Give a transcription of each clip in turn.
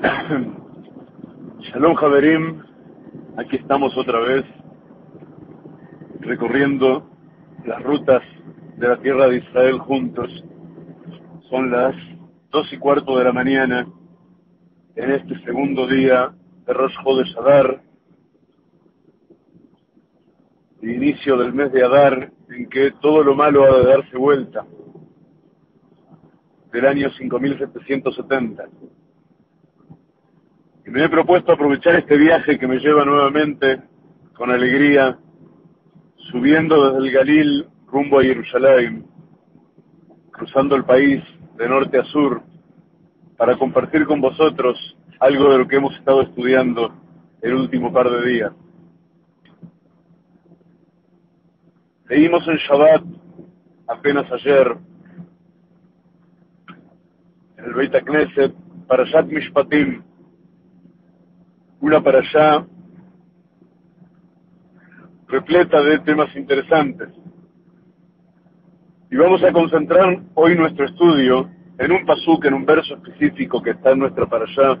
Shalom Javerim, aquí estamos otra vez recorriendo las rutas de la tierra de Israel juntos. Son las dos y cuarto de la mañana en este segundo día de Rosh de Adar, el inicio del mes de Adar, en que todo lo malo ha de darse vuelta, del año 5770 me he propuesto aprovechar este viaje que me lleva nuevamente con alegría, subiendo desde el Galil rumbo a Jerusalén, cruzando el país de norte a sur, para compartir con vosotros algo de lo que hemos estado estudiando el último par de días. Leímos en Shabbat apenas ayer en el Beit Knesset Parashat Mishpatim, una para allá repleta de temas interesantes. Y vamos a concentrar hoy nuestro estudio en un pasuk, en un verso específico que está en nuestra para allá,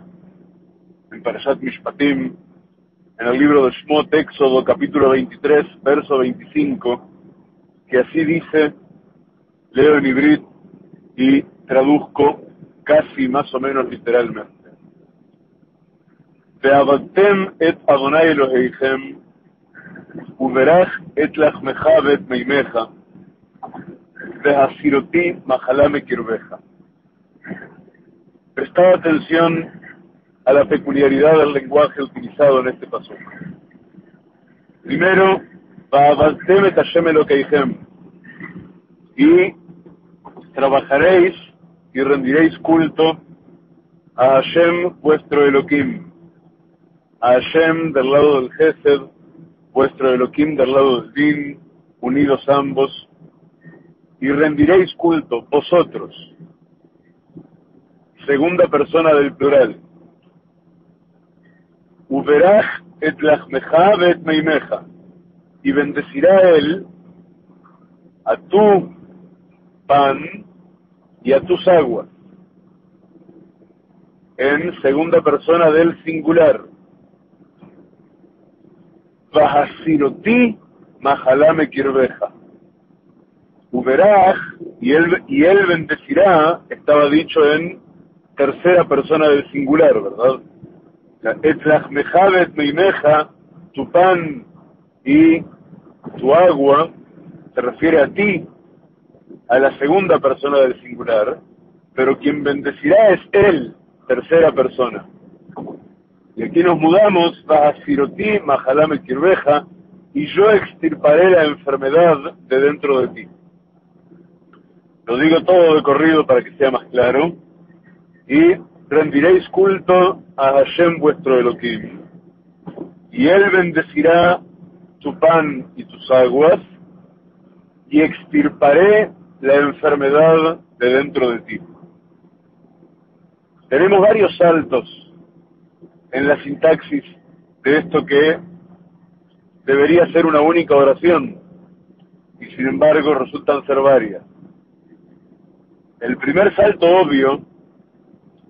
en Parashat Mishpatim, en el libro de Shmot, Éxodo, capítulo 23, verso 25, que así dice, leo en hibrid y traduzco casi más o menos literalmente. ועבדתם את אדוני אלוהיכם, וברך את לחמך ואת מימיך, והסירותי מחלה מקרבך. Prestad atención a la peculiaridad del lenguaje utilizado en este paso. Primero, Ba'abadtem et Hashem Elokeichem, y trabajaréis y rendiréis culto a Hashem vuestro Elohim, a Hashem del lado del Gesed, vuestro Elohim del lado del Din, unidos ambos, y rendiréis culto vosotros. Segunda persona del plural. Uberach et et meimeja. Y bendecirá él a tu pan y a tus aguas. En segunda persona del singular. Vahasiroti Mahalame Kirbeja. Uberaj, y él, y él bendecirá, estaba dicho en tercera persona del singular, ¿verdad? Etlachmejabet meimeja, tu pan y tu agua, se refiere a ti, a la segunda persona del singular, pero quien bendecirá es él, tercera persona. Y aquí nos mudamos, Kirbeja, y yo extirparé la enfermedad de dentro de ti. Lo digo todo de corrido para que sea más claro. Y rendiréis culto a Hashem vuestro Elohim. Y él bendecirá tu pan y tus aguas, y extirparé la enfermedad de dentro de ti. Tenemos varios saltos en la sintaxis de esto que debería ser una única oración y sin embargo resultan ser varias. El primer salto obvio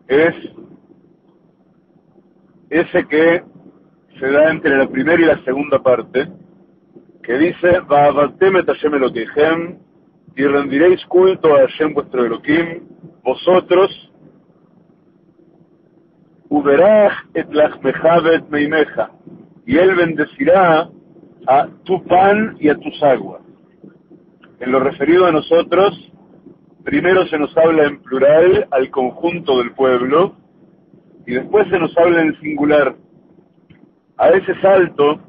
es ese que se da entre la primera y la segunda parte, que dice, y rendiréis culto a Hashem vuestro Elohim, vosotros y él bendecirá a tu pan y a tus aguas. En lo referido a nosotros, primero se nos habla en plural al conjunto del pueblo, y después se nos habla en singular. A ese salto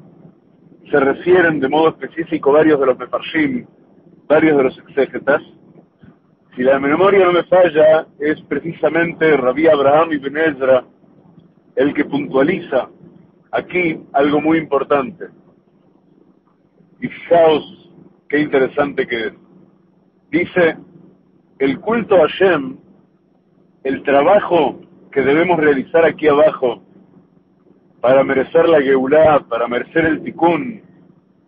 se refieren de modo específico varios de los mefarshim, varios de los exégetas. Si la memoria no me falla, es precisamente Rabí Abraham y Ezra el que puntualiza aquí algo muy importante. Y fijaos qué interesante que es. Dice, el culto a Hashem, el trabajo que debemos realizar aquí abajo para merecer la Geulah, para merecer el Tikkun,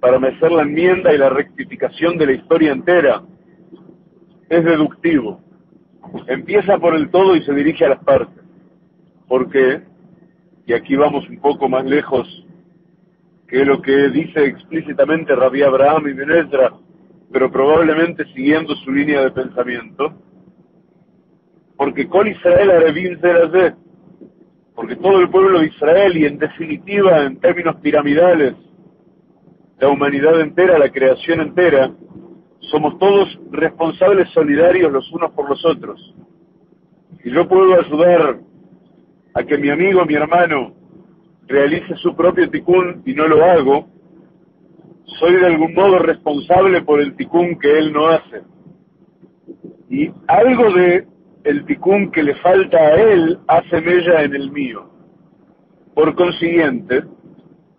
para merecer la enmienda y la rectificación de la historia entera, es deductivo. Empieza por el todo y se dirige a las partes. ¿Por qué? Y aquí vamos un poco más lejos que lo que dice explícitamente Rabbi Abraham y Benesra, pero probablemente siguiendo su línea de pensamiento. Porque con Israel Arevin Zerazet, porque todo el pueblo de Israel y en definitiva en términos piramidales, la humanidad entera, la creación entera, somos todos responsables solidarios los unos por los otros. Si yo puedo ayudar a que mi amigo, mi hermano, realice su propio ticún y no lo hago, soy de algún modo responsable por el ticún que él no hace. Y algo de el ticún que le falta a él hace mella en el mío. Por consiguiente,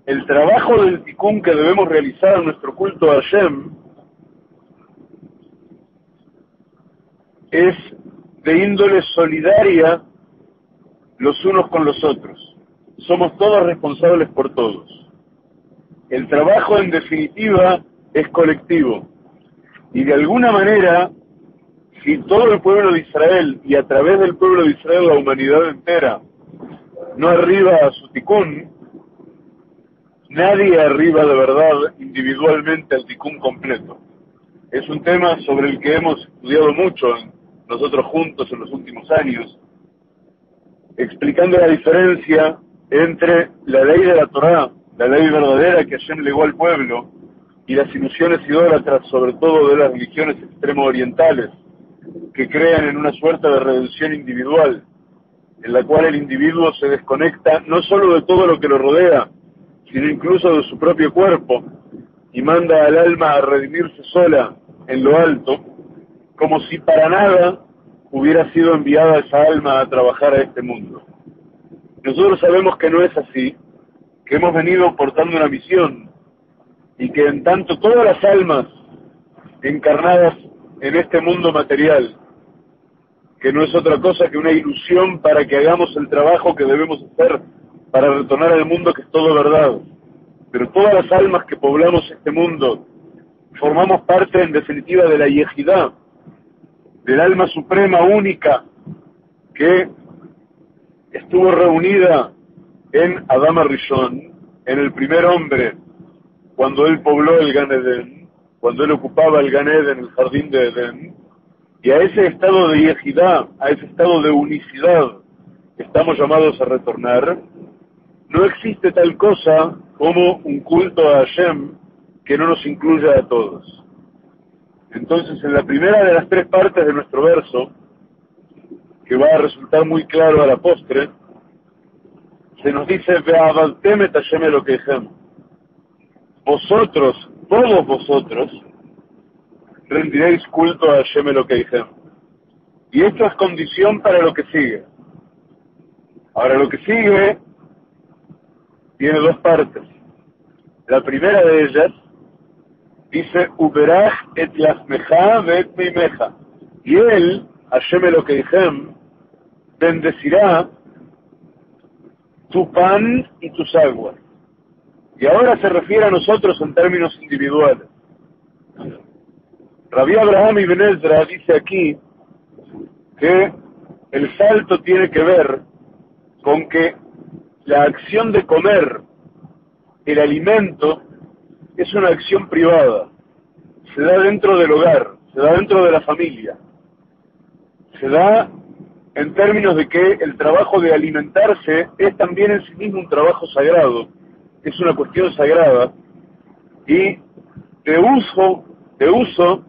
el trabajo del ticún que debemos realizar en nuestro culto a Hashem es de índole solidaria los unos con los otros. Somos todos responsables por todos. El trabajo en definitiva es colectivo. Y de alguna manera, si todo el pueblo de Israel y a través del pueblo de Israel la humanidad entera no arriba a su ticún, nadie arriba de verdad individualmente al ticún completo. Es un tema sobre el que hemos estudiado mucho nosotros juntos en los últimos años, explicando la diferencia entre la ley de la Torá, la ley verdadera que Hashem legó al pueblo, y las ilusiones idólatras, sobre todo de las religiones extremo orientales, que crean en una suerte de redención individual, en la cual el individuo se desconecta no solo de todo lo que lo rodea, sino incluso de su propio cuerpo, y manda al alma a redimirse sola en lo alto, como si para nada hubiera sido enviada esa alma a trabajar a este mundo. Nosotros sabemos que no es así, que hemos venido portando una misión y que en tanto todas las almas encarnadas en este mundo material, que no es otra cosa que una ilusión para que hagamos el trabajo que debemos hacer para retornar al mundo que es todo verdad. Pero todas las almas que poblamos este mundo formamos parte en definitiva de la yejidad, del alma suprema única que estuvo reunida en Adama Rishon, en el primer hombre, cuando él pobló el Gan Eden, cuando él ocupaba el Gan Eden, el jardín de Edén, y a ese estado de yejidad, a ese estado de unicidad, estamos llamados a retornar, no existe tal cosa como un culto a Hashem que no nos incluya a todos. Entonces, en la primera de las tres partes de nuestro verso, que va a resultar muy claro a la postre, se nos dice, lo que Vosotros, todos vosotros, rendiréis culto a Hashem lo que Y esto es condición para lo que sigue. Ahora, lo que sigue tiene dos partes. La primera de ellas dice, Uberach et lasmeja et meimeja. Y él, Hashem Elokeichem, bendecirá tu pan y tus aguas. Y ahora se refiere a nosotros en términos individuales. Rabbi Abraham y Benezra dice aquí que el salto tiene que ver con que la acción de comer el alimento es una acción privada. Se da dentro del hogar, se da dentro de la familia. Se da en términos de que el trabajo de alimentarse es también en sí mismo un trabajo sagrado, es una cuestión sagrada y de uso, de uso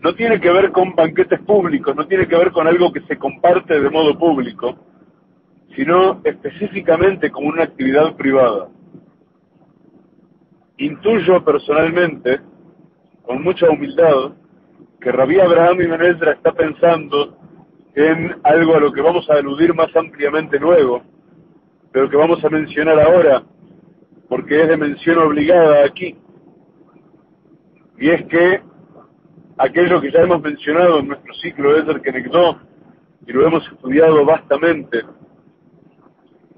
no tiene que ver con banquetes públicos, no tiene que ver con algo que se comparte de modo público, sino específicamente como una actividad privada intuyo personalmente, con mucha humildad, que Rabí Abraham y Menezra está pensando en algo a lo que vamos a aludir más ampliamente luego, pero que vamos a mencionar ahora, porque es de mención obligada aquí. Y es que aquello que ya hemos mencionado en nuestro ciclo de Ezer Kenegdo, y lo hemos estudiado vastamente,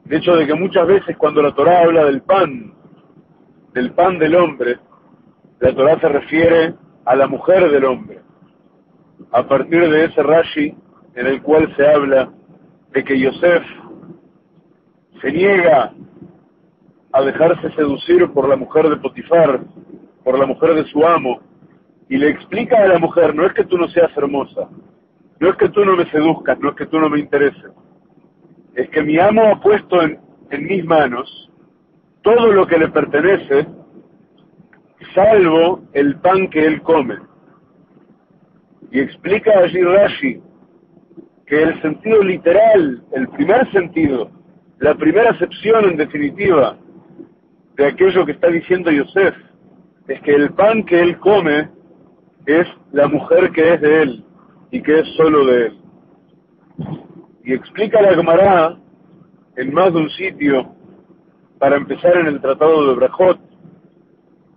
de hecho de que muchas veces cuando la Torah habla del pan, del pan del hombre, la Torah se refiere a la mujer del hombre. A partir de ese Rashi en el cual se habla de que Yosef se niega a dejarse seducir por la mujer de Potifar, por la mujer de su amo, y le explica a la mujer, no es que tú no seas hermosa, no es que tú no me seduzcas, no es que tú no me intereses, es que mi amo ha puesto en, en mis manos todo lo que le pertenece, salvo el pan que él come. Y explica allí Rashi que el sentido literal, el primer sentido, la primera acepción en definitiva de aquello que está diciendo Yosef, es que el pan que él come es la mujer que es de él y que es solo de él. Y explica la Gemara en más de un sitio, para empezar en el Tratado de Brajot,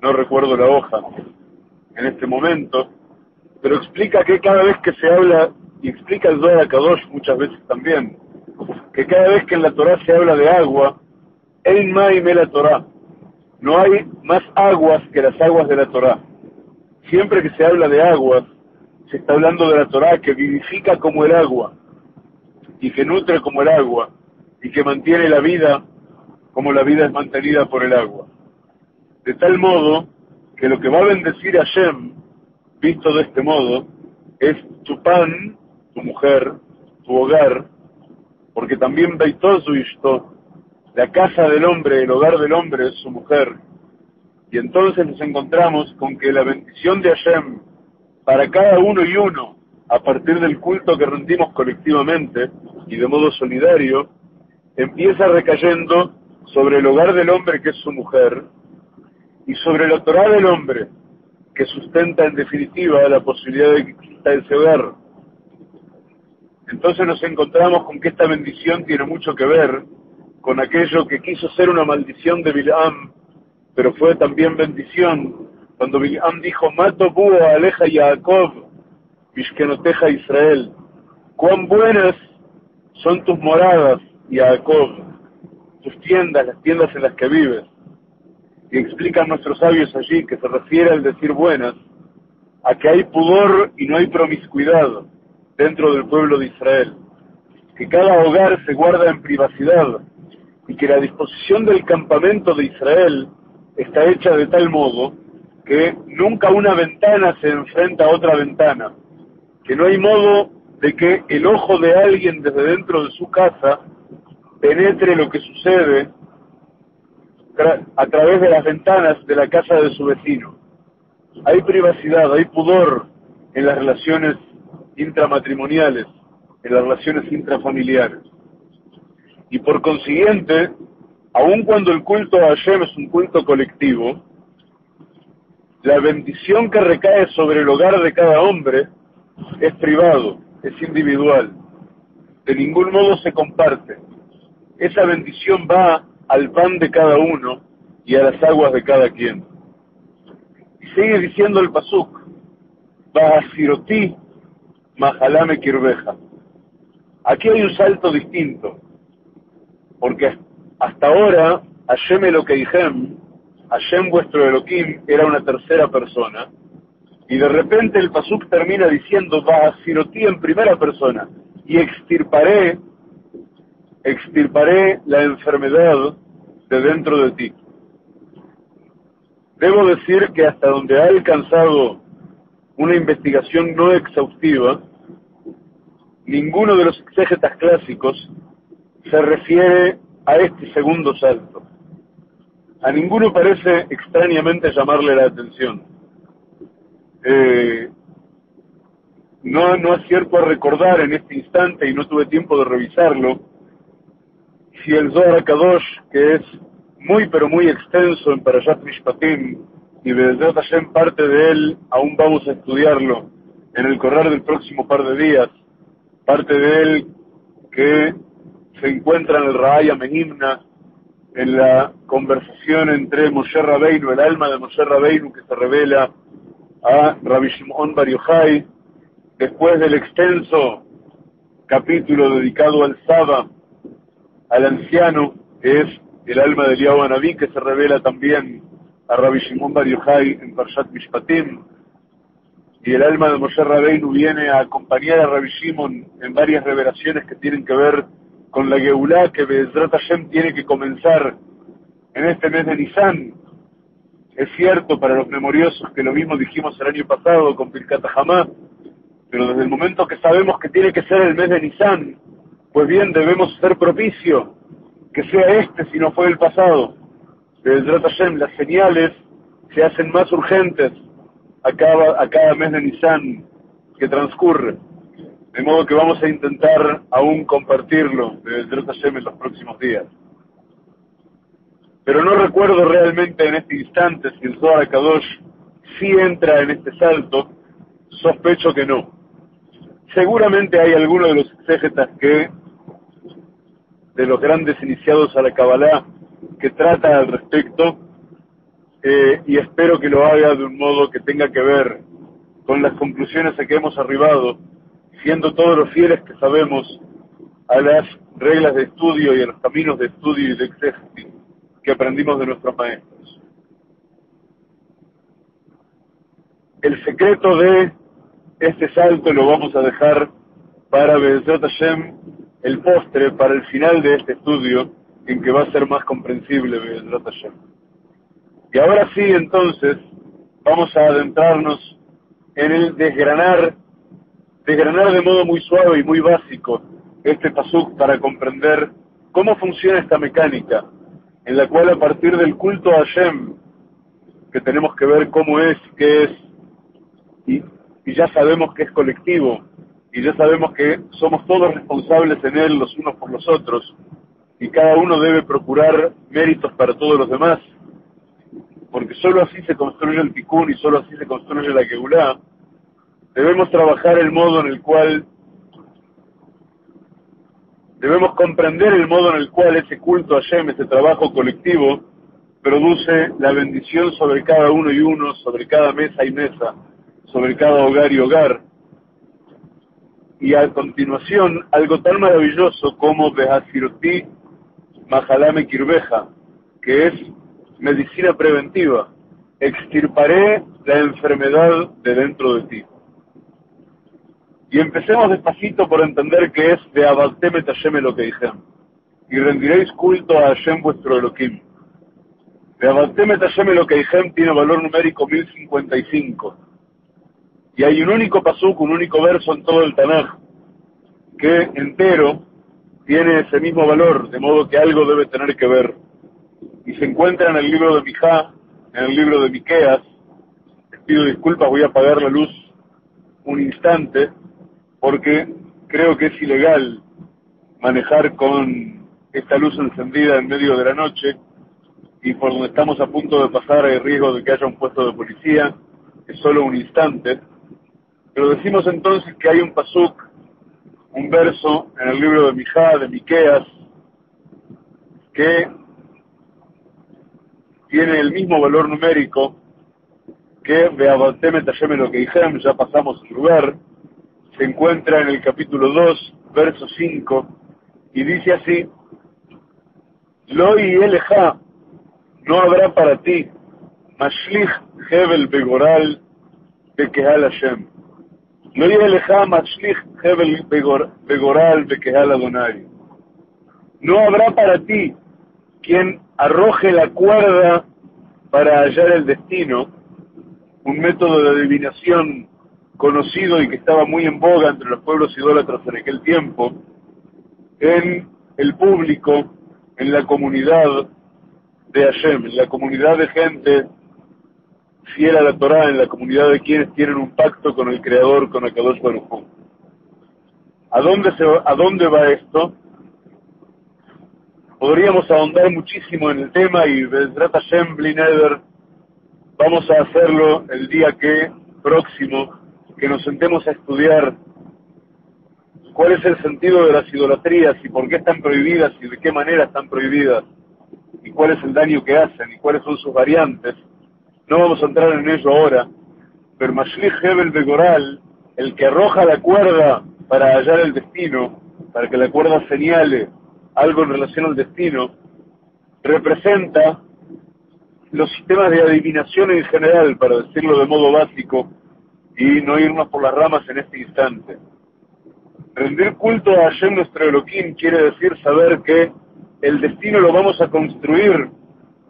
no recuerdo la hoja en este momento, pero explica que cada vez que se habla, y explica el Zohar Kadosh muchas veces también, que cada vez que en la Torah se habla de agua, Ein Maim la Torah, no hay más aguas que las aguas de la Torah. Siempre que se habla de aguas, se está hablando de la Torah que vivifica como el agua y que nutre como el agua y que mantiene la vida como la vida es mantenida por el agua. De tal modo que lo que va a bendecir a Shem, visto de este modo, es tu pan, tu mujer, tu hogar, porque también Beitosu Ishto, la casa del hombre, el hogar del hombre es su mujer. Y entonces nos encontramos con que la bendición de Hashem para cada uno y uno, a partir del culto que rendimos colectivamente y de modo solidario, empieza recayendo sobre el hogar del hombre que es su mujer y sobre la Torah del hombre que sustenta en definitiva la posibilidad de que exista ese hogar. Entonces nos encontramos con que esta bendición tiene mucho que ver con aquello que quiso ser una maldición de Bilam, pero fue también bendición, cuando Bilam dijo, Mato búho aleja Jacob, Mishkenoteja Israel, cuán buenas son tus moradas, Jacob, tus tiendas, las tiendas en las que vives. Y explican nuestros sabios allí que se refiere al decir buenas, a que hay pudor y no hay promiscuidad dentro del pueblo de Israel, que cada hogar se guarda en privacidad, y que la disposición del campamento de Israel está hecha de tal modo que nunca una ventana se enfrenta a otra ventana, que no hay modo de que el ojo de alguien desde dentro de su casa penetre lo que sucede a través de las ventanas de la casa de su vecino. Hay privacidad, hay pudor en las relaciones intramatrimoniales, en las relaciones intrafamiliares. Y por consiguiente, aun cuando el culto a Hashem es un culto colectivo, la bendición que recae sobre el hogar de cada hombre es privado, es individual. De ningún modo se comparte. Esa bendición va al pan de cada uno y a las aguas de cada quien. Y sigue diciendo el pasuk, siroti, mahalame kirbeja. Aquí hay un salto distinto porque hasta ahora Hashem Elokeichem, Hashem vuestro Elohim, era una tercera persona, y de repente el Pasuk termina diciendo, Siroti en primera persona, y extirparé, extirparé la enfermedad de dentro de ti. Debo decir que hasta donde ha alcanzado una investigación no exhaustiva, ninguno de los exégetas clásicos se refiere a este segundo salto. A ninguno parece extrañamente llamarle la atención. Eh, no, no acierto a recordar en este instante, y no tuve tiempo de revisarlo, si el Zohar Kadosh, que es muy pero muy extenso en Parashat Mishpatim, y desde Hashem parte de él, aún vamos a estudiarlo en el correr del próximo par de días, parte de él que se encuentra en el Raya Menimna, en la conversación entre Moshe Rabbeinu, el alma de Moshe Rabbeinu que se revela a Rabbi Shimon Bar Yochai, después del extenso capítulo dedicado al Saba, al anciano, que es el alma de Eliyahu Anabí, que se revela también a Rabbi Shimon Bar Yochai en Parshat Mishpatim, y el alma de Moshe Rabbeinu viene a acompañar a Rabbi Shimon en varias revelaciones que tienen que ver con la Geulá que Bezrat Hashem tiene que comenzar en este mes de Nisan. Es cierto para los memoriosos que lo mismo dijimos el año pasado con Pirkat Hamá, pero desde el momento que sabemos que tiene que ser el mes de Nisan, pues bien debemos ser propicio que sea este si no fue el pasado. Bezrat Hashem, las señales se hacen más urgentes a cada, a cada mes de Nisan que transcurre. De modo que vamos a intentar aún compartirlo de Hashem en los próximos días. Pero no recuerdo realmente en este instante si el Zohar Kadosh sí entra en este salto, sospecho que no. Seguramente hay alguno de los exégetas que, de los grandes iniciados a la Kabbalah, que trata al respecto, eh, y espero que lo haga de un modo que tenga que ver con las conclusiones a que hemos arribado siendo todos los fieles que sabemos a las reglas de estudio y a los caminos de estudio y de exégesis que aprendimos de nuestros maestros. El secreto de este salto lo vamos a dejar para Bezrat Hashem, el postre, para el final de este estudio, en que va a ser más comprensible Bezrat Hashem. Y ahora sí, entonces, vamos a adentrarnos en el desgranar desgranar de modo muy suave y muy básico este pasuk para comprender cómo funciona esta mecánica, en la cual a partir del culto a Hashem, que tenemos que ver cómo es, qué es, y ya sabemos que es colectivo, y ya sabemos que somos todos responsables en él los unos por los otros, y cada uno debe procurar méritos para todos los demás, porque sólo así se construye el tikkun y sólo así se construye la Geulah, debemos trabajar el modo en el cual, debemos comprender el modo en el cual ese culto a Hashem, ese trabajo colectivo, produce la bendición sobre cada uno y uno, sobre cada mesa y mesa, sobre cada hogar y hogar. Y a continuación, algo tan maravilloso como Behasiroti Mahalame Kirbeja, que es medicina preventiva. Extirparé la enfermedad de dentro de ti. Y empecemos despacito por entender que es de Abaltemet Hashem dijeron. Y rendiréis culto a Hashem vuestro Elohim. De Abaltemet Hashem dijeron tiene valor numérico 1055. Y hay un único pasuk, un único verso en todo el Tanaj, que entero tiene ese mismo valor, de modo que algo debe tener que ver. Y se encuentra en el libro de Mijá, en el libro de Miqueas. Les pido disculpas, voy a apagar la luz un instante porque creo que es ilegal manejar con esta luz encendida en medio de la noche y por donde estamos a punto de pasar hay riesgo de que haya un puesto de policía, es solo un instante. Pero decimos entonces que hay un pasuk, un verso en el libro de Mijá, de Miqueas, que tiene el mismo valor numérico que Beabateme Tayeme lo que ya pasamos el lugar, se encuentra en el capítulo 2, verso 5, y dice así, Lo y eleja, no habrá para ti, Mashlich Hebel Begoral Bekehal Hashem. No habrá para ti quien arroje la cuerda para hallar el destino, un método de adivinación conocido y que estaba muy en boga entre los pueblos idólatras en aquel tiempo, en el público, en la comunidad de Hashem, en la comunidad de gente fiel a la Torah, en la comunidad de quienes tienen un pacto con el Creador, con Akadosh Baruj ¿A dónde, se va, ¿A dónde va esto? Podríamos ahondar muchísimo en el tema y Bezrat Hashem Blineder vamos a hacerlo el día que próximo que nos sentemos a estudiar cuál es el sentido de las idolatrías y por qué están prohibidas y de qué manera están prohibidas y cuál es el daño que hacen y cuáles son sus variantes. No vamos a entrar en ello ahora, pero Mashlich Hebel Begoral, el que arroja la cuerda para hallar el destino, para que la cuerda señale algo en relación al destino, representa los sistemas de adivinación en general, para decirlo de modo básico, y no irnos por las ramas en este instante. rendir culto a Hashem nuestro quiere decir saber que el destino lo vamos a construir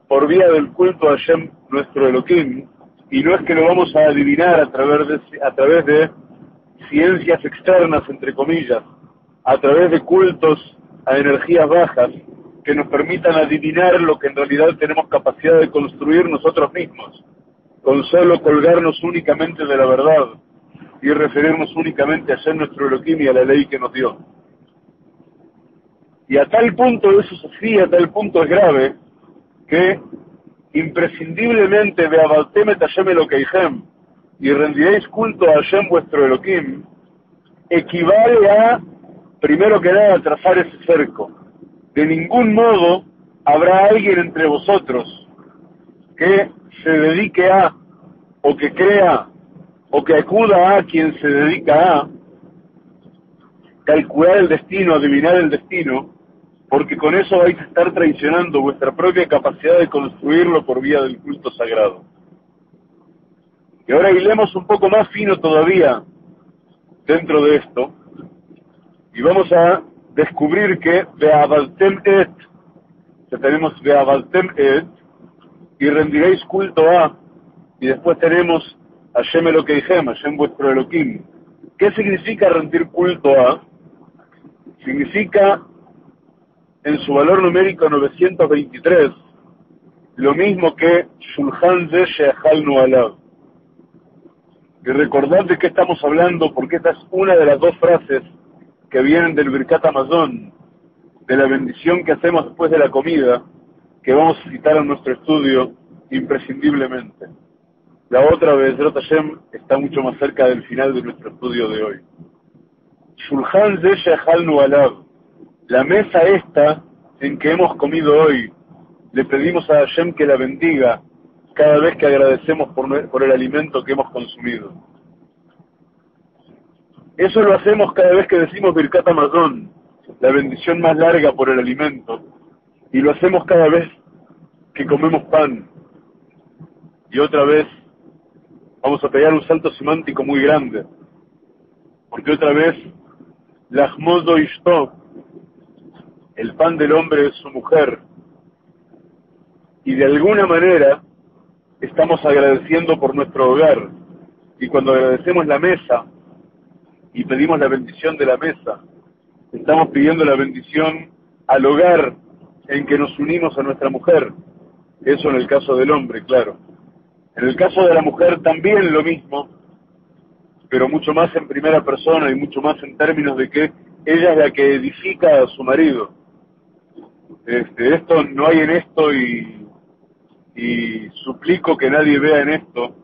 por vía del culto a Hashem nuestro Elohim y no es que lo vamos a adivinar a través de, a través de ciencias externas, entre comillas, a través de cultos a energías bajas que nos permitan adivinar lo que en realidad tenemos capacidad de construir nosotros mismos, con solo colgarnos únicamente de la verdad y referirnos únicamente a ser nuestro Elohim y a la ley que nos dio. Y a tal punto eso es así, a tal punto es grave, que imprescindiblemente de Abaltemet Hashem Elokeichem y rendiréis culto a Hashem vuestro Elohim, equivale a, primero que nada, trazar ese cerco. De ningún modo habrá alguien entre vosotros que se dedique a, o que crea, o que acuda a quien se dedica a calcular el destino, adivinar el destino, porque con eso vais a estar traicionando vuestra propia capacidad de construirlo por vía del culto sagrado. Y ahora hilemos un poco más fino todavía dentro de esto, y vamos a descubrir que Beabaltem et, que tenemos Beabaltem et, y rendiréis culto a, y después tenemos Hashem Elokeichem, Hashem vuestro Elohim. ¿Qué significa rendir culto a? Significa en su valor numérico 923, lo mismo que Shulchan Ze Sheachal Alab. Y recordad de qué estamos hablando, porque esta es una de las dos frases que vienen del Birkat Amazon, de la bendición que hacemos después de la comida, que vamos a citar en nuestro estudio imprescindiblemente. La otra vez, Hashem, está mucho más cerca del final de nuestro estudio de hoy. Shulchan Ze Sheachal Alab la mesa esta en que hemos comido hoy, le pedimos a Hashem que la bendiga cada vez que agradecemos por, por el alimento que hemos consumido. Eso lo hacemos cada vez que decimos Birkat Amazon, la bendición más larga por el alimento, y lo hacemos cada vez que comemos pan. Y otra vez vamos a pegar un salto semántico muy grande, porque otra vez, Lachmodo Ishto, el pan del hombre es su mujer, y de alguna manera estamos agradeciendo por nuestro hogar, y cuando agradecemos la mesa y pedimos la bendición de la mesa, estamos pidiendo la bendición al hogar en que nos unimos a nuestra mujer, eso en el caso del hombre, claro. En el caso de la mujer también lo mismo, pero mucho más en primera persona y mucho más en términos de que ella es la que edifica a su marido este, esto no hay en esto y, suplico que nadie vea en esto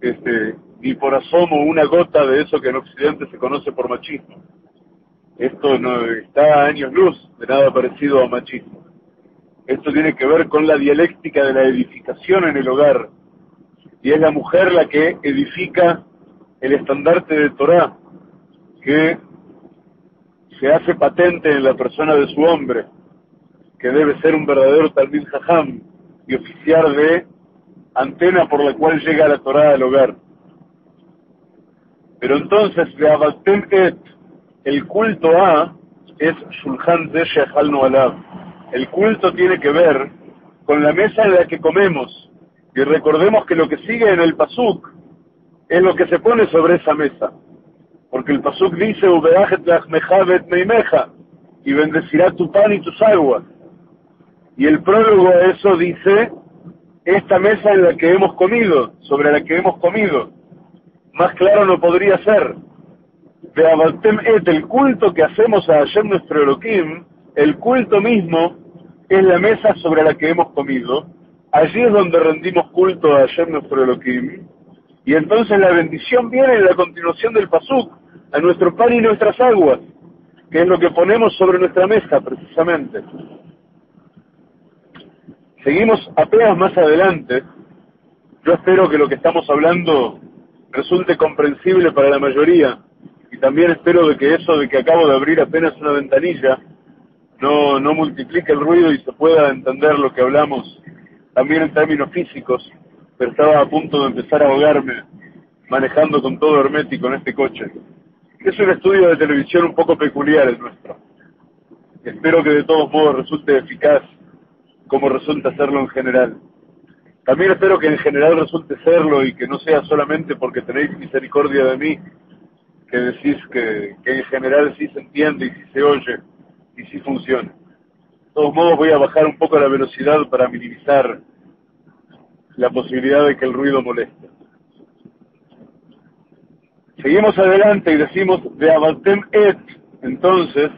este, ni por asomo una gota de eso que en Occidente se conoce por machismo. Esto no está a años luz de nada parecido a machismo. Esto tiene que ver con la dialéctica de la edificación en el hogar. Y es la mujer la que edifica el estandarte de Torah, que se hace patente en la persona de su hombre que debe ser un verdadero Talmid Jajam y oficiar de antena por la cual llega la Torah al hogar. Pero entonces, de Abaltem Et, el culto a es Shulchan de Shehal Noalab. El culto tiene que ver con la mesa en la que comemos. Y recordemos que lo que sigue en el Pasuk es lo que se pone sobre esa mesa. Porque el Pasuk dice, meimeja, y bendecirá tu pan y tus aguas. Y el prólogo a eso dice, esta mesa en la que hemos comido, sobre la que hemos comido. Más claro no podría ser. El culto que hacemos a Hashem nuestro Elohim, el culto mismo es la mesa sobre la que hemos comido. Allí es donde rendimos culto a Hashem nuestro Elohim. Y entonces la bendición viene en la continuación del pasuk, a nuestro pan y nuestras aguas, que es lo que ponemos sobre nuestra mesa precisamente. Seguimos apenas más adelante. Yo espero que lo que estamos hablando resulte comprensible para la mayoría y también espero de que eso de que acabo de abrir apenas una ventanilla no, no multiplique el ruido y se pueda entender lo que hablamos también en términos físicos, pero estaba a punto de empezar a ahogarme manejando con todo hermético en este coche. Es un estudio de televisión un poco peculiar el nuestro. Espero que de todos modos resulte eficaz como resulta serlo en general. También espero que en general resulte serlo y que no sea solamente porque tenéis misericordia de mí, que decís que, en general sí se entiende y sí se oye y sí funciona. De todos modos voy a bajar un poco la velocidad para minimizar la posibilidad de que el ruido moleste. Seguimos adelante y decimos de Abatem Et, entonces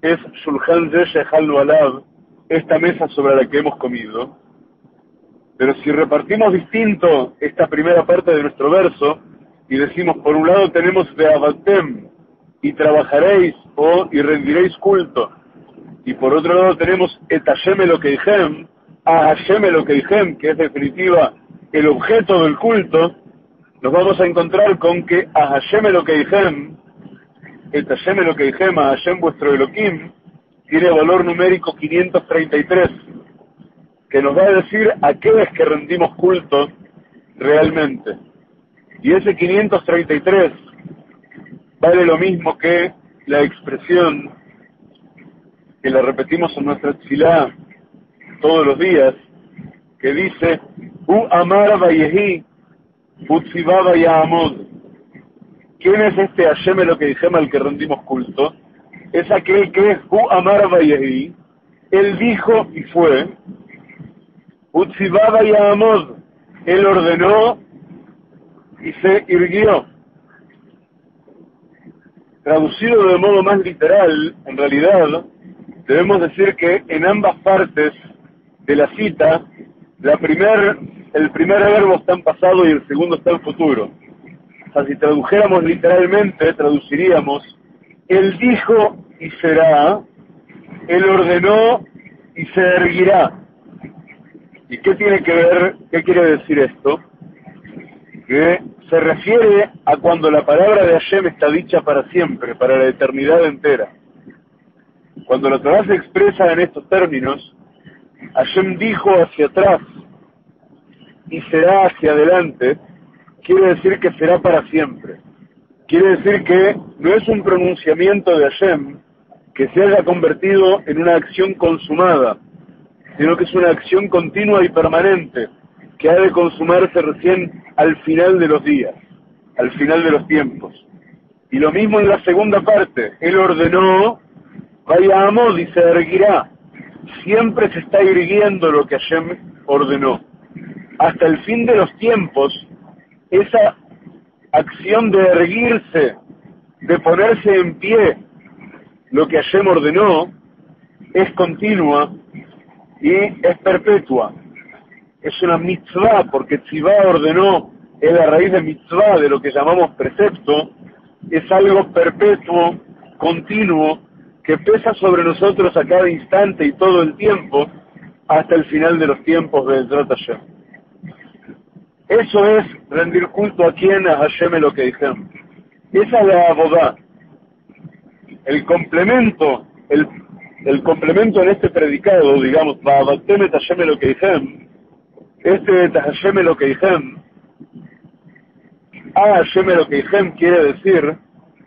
es Shulchan Shehal Alab, esta mesa sobre la que hemos comido. Pero si repartimos distinto esta primera parte de nuestro verso y decimos, por un lado tenemos de Abatem y trabajaréis o y rendiréis culto, y por otro lado tenemos Et Hashem lo que a que es definitiva el objeto del culto, nos vamos a encontrar con que a Hashem lo que Et Hashem lo que a Hashem vuestro Elohim, tiene valor numérico 533, que nos va a decir a qué es que rendimos culto realmente. Y ese 533 vale lo mismo que la expresión que la repetimos en nuestra tefilá todos los días, que dice, U amar vayehi, utzibaba amod. ¿Quién es este Hashem lo que dijimos al que rendimos culto? Es aquel que Hu Amar Vayehi, él dijo y fue, Utsibaba Amod, él ordenó y se irguió. Traducido de modo más literal, en realidad, debemos decir que en ambas partes de la cita, el primer verbo está en pasado y el segundo está en futuro. O sea, si tradujéramos literalmente, traduciríamos él dijo y será, Él ordenó y se erguirá. ¿Y qué tiene que ver, qué quiere decir esto? Que se refiere a cuando la palabra de Hashem está dicha para siempre, para la eternidad entera. Cuando la Torah se expresa en estos términos, Hashem dijo hacia atrás y será hacia adelante, quiere decir que será para siempre. Quiere decir que no es un pronunciamiento de Hashem que se haya convertido en una acción consumada, sino que es una acción continua y permanente que ha de consumarse recién al final de los días, al final de los tiempos. Y lo mismo en la segunda parte, Él ordenó, vaya amor y se erguirá. Siempre se está irguiendo lo que Hashem ordenó. Hasta el fin de los tiempos, esa acción de erguirse, de ponerse en pie, lo que Hashem ordenó, es continua y es perpetua. Es una mitzvah, porque Tzivá ordenó, es la raíz de mitzvah, de lo que llamamos precepto, es algo perpetuo, continuo, que pesa sobre nosotros a cada instante y todo el tiempo, hasta el final de los tiempos de Hashem. Eso es rendir culto a quien, a Hashem lo que dijeron. Esa es la abodá. El complemento, el, el complemento en este predicado, digamos, lo que este Hashem lo que dijeron, a Hashem lo que quiere decir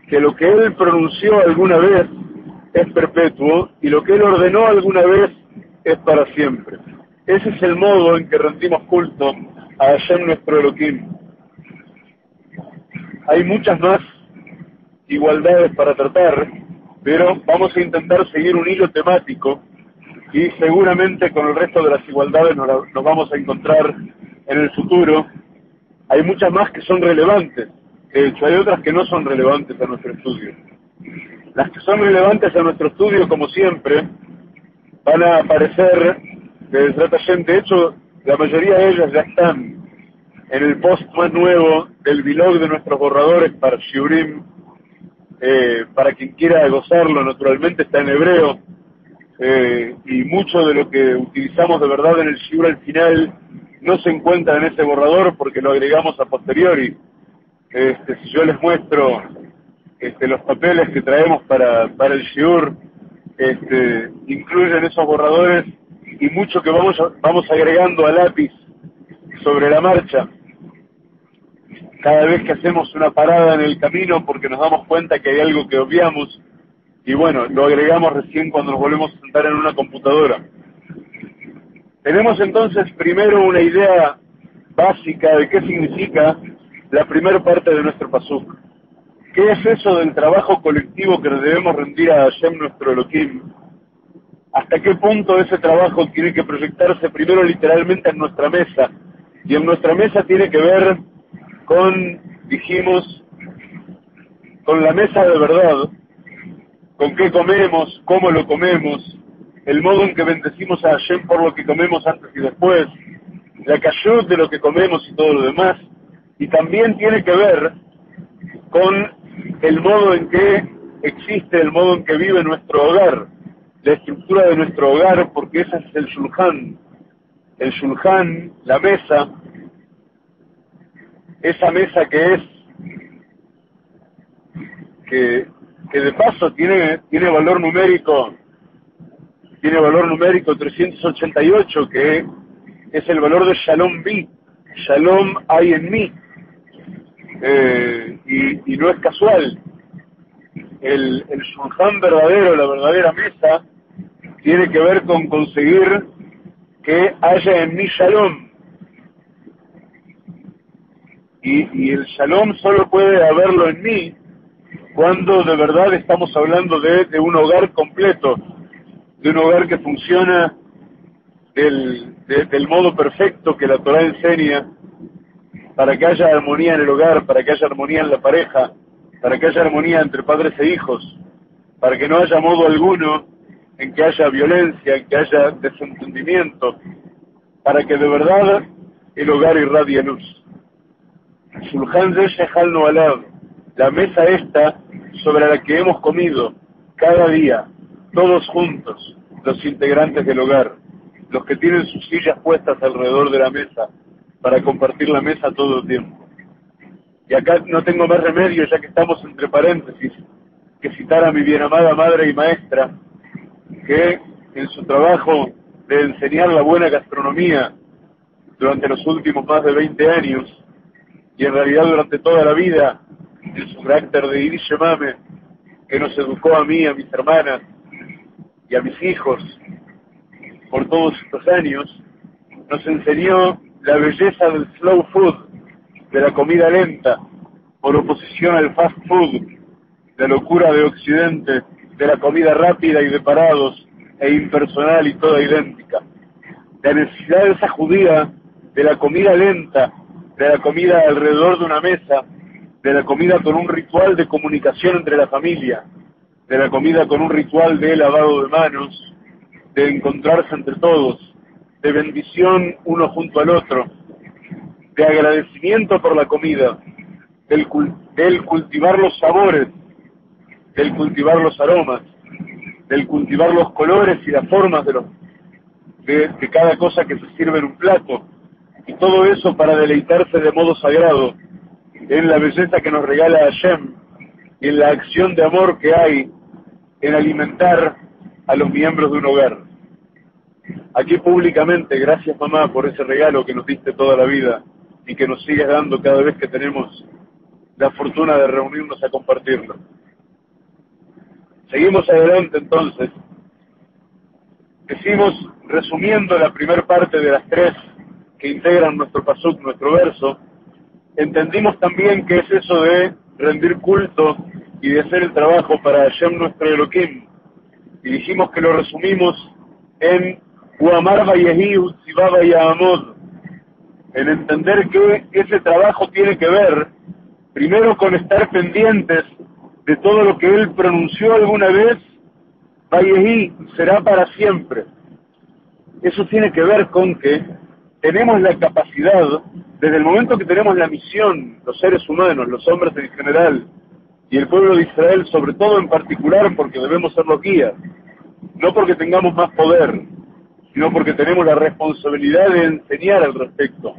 que lo que él pronunció alguna vez es perpetuo y lo que él ordenó alguna vez es para siempre. Ese es el modo en que rendimos culto a Hashem nuestro Elohim. Hay muchas más igualdades para tratar, pero vamos a intentar seguir un hilo temático y seguramente con el resto de las igualdades nos, nos vamos a encontrar en el futuro. Hay muchas más que son relevantes, de hecho hay otras que no son relevantes a nuestro estudio. Las que son relevantes a nuestro estudio, como siempre, van a aparecer de De hecho, la mayoría de ellas ya están en el post más nuevo del blog de nuestros borradores para Shiurim. Eh, para quien quiera gozarlo, naturalmente está en hebreo. Eh, y mucho de lo que utilizamos de verdad en el Shiur al final no se encuentra en ese borrador porque lo agregamos a posteriori. Este, si yo les muestro este, los papeles que traemos para, para el Shiur, este, incluyen esos borradores y mucho que vamos, vamos agregando a lápiz sobre la marcha. Cada vez que hacemos una parada en el camino porque nos damos cuenta que hay algo que obviamos y bueno, lo agregamos recién cuando nos volvemos a sentar en una computadora. Tenemos entonces primero una idea básica de qué significa la primera parte de nuestro pasuk. ¿Qué es eso del trabajo colectivo que debemos rendir a Hashem nuestro Elohim? ¿Hasta qué punto ese trabajo tiene que proyectarse primero literalmente en nuestra mesa? Y en nuestra mesa tiene que ver con, dijimos, con la mesa de verdad, con qué comemos, cómo lo comemos, el modo en que bendecimos a Hashem por lo que comemos antes y después, la cayó de lo que comemos y todo lo demás, y también tiene que ver con el modo en que existe, el modo en que vive nuestro hogar, la estructura de nuestro hogar, porque ese es el shulchan. El shulchan, la mesa, esa mesa que es, que, de paso tiene, tiene valor numérico, tiene valor numérico 388, que es el valor de Shalom B, Shalom hay en mí, eh, y, no es casual. El, el shulchan verdadero, la verdadera mesa, tiene que ver con conseguir que haya en mí Shalom, y, el shalom solo puede haberlo en mí cuando de verdad estamos hablando de, un hogar completo, de un hogar que funciona del, del modo perfecto que la Torah enseña, para que haya armonía en el hogar, para que haya armonía en la pareja, para que haya armonía entre padres e hijos, para que no haya modo alguno en que haya violencia, en que haya desentendimiento, para que de verdad el hogar irradie luz. La mesa esta sobre la que hemos comido cada día, todos juntos, los integrantes del hogar, los que tienen sus sillas puestas alrededor de la mesa para compartir la mesa todo el tiempo. Y acá no tengo más remedio, ya que estamos entre paréntesis, que citar a mi bien amada madre y maestra, que en su trabajo de enseñar la buena gastronomía durante los últimos más de 20 años, y en realidad durante toda la vida, en su carácter de Iris Mame, que nos educó a mí, a mis hermanas y a mis hijos por todos estos años, nos enseñó la belleza del slow food, de la comida lenta, por oposición al fast food, de locura de Occidente, de la comida rápida y de parados e impersonal y toda idéntica. La necesidad de esa judía de la comida lenta, de la comida alrededor de una mesa, de la comida con un ritual de comunicación entre la familia, de la comida con un ritual de lavado de manos, de encontrarse entre todos, de bendición uno junto al otro, de agradecimiento por la comida, del, cultivar los sabores, del cultivar los aromas, del cultivar los colores y las formas de, los, de cada cosa que se sirve en un plato, y todo eso para deleitarse de modo sagrado en la belleza que nos regala Hashem y en la acción de amor que hay en alimentar a los miembros de un hogar. Aquí públicamente, gracias mamá por ese regalo que nos diste toda la vida y que nos sigues dando cada vez que tenemos la fortuna de reunirnos a compartirlo. Seguimos adelante entonces. Decimos, resumiendo la primera parte de las tres integran nuestro pasuk, nuestro verso, entendimos también que es eso de rendir culto y de hacer el trabajo para Hashem nuestro Elohim. Y dijimos que lo resumimos en Uamar en entender que ese trabajo tiene que ver primero con estar pendientes de todo lo que él pronunció alguna vez, Vayehi será para siempre. Eso tiene que ver con que tenemos la capacidad, desde el momento que tenemos la misión, los seres humanos, los hombres en general, y el pueblo de Israel sobre todo en particular, porque debemos ser los guías, no porque tengamos más poder, sino porque tenemos la responsabilidad de enseñar al respecto.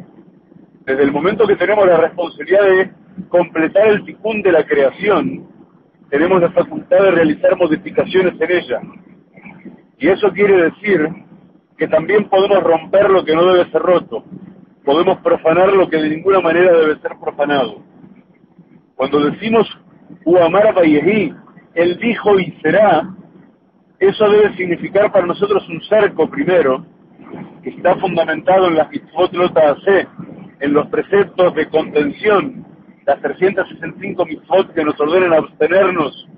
Desde el momento que tenemos la responsabilidad de completar el ticún de la creación, tenemos la facultad de realizar modificaciones en ella. Y eso quiere decir que también podemos romper lo que no debe ser roto, podemos profanar lo que de ninguna manera debe ser profanado. Cuando decimos Uamar Bayehi, él dijo y será, eso debe significar para nosotros un cerco primero, que está fundamentado en las mitzvot C, en los preceptos de contención, las 365 mitzvot que nos ordenan abstenernos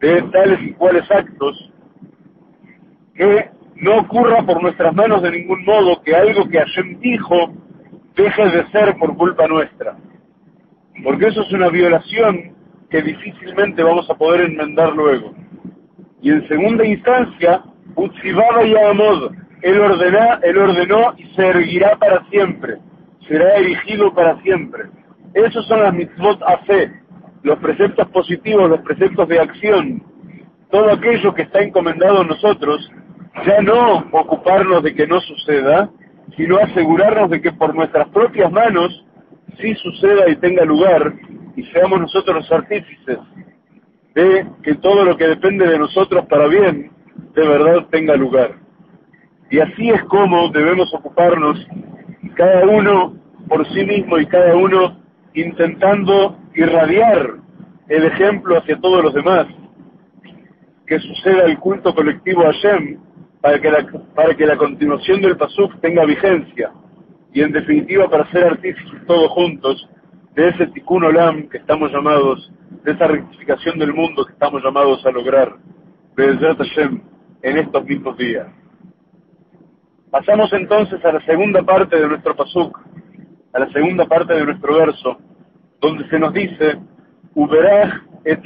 de tales y cuales actos, que no ocurra por nuestras manos de ningún modo que algo que Hashem dijo deje de ser por culpa nuestra. Porque eso es una violación que difícilmente vamos a poder enmendar luego. Y en segunda instancia, Utsibaba y Amod, él, él ordenó y se erguirá para siempre, será erigido para siempre. Esos son las mitzvot a fe, los preceptos positivos, los preceptos de acción, todo aquello que está encomendado a nosotros, ya no ocuparnos de que no suceda, sino asegurarnos de que por nuestras propias manos sí suceda y tenga lugar y seamos nosotros los artífices de que todo lo que depende de nosotros para bien de verdad tenga lugar. Y así es como debemos ocuparnos cada uno por sí mismo y cada uno intentando irradiar el ejemplo hacia todos los demás, que suceda el culto colectivo a Hashem para que la, para que la continuación del Pasuk tenga vigencia y en definitiva para ser artífices todos juntos de ese tikkun olam que estamos llamados, de esa rectificación del mundo que estamos llamados a lograr, Hashem, en estos mismos días. Pasamos entonces a la segunda parte de nuestro pasuk, a la segunda parte de nuestro verso, donde se nos dice, et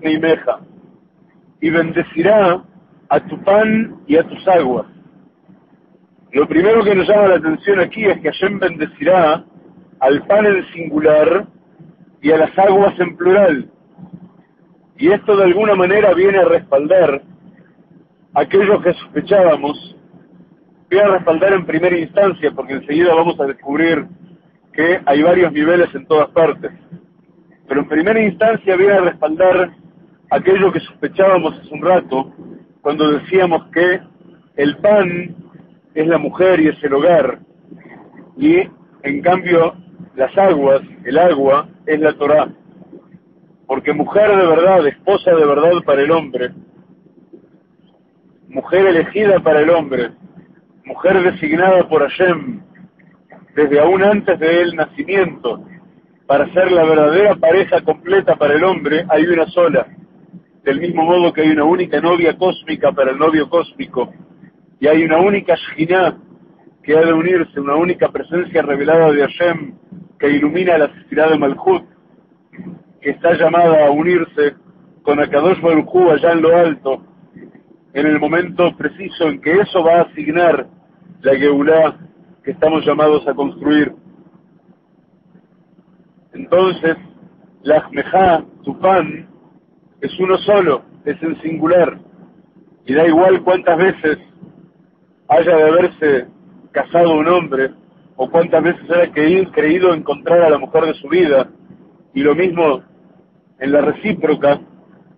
neimeja, y bendecirá a tu pan y a tus aguas. Lo primero que nos llama la atención aquí es que Hashem bendecirá al pan en singular y a las aguas en plural. Y esto de alguna manera viene a respaldar aquello que sospechábamos voy a respaldar en primera instancia, porque enseguida vamos a descubrir que hay varios niveles en todas partes. Pero en primera instancia voy a respaldar aquello que sospechábamos hace un rato, cuando decíamos que el pan es la mujer y es el hogar, y en cambio las aguas, el agua, es la Torah. Porque mujer de verdad, esposa de verdad para el hombre, mujer elegida para el hombre, mujer designada por Hashem desde aún antes del nacimiento para ser la verdadera pareja completa para el hombre, hay una sola. Del mismo modo que hay una única novia cósmica para el novio cósmico, y hay una única Shekhinah que ha de unirse, una única presencia revelada de Hashem que ilumina la ciudad de Malchut, que está llamada a unirse con Akadosh Baruch allá en lo alto, en el momento preciso en que eso va a asignar la Geulá que estamos llamados a construir. Entonces, la Ajmejá, tu pan, es uno solo, es en singular, y da igual cuántas veces haya de haberse casado un hombre, o cuántas veces haya creído encontrar a la mujer de su vida, y lo mismo en la recíproca,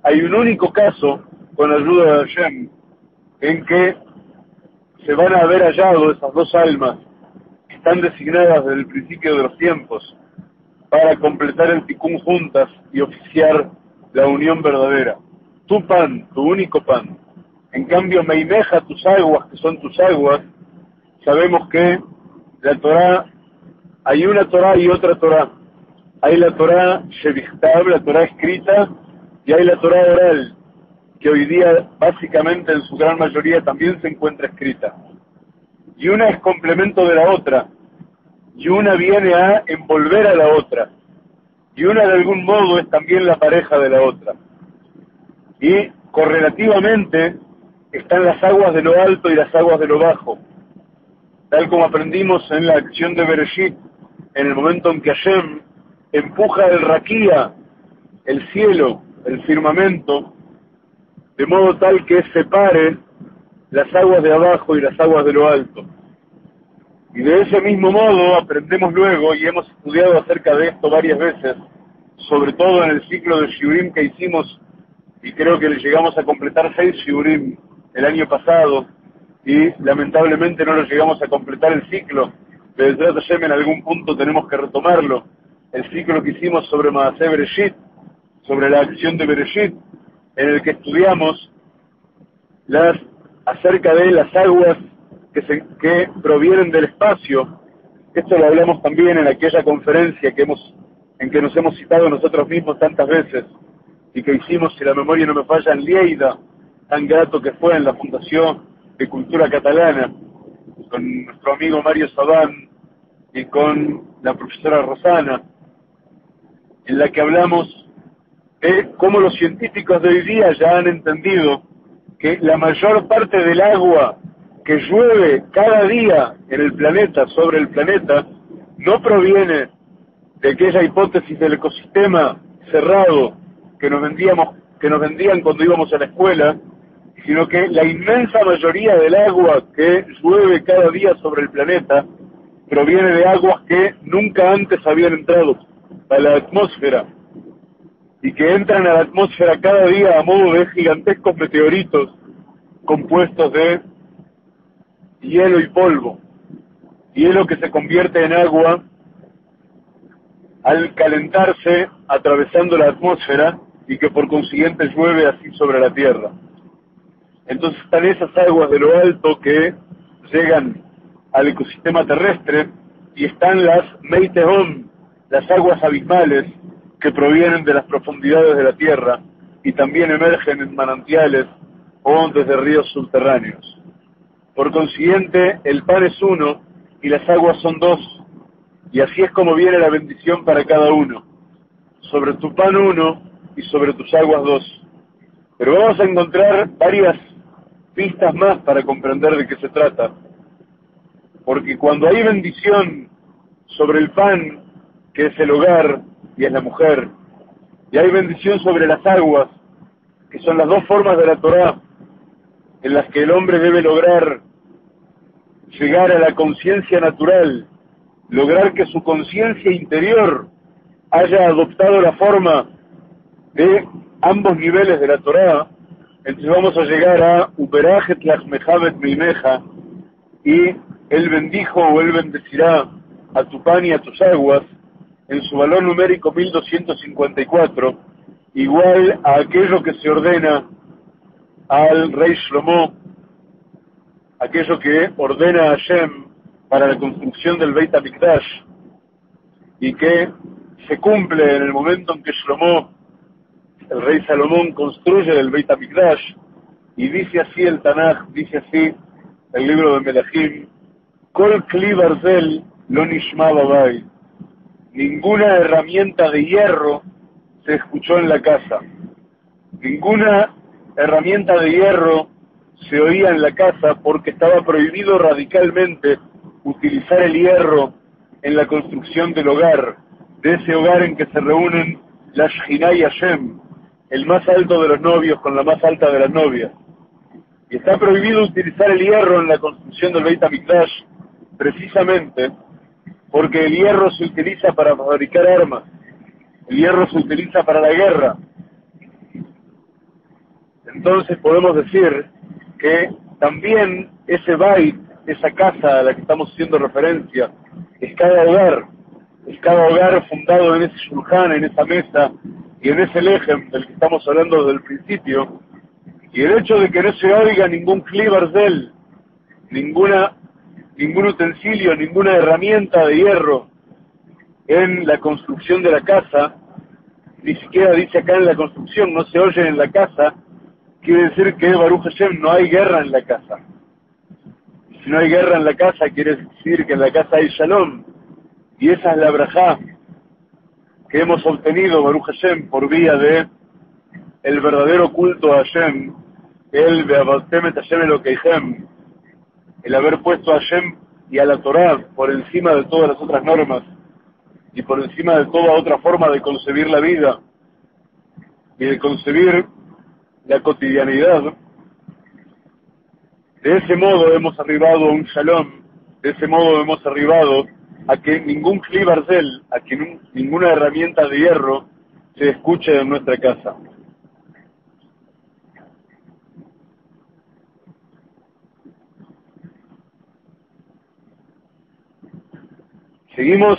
hay un único caso, con ayuda de Hashem, en que se van a haber hallado esas dos almas que están designadas desde el principio de los tiempos para completar el ticún juntas y oficiar la unión verdadera. Tu pan, tu único pan. En cambio, meimeja tus aguas, que son tus aguas, sabemos que la Torah, hay una Torah y otra Torah. Hay la Torah Shevichtab, la Torah escrita, y hay la Torah oral, que hoy día básicamente en su gran mayoría también se encuentra escrita. Y una es complemento de la otra, y una viene a envolver a la otra, y una de algún modo es también la pareja de la otra. Y correlativamente están las aguas de lo alto y las aguas de lo bajo, tal como aprendimos en la acción de Bereshit, en el momento en que Hashem empuja el raquía, el cielo, el firmamento, de modo tal que separe las aguas de abajo y las aguas de lo alto. Y de ese mismo modo aprendemos luego, y hemos estudiado acerca de esto varias veces, sobre todo en el ciclo de Shiurim que hicimos, y creo que le llegamos a completar seis Shiurim el año pasado, y lamentablemente no lo llegamos a completar el ciclo, Bezrat Hashem en algún punto tenemos que retomarlo. El ciclo que hicimos sobre Maaseh Bereshit, sobre la acción de Bereshit, en el que estudiamos las acerca de las aguas que, se, que provienen del espacio. Esto lo hablamos también en aquella conferencia que hemos, en que nos hemos citado nosotros mismos tantas veces y que hicimos, si la memoria no me falla, en Lleida, tan grato que fue en la Fundación de Cultura Catalana, con nuestro amigo Mario Sabán y con la profesora Rosana, en la que hablamos de cómo los científicos de hoy día ya han entendido que la mayor parte del agua que llueve cada día en el planeta, sobre el planeta, no proviene de aquella hipótesis del ecosistema cerrado que nos vendíamos, que nos vendían cuando íbamos a la escuela, sino que la inmensa mayoría del agua que llueve cada día sobre el planeta proviene de aguas que nunca antes habían entrado a la atmósfera y que entran a la atmósfera cada día a modo de gigantescos meteoritos compuestos de hielo y polvo. Hielo que se convierte en agua al calentarse atravesando la atmósfera y que por consiguiente llueve así sobre la tierra. Entonces están esas aguas de lo alto que llegan al ecosistema terrestre y están las Meitehom, las aguas abismales que provienen de las profundidades de la tierra y también emergen en manantiales o desde ríos subterráneos. Por consiguiente, el pan es uno y las aguas son dos, y así es como viene la bendición para cada uno. Sobre tu pan uno y sobre tus aguas dos. Pero vamos a encontrar varias pistas más para comprender de qué se trata. Porque cuando hay bendición sobre el pan, que es el hogar y es la mujer, y hay bendición sobre las aguas, que son las dos formas de la Torah en las que el hombre debe lograr llegar a la conciencia natural, lograr que su conciencia interior haya adoptado la forma de ambos niveles de la Torah, entonces vamos a llegar a Uberajet Lachmejavet Mimeja y Él bendijo o Él bendecirá a tu pan y a tus aguas en su valor numérico 1254, igual a aquello que se ordena al rey Shlomo, aquello que ordena Hashem para la construcción del Beit HaMikdash y que se cumple en el momento en que Shlomo el rey Salomón construye el Beit HaMikdash y dice así el Tanaj, dice así el libro de Melachim, Kol Kli Barzel lo nishma. Ninguna herramienta de hierro se escuchó en la casa. Ninguna herramienta de hierro se oía en la casa porque estaba prohibido radicalmente utilizar el hierro en la construcción del hogar, de ese hogar en que se reúnen la Shina y Hashem, el más alto de los novios con la más alta de las novias. Y está prohibido utilizar el hierro en la construcción del Beit HaMikdash precisamente porque el hierro se utiliza para fabricar armas, el hierro se utiliza para la guerra. Entonces podemos decir que también ese Bait, esa casa a la que estamos haciendo referencia, es cada hogar, es cada hogar fundado en ese shulchan, en esa mesa, y en ese eje del que estamos hablando desde el principio, y el hecho de que no se oiga ningún él, ninguna, ningún utensilio, ninguna herramienta de hierro en la construcción de la casa, ni siquiera dice acá en la construcción, no se oye en la casa, quiere decir que Baruch Hashem no hay guerra en la casa. Si no hay guerra en la casa, quiere decir que en la casa hay shalom. Y esa es la brajá que hemos obtenido, Baruch Hashem, por vía de el verdadero culto a Hashem, el Beabatemet Hashem Elokeichem, el haber puesto a Hashem y a la Torah por encima de todas las otras normas y por encima de toda otra forma de concebir la vida y de concebir la cotidianidad. De ese modo hemos arribado a un shalom, de ese modo hemos arribado a que ningún clibarcel, a que ninguna herramienta de hierro se escuche en nuestra casa. Seguimos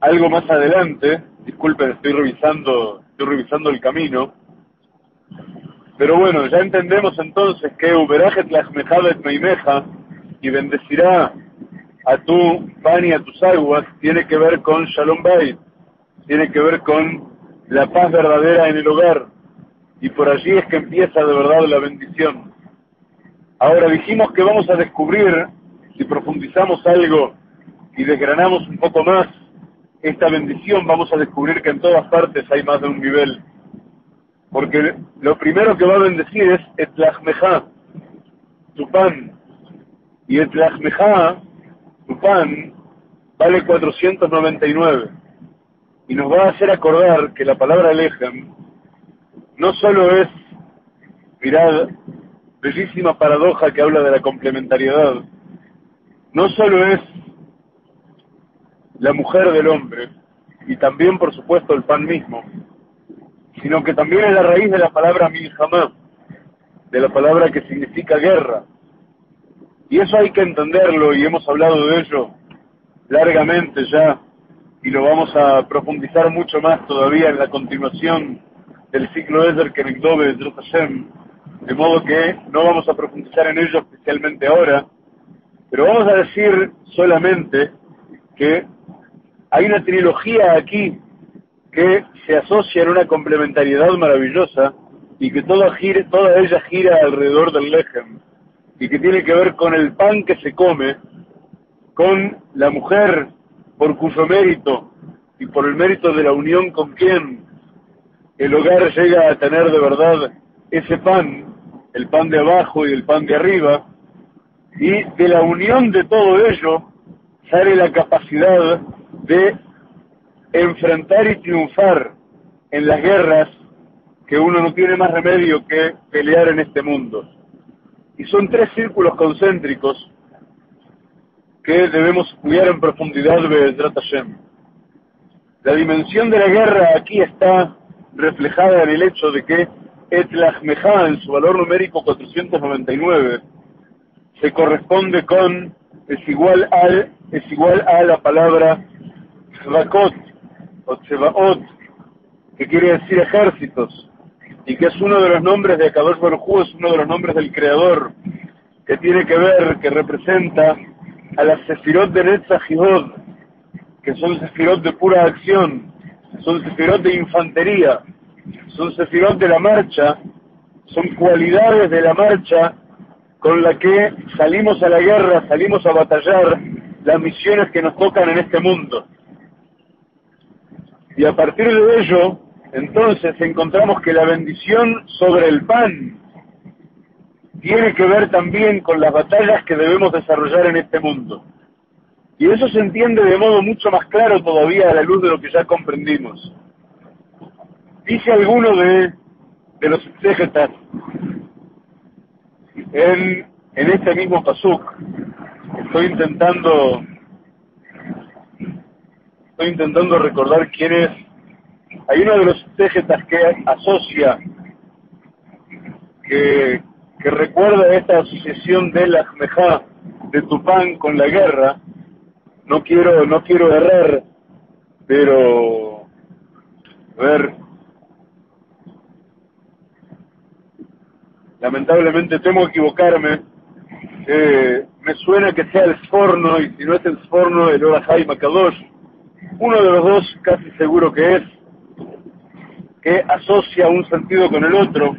algo más adelante, disculpen, estoy revisando, estoy revisando el camino, pero bueno, ya entendemos entonces que Uberajet la Meimeja y bendecirá a tu pan y a tus aguas tiene que ver con Shalom Bayit, tiene que ver con la paz verdadera en el hogar. Y por allí es que empieza de verdad la bendición. Ahora dijimos que vamos a descubrir, si profundizamos algo y desgranamos un poco más esta bendición, vamos a descubrir que en todas partes hay más de un nivel. Porque lo primero que va a bendecir es Etlachmeja, tu pan. Y Etlachmeja, tu pan, vale 499 y nos va a hacer acordar que la palabra Lechem no solo es, mirad, bellísima paradoja que habla de la complementariedad, no solo es la mujer del hombre, y también por supuesto el pan mismo, sino que también es la raíz de la palabra milhamá, de la palabra que significa guerra. Y eso hay que entenderlo y hemos hablado de ello largamente ya y lo vamos a profundizar mucho más todavía en la continuación del ciclo Ezer Kenegdove de Hashem, de modo que no vamos a profundizar en ello especialmente ahora, pero vamos a decir solamente que hay una trilogía aquí que se asocia en una complementariedad maravillosa y que toda, toda ella gira alrededor del lejem y que tiene que ver con el pan que se come, con la mujer por cuyo mérito y por el mérito de la unión con quien el hogar llega a tener de verdad ese pan, el pan de abajo y el pan de arriba, y de la unión de todo ello sale la capacidad de enfrentar y triunfar en las guerras que uno no tiene más remedio que pelear en este mundo. Y son tres círculos concéntricos que debemos estudiar en profundidad de Hashem. La dimensión de la guerra aquí está reflejada en el hecho de que Etlachmeja, en su valor numérico 499, se corresponde con, es igual al, es igual a la palabra Tzvakot, o que quiere decir ejércitos, y que es uno de los nombres de Kadosh Baruj es uno de los nombres del Creador, que tiene que ver, que representa a las sefirot de Netzach que son sefirot de pura acción, son sefirot de infantería, son sefirot de la marcha, son cualidades de la marcha con la que salimos a la guerra, salimos a batallar las misiones que nos tocan en este mundo. Y a partir de ello, entonces encontramos que la bendición sobre el pan tiene que ver también con las batallas que debemos desarrollar en este mundo. Y eso se entiende de modo mucho más claro todavía a la luz de lo que ya comprendimos. Dice alguno de, de los exégetas en, en este mismo pasuk, estoy intentando estoy intentando recordar quién es. Hay uno de los exégetas que asocia que recuerda esta asociación de la Jmejá de Tupán con la guerra. No quiero, no quiero errar, pero a ver, lamentablemente temo equivocarme. Eh, me suena que sea el Sforno, y si no es el Sforno, el Orahai Makadosh. Uno de los dos, casi seguro que es, que asocia un sentido con el otro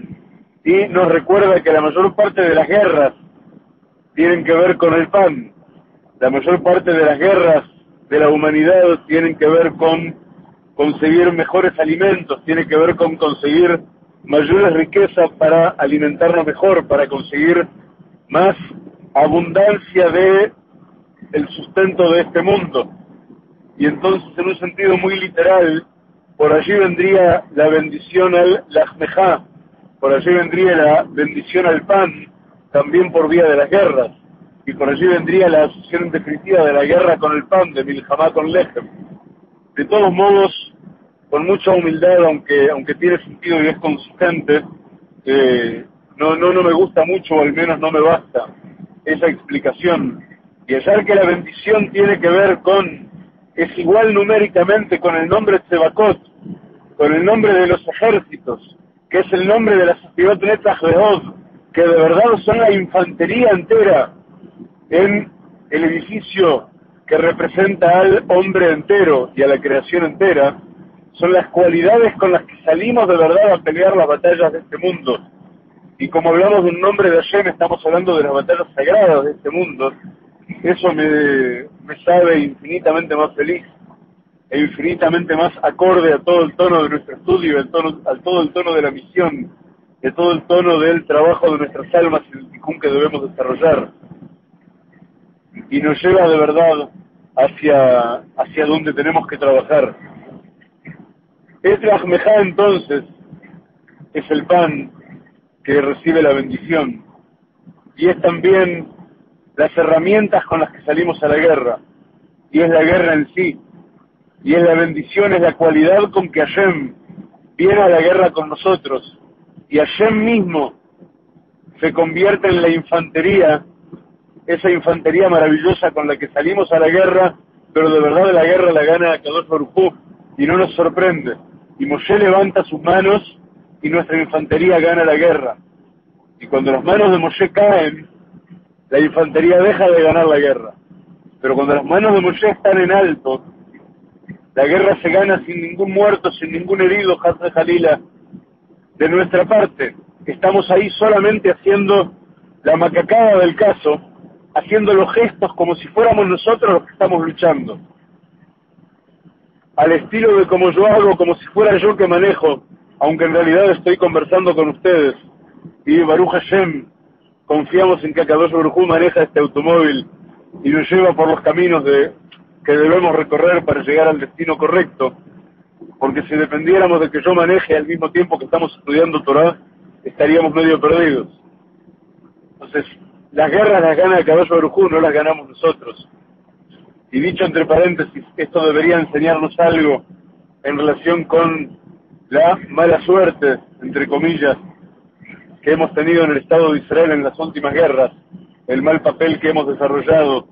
y nos recuerda que la mayor parte de las guerras tienen que ver con el pan. La mayor parte de las guerras de la humanidad tienen que ver con conseguir mejores alimentos, tiene que ver con conseguir mayores riquezas para alimentarnos mejor, para conseguir más abundancia de el sustento de este mundo. Y entonces, en un sentido muy literal, por allí vendría la bendición al lajmejá, por allí vendría la bendición al pan, también por vía de las guerras, y por allí vendría la asociación definitiva de la guerra con el pan, de Milhamá con Lechem. De todos modos, con mucha humildad, aunque, aunque tiene sentido y es consistente, eh, no, no, no me gusta mucho, o al menos no me basta esa explicación. Y hallar que la bendición tiene que ver con es igual numéricamente con el nombre Tsebakot, con el nombre de los ejércitos, que es el nombre de la sociedad Netzach que de verdad son la infantería entera en el edificio que representa al hombre entero y a la creación entera, son las cualidades con las que salimos de verdad a pelear las batallas de este mundo. Y como hablamos de un nombre de Hashem, estamos hablando de las batallas sagradas de este mundo. Eso me, me sabe infinitamente más feliz e infinitamente más acorde a todo el tono de nuestro estudio, al, todo el tono de la misión, de todo el tono del trabajo de nuestras almas y el ticún que debemos desarrollar. Y nos lleva de verdad hacia, hacia donde tenemos que trabajar. Es la entonces, es el pan que recibe la bendición. Y es también las herramientas con las que salimos a la guerra. Y es la guerra en sí. Y es la bendición, es la cualidad con que Hashem viene a la guerra con nosotros. Y Hashem mismo se convierte en la infantería, esa infantería maravillosa con la que salimos a la guerra, pero de verdad la guerra la gana Kadosh Baruj y no nos sorprende y Moshe levanta sus manos y nuestra infantería gana la guerra. Y cuando las manos de Moshe caen, la infantería deja de ganar la guerra. Pero cuando las manos de Moshe están en alto, la guerra se gana sin ningún muerto, sin ningún herido, de Jalila. De nuestra parte, estamos ahí solamente haciendo la macacada del caso, haciendo los gestos como si fuéramos nosotros los que estamos luchando al estilo de como yo hago, como si fuera yo que manejo, aunque en realidad estoy conversando con ustedes. Y Baruch Hashem, confiamos en que Akadosh Baruj maneja este automóvil y nos lleva por los caminos de, que debemos recorrer para llegar al destino correcto. Porque si dependiéramos de que yo maneje al mismo tiempo que estamos estudiando Torah, estaríamos medio perdidos. Entonces, las guerras las gana Akadosh Baruj no las ganamos nosotros. Y dicho entre paréntesis, esto debería enseñarnos algo en relación con la mala suerte, entre comillas, que hemos tenido en el Estado de Israel en las últimas guerras, el mal papel que hemos desarrollado,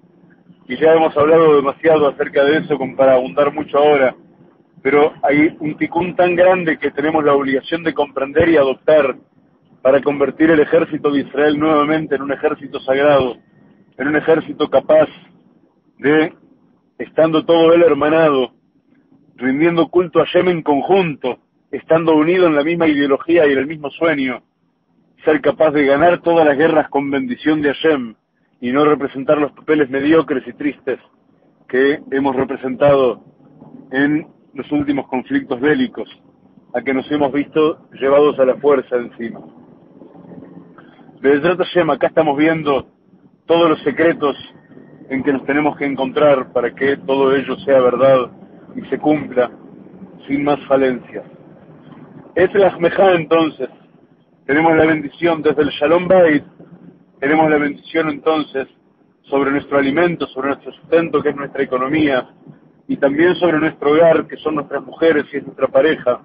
y ya hemos hablado demasiado acerca de eso como para abundar mucho ahora, pero hay un ticún tan grande que tenemos la obligación de comprender y adoptar para convertir el ejército de Israel nuevamente en un ejército sagrado, en un ejército capaz de estando todo él hermanado, rindiendo culto a Hashem en conjunto, estando unido en la misma ideología y en el mismo sueño, ser capaz de ganar todas las guerras con bendición de Hashem y no representar los papeles mediocres y tristes que hemos representado en los últimos conflictos bélicos, a que nos hemos visto llevados a la fuerza encima. Desde Hashem, acá estamos viendo todos los secretos en que nos tenemos que encontrar para que todo ello sea verdad y se cumpla sin más falencias. Es la entonces. Tenemos la bendición desde el Shalom Bait, tenemos la bendición entonces sobre nuestro alimento, sobre nuestro sustento, que es nuestra economía, y también sobre nuestro hogar, que son nuestras mujeres y es nuestra pareja,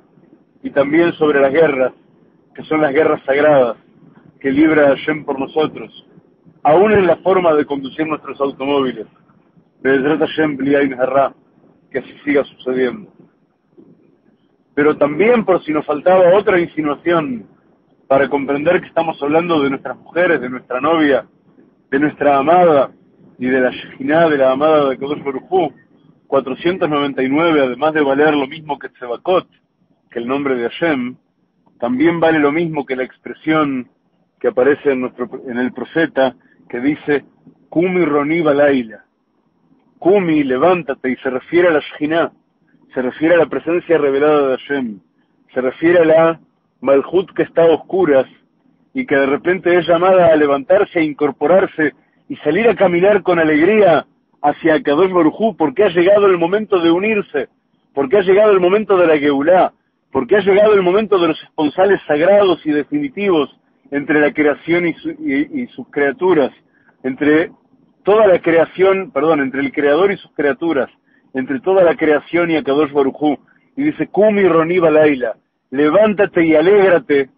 y también sobre las guerras, que son las guerras sagradas, que libra Hashem por nosotros aún en la forma de conducir nuestros automóviles. Que así siga sucediendo. Pero también por si nos faltaba otra insinuación para comprender que estamos hablando de nuestras mujeres, de nuestra novia, de nuestra amada y de la Shejina, de la amada de Kodosh Baruj 499, además de valer lo mismo que Tzebakot, que el nombre de Hashem, también vale lo mismo que la expresión que aparece en, el profeta, que dice, Kumi Roni Balaila. Kumi, levántate, y se refiere a la Shina, se refiere a la presencia revelada de Hashem, se refiere a la Malhut que está a oscuras y que de repente es llamada a levantarse, a incorporarse y salir a caminar con alegría hacia Kadosh Barujú, porque ha llegado el momento de unirse, porque ha llegado el momento de la Geulá, porque ha llegado el momento de los esponsales sagrados y definitivos entre la creación y, sus criaturas, entre toda la creación, perdón, entre el creador y sus criaturas, entre toda la creación y Akadosh Barujú. Y dice, Kumi Roni Balaila, levántate y alégrate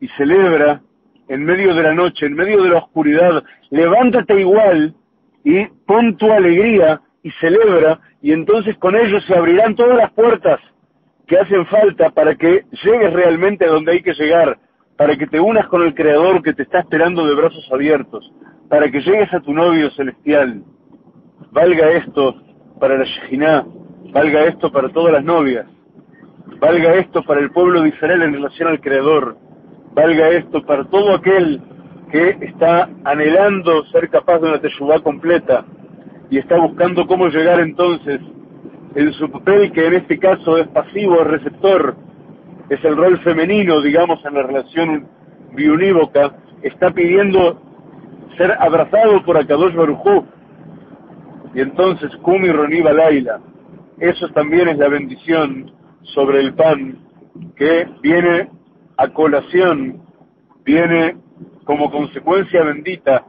y celebra en medio de la noche, en medio de la oscuridad, levántate igual y pon tu alegría y celebra y entonces con ellos se abrirán todas las puertas que hacen falta para que llegues realmente a donde hay que llegar, para que te unas con el Creador que te está esperando de brazos abiertos, para que llegues a tu novio celestial. Valga esto para la Shejinah, valga esto para todas las novias, valga esto para el pueblo de Israel en relación al Creador, valga esto para todo aquel que está anhelando ser capaz de una teshuvah completa y está buscando cómo llegar entonces en su papel, que en este caso es pasivo, receptor, es el rol femenino, digamos, en la relación biunívoca, está pidiendo ser abrazado por Akadosh Barujú. Y entonces, Kumi Roniba Laila, eso también es la bendición sobre el pan que viene a colación, viene como consecuencia bendita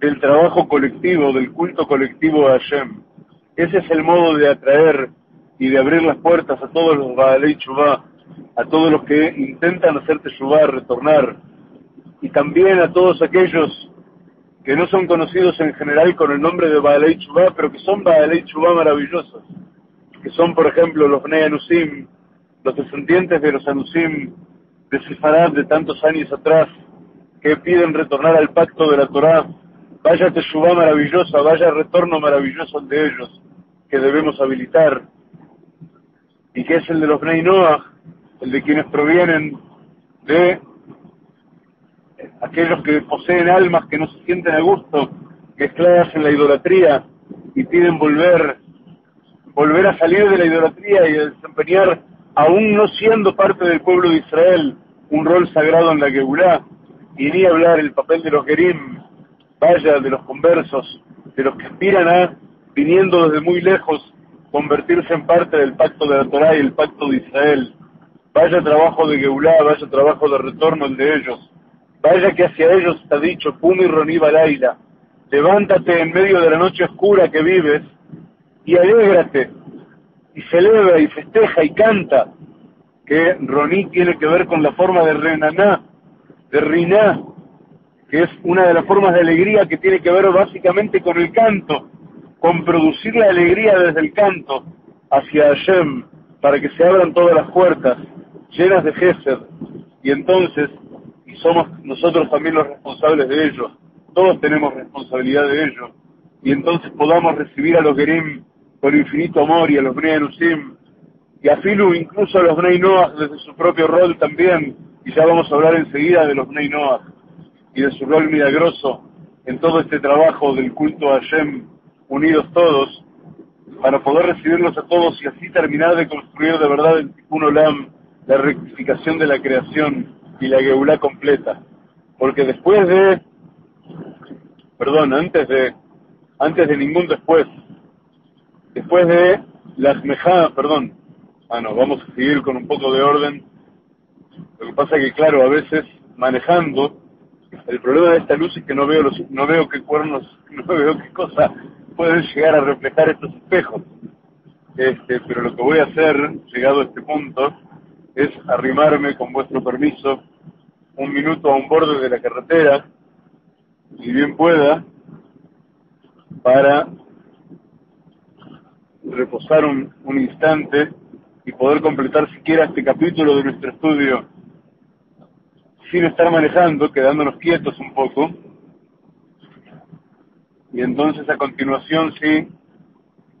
del trabajo colectivo, del culto colectivo a Hashem. Ese es el modo de atraer y de abrir las puertas a todos los Baalei Chubá, a todos los que intentan hacerte Chubá, retornar, y también a todos aquellos que no son conocidos en general con el nombre de Baalei Chubá, pero que son Baalei Chubá maravillosos, que son, por ejemplo, los Bnei Anusim, los descendientes de los Anusim de Sefarad de tantos años atrás, que piden retornar al pacto de la Torá, vaya Teshuvah maravillosa, vaya retorno maravilloso de ellos que debemos habilitar, y que es el de los Bnei Noah, el de quienes provienen de aquellos que poseen almas que no se sienten a gusto, mezcladas en la idolatría y piden volver, volver a salir de la idolatría y a desempeñar, aún no siendo parte del pueblo de Israel, un rol sagrado en la Geulá, y ni hablar el papel de los Gerim, vaya, de los conversos, de los que aspiran a, viniendo desde muy lejos, convertirse en parte del pacto de la Torá y el pacto de Israel. Vaya trabajo de Geulá, vaya trabajo de retorno el de ellos. Vaya que hacia ellos está dicho, Pumi Roní Balaila, levántate en medio de la noche oscura que vives y alégrate y celebra y festeja y canta, que Roní tiene que ver con la forma de Renaná, de Riná, que es una de las formas de alegría que tiene que ver básicamente con el canto, con producir la alegría desde el canto hacia Hashem, para que se abran todas las puertas llenas de Gesed, y entonces, y somos nosotros también los responsables de ello, todos tenemos responsabilidad de ello, y entonces podamos recibir a los Gerim con infinito amor y a los Bnei Anusim, y a Filu incluso a los Bnei Noah desde su propio rol también, y ya vamos a hablar enseguida de los Bnei Noah y de su rol milagroso en todo este trabajo del culto a Hashem, unidos todos, para poder recibirlos a todos y así terminar de construir de verdad el Tikkun Olam, la rectificación de la creación y la Geulá completa. Porque después de, perdón, antes de, antes de ningún después, después de las mejadas, perdón, ah no, vamos a seguir con un poco de orden. Lo que pasa es que claro, a veces manejando, el problema de esta luz es que no veo los, no veo qué cuernos, no veo qué cosa pueden llegar a reflejar estos espejos. Este, pero lo que voy a hacer, llegado a este punto, es arrimarme, con vuestro permiso, un minuto a un borde de la carretera, si bien pueda, para reposar un, un instante y poder completar siquiera este capítulo de nuestro estudio sin estar manejando, quedándonos quietos un poco. Y entonces a continuación sí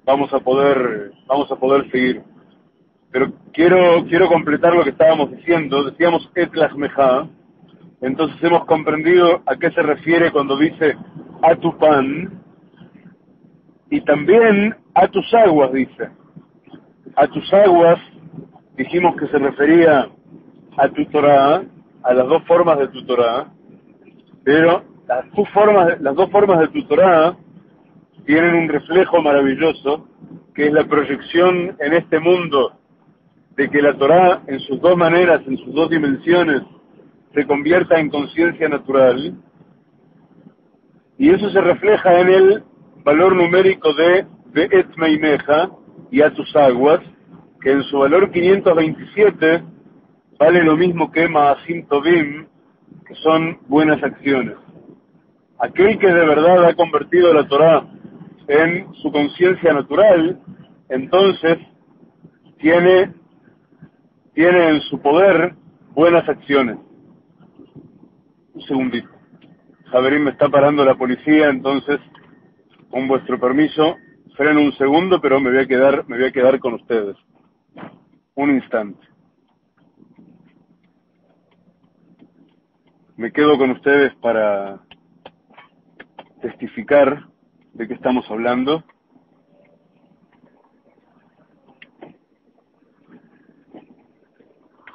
vamos a poder vamos a poder seguir. Pero quiero quiero completar lo que estábamos diciendo. Decíamos et meja. Entonces hemos comprendido a qué se refiere cuando dice a tu pan y también a tus aguas dice. A tus aguas dijimos que se refería a tu Torah a las dos formas de tu Torah, pero las dos formas, las dos formas de tu Torah tienen un reflejo maravilloso, que es la proyección en este mundo de que la Torah en sus dos maneras, en sus dos dimensiones, se convierta en conciencia natural, y eso se refleja en el valor numérico de Be'et Meimeja y a tus aguas, que en su valor 527 vale lo mismo que Maasim Tovim, que son buenas acciones. Aquel que de verdad ha convertido la Torah en su conciencia natural, entonces tiene, tiene en su poder buenas acciones. Un segundito. Javerín me está parando la policía, entonces, con vuestro permiso, freno un segundo, pero me voy a quedar, me voy a quedar con ustedes. Un instante. Me quedo con ustedes para testificar de qué estamos hablando.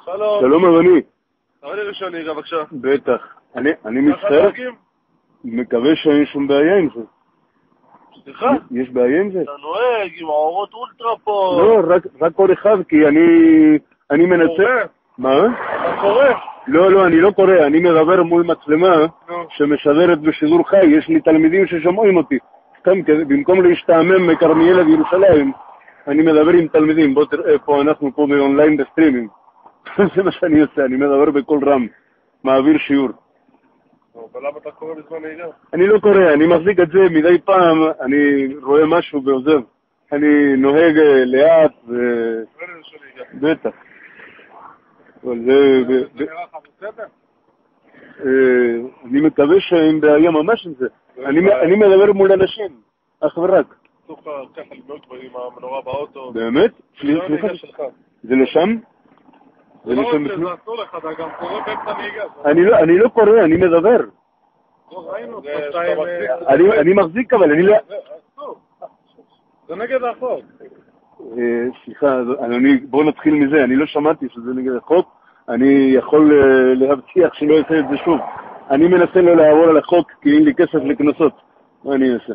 שלום. שלום אדוני. תעלה ראשוני גם בבקשה. בטח. אני, אני מצטער, חלקים? מקווה שאין שום בעיה עם זה. סליחה? יש בעיה עם זה? אתה נוהג עם האורות אולטרה פה. לא, רק, רק אחד, כי אני, אני. קורא? מה? אתה קורא? לא, לא, אני לא קורא, אני מדבר מול מצלמה. שמשדרת בשידור חי, יש לי תלמידים ששומעים אותי. סתם, כדי- במקום להשתעמם מכרמיאל עד ירושלים, אני מדבר עם תלמידים. בוא תראה, פה אנחנו פה באונליין בסטרימינג. זה מה שאני עושה, אני מדבר בקול רם, מעביר שיעור. אבל למה אתה קורא בזמן נהיגה? אני לא קורא, אני מחזיק את זה מדי פעם, אני רואה משהו ועוזב. אני נוהג אה, לאט, ו... בטח. אבל זה... ב- זה ב- נראה לך בסדר? אה, אני מקווה שאין בעיה ממש עם זה. אני, מדבר מול אנשים, אך ורק. ככה לבנות עם המנורה באוטו. באמת? לא סליחה. זה לשם? זה לא אסור לך, אתה גם קורא באמצע נהיגה. אני לא- אני לא קורא, אני מדבר. לא אני מחזיק אבל אני לא... זה נגד החוק. אה, סליחה, בואו נתחיל מזה. אני לא שמעתי שזה נגד החוק. אני יכול אה, להבטיח שלא אעשה את זה שוב. אני מנסה לא לעבור על החוק כי אין לי כסף לקנסות. מה אני אעשה?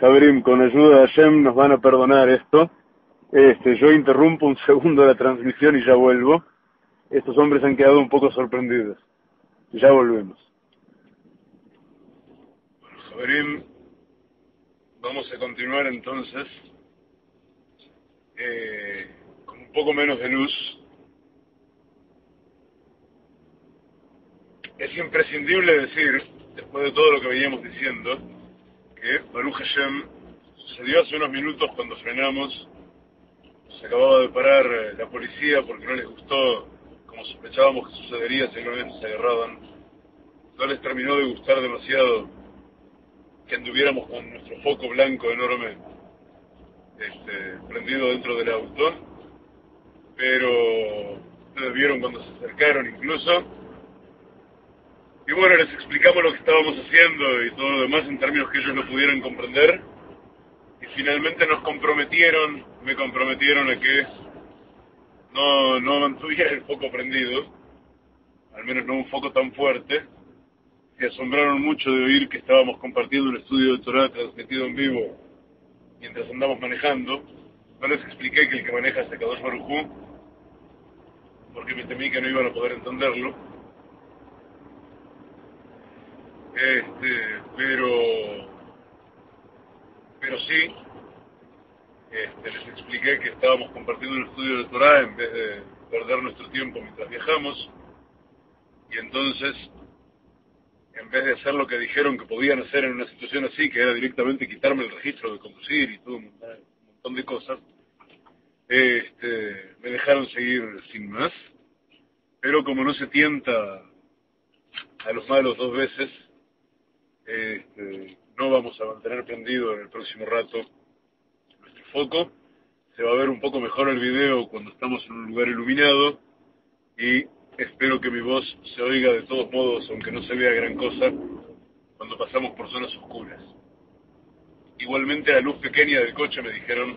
Javerim, con ayuda de Hashem nos van a perdonar esto. Este, yo interrumpo un segundo la transmisión y ya vuelvo. Estos hombres han quedado un poco sorprendidos. Ya volvemos. Bueno, Javerim, vamos a continuar entonces eh, con un poco menos de luz. Es imprescindible decir, después de todo lo que veníamos diciendo, que Baruch Hashem sucedió hace unos minutos cuando frenamos. Se acababa de parar eh, la policía porque no les gustó, como sospechábamos que sucedería si alguna vez nos agarraban. No les terminó de gustar demasiado que anduviéramos con nuestro foco blanco enorme este, prendido dentro del auto. Pero ustedes vieron cuando se acercaron incluso. Y bueno, les explicamos lo que estábamos haciendo y todo lo demás en términos que ellos lo pudieran comprender. Finalmente nos comprometieron, me comprometieron a que no, no mantuviera el foco prendido, al menos no un foco tan fuerte. Se asombraron mucho de oír que estábamos compartiendo un estudio de Torah transmitido en vivo mientras andamos manejando. No les expliqué que el que maneja es Kadosh Baruj porque me temí que no iban a poder entenderlo. Este, pero, pero sí, este, les expliqué que estábamos compartiendo un estudio de Torah en vez de perder nuestro tiempo mientras viajamos. Y entonces, en vez de hacer lo que dijeron que podían hacer en una situación así, que era directamente quitarme el registro de conducir y todo un montón de cosas, este, me dejaron seguir sin más. Pero como no se tienta a los malos dos veces, este, no vamos a mantener prendido en el próximo rato nuestro foco. Se va a ver un poco mejor el video cuando estamos en un lugar iluminado y espero que mi voz se oiga de todos modos, aunque no se vea gran cosa, cuando pasamos por zonas oscuras. Igualmente la luz pequeña del coche me dijeron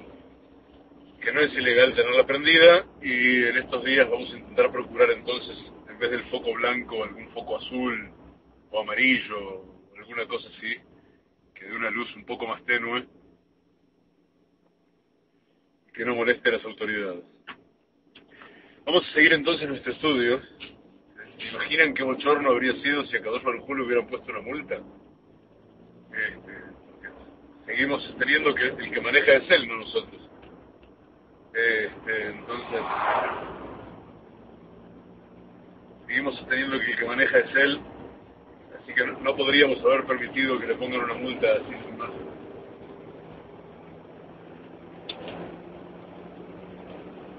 que no es ilegal tenerla prendida y en estos días vamos a intentar procurar entonces, en vez del foco blanco, algún foco azul o amarillo o alguna cosa así, que dé una luz un poco más tenue, que no moleste a las autoridades. Vamos a seguir entonces nuestro estudio. ¿Se imaginan qué bochorno habría sido si a Kadosh le hubieran puesto una multa? Este, seguimos sosteniendo que el que maneja es él, no nosotros. Este, entonces, seguimos sosteniendo que el que maneja es él, así que no, no podríamos haber permitido que le pongan una multa así sin más.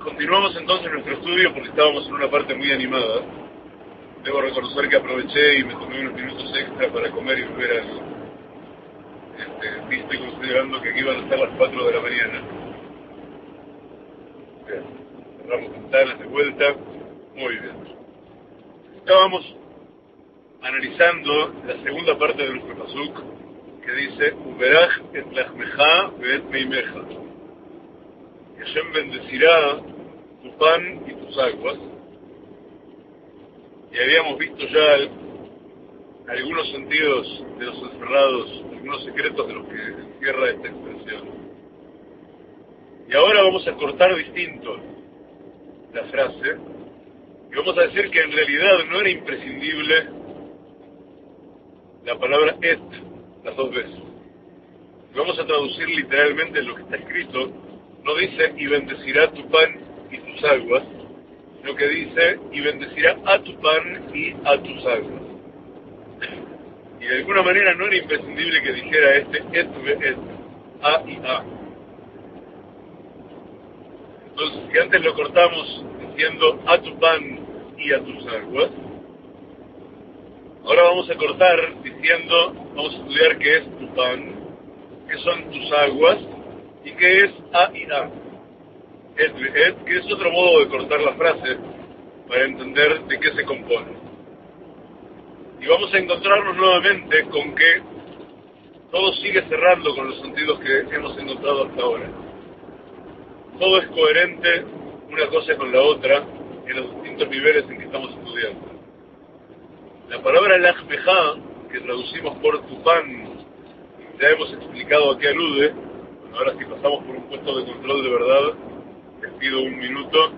Continuamos entonces nuestro estudio porque estábamos en una parte muy animada. Debo reconocer que aproveché y me tomé unos minutos extra para comer y volver al... Este, visto y considerando que aquí iban a ser las 4 de la mañana. Bien, cerramos ventanas de vuelta. Muy bien. Estábamos analizando la segunda parte de nuestro pasuk que dice Uberach et lachmecha ve'et meimecha. Que Hashem bendecirá tu pan y tus aguas. Y habíamos visto ya algunos sentidos de los encerrados, algunos secretos de los que encierra esta expresión. Y ahora vamos a cortar distinto la frase y vamos a decir que en realidad no era imprescindible la palabra et las dos veces. Vamos a traducir literalmente lo que está escrito. No dice y bendecirá tu pan y tus aguas, sino que dice y bendecirá a tu pan y a tus aguas. Y de alguna manera no era imprescindible que dijera este et, et, a y a. Entonces, si antes lo cortamos diciendo a tu pan y a tus aguas, ahora vamos a cortar diciendo, vamos a estudiar qué es tu pan, qué son tus aguas y qué es a y a. Que es otro modo de cortar la frase para entender de qué se compone. Y vamos a encontrarnos nuevamente con que todo sigue cerrando con los sentidos que hemos encontrado hasta ahora. Todo es coherente una cosa con la otra en los distintos niveles en que estamos estudiando. La palabra lachmeja, que traducimos por tu pan, ya hemos explicado a qué alude. Ahora si pasamos por un puesto de control de verdad, les pido un minuto,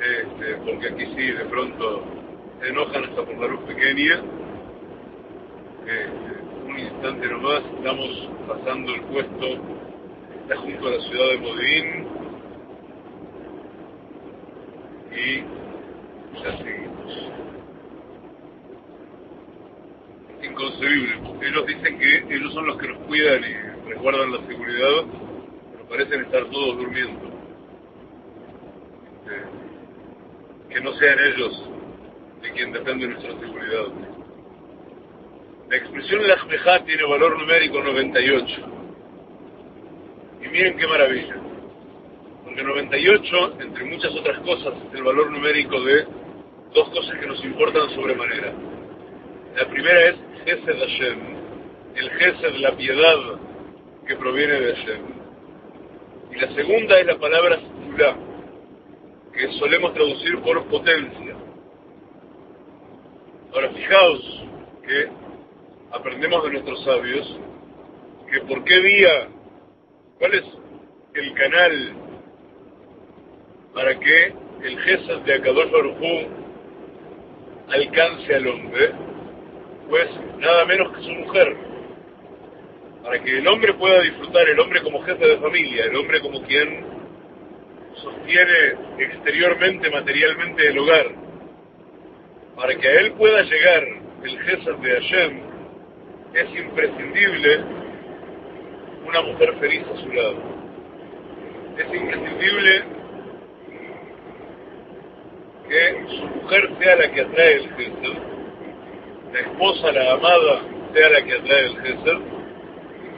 este, porque aquí sí de pronto se enojan hasta por la luz pequeña. Este, un instante nomás, estamos pasando el puesto, está junto a la ciudad de Modín, y ya seguimos. Es inconcebible. Ellos dicen que ellos son los que nos cuidan y resguardan la seguridad, pero parecen estar todos durmiendo. Este, que no sean ellos de quien depende nuestra seguridad. La expresión lajmejá tiene valor numérico 98. Y miren qué maravilla. Porque 98, entre muchas otras cosas, es el valor numérico de dos cosas que nos importan sobremanera. La primera es Gesed Hashem, el Gesed, la piedad que proviene de Hashem. Y la segunda es la palabra Sula, que solemos traducir por potencia. Ahora fijaos que aprendemos de nuestros sabios que por qué vía, cuál es el canal para que el Gesed de Akadosh Baruj alcance al hombre, pues nada menos que su mujer. Para que el hombre pueda disfrutar, el hombre como jefe de familia, el hombre como quien sostiene exteriormente, materialmente el hogar, para que a él pueda llegar el Gesed de Hashem, es imprescindible una mujer feliz a su lado. Es imprescindible que su mujer sea la que atrae el Gesed, la esposa, la amada, sea la que atrae el Gesed.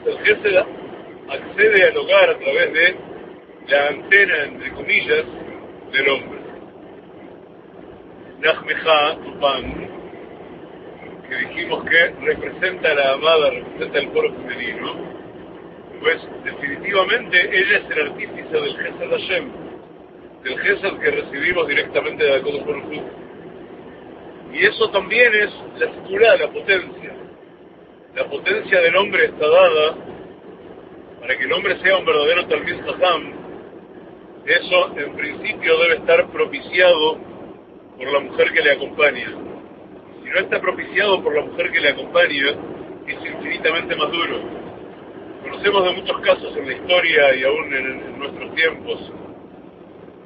El Gesed accede al hogar a través de la antena, entre comillas, del hombre. Nachmeja, tu pan, que dijimos que representa a la amada, representa el coro femenino, pues definitivamente ella es el artífice del Gesed Hashem, del Gesed que recibimos directamente de Akodos Baruj Y eso también es la estura, la potencia. La potencia del hombre está dada para que el hombre sea un verdadero Talmid Hazam. Eso en principio debe estar propiciado por la mujer que le acompaña. Si no está propiciado por la mujer que le acompaña, es infinitamente más duro. Conocemos de muchos casos en la historia y aún en, en nuestros tiempos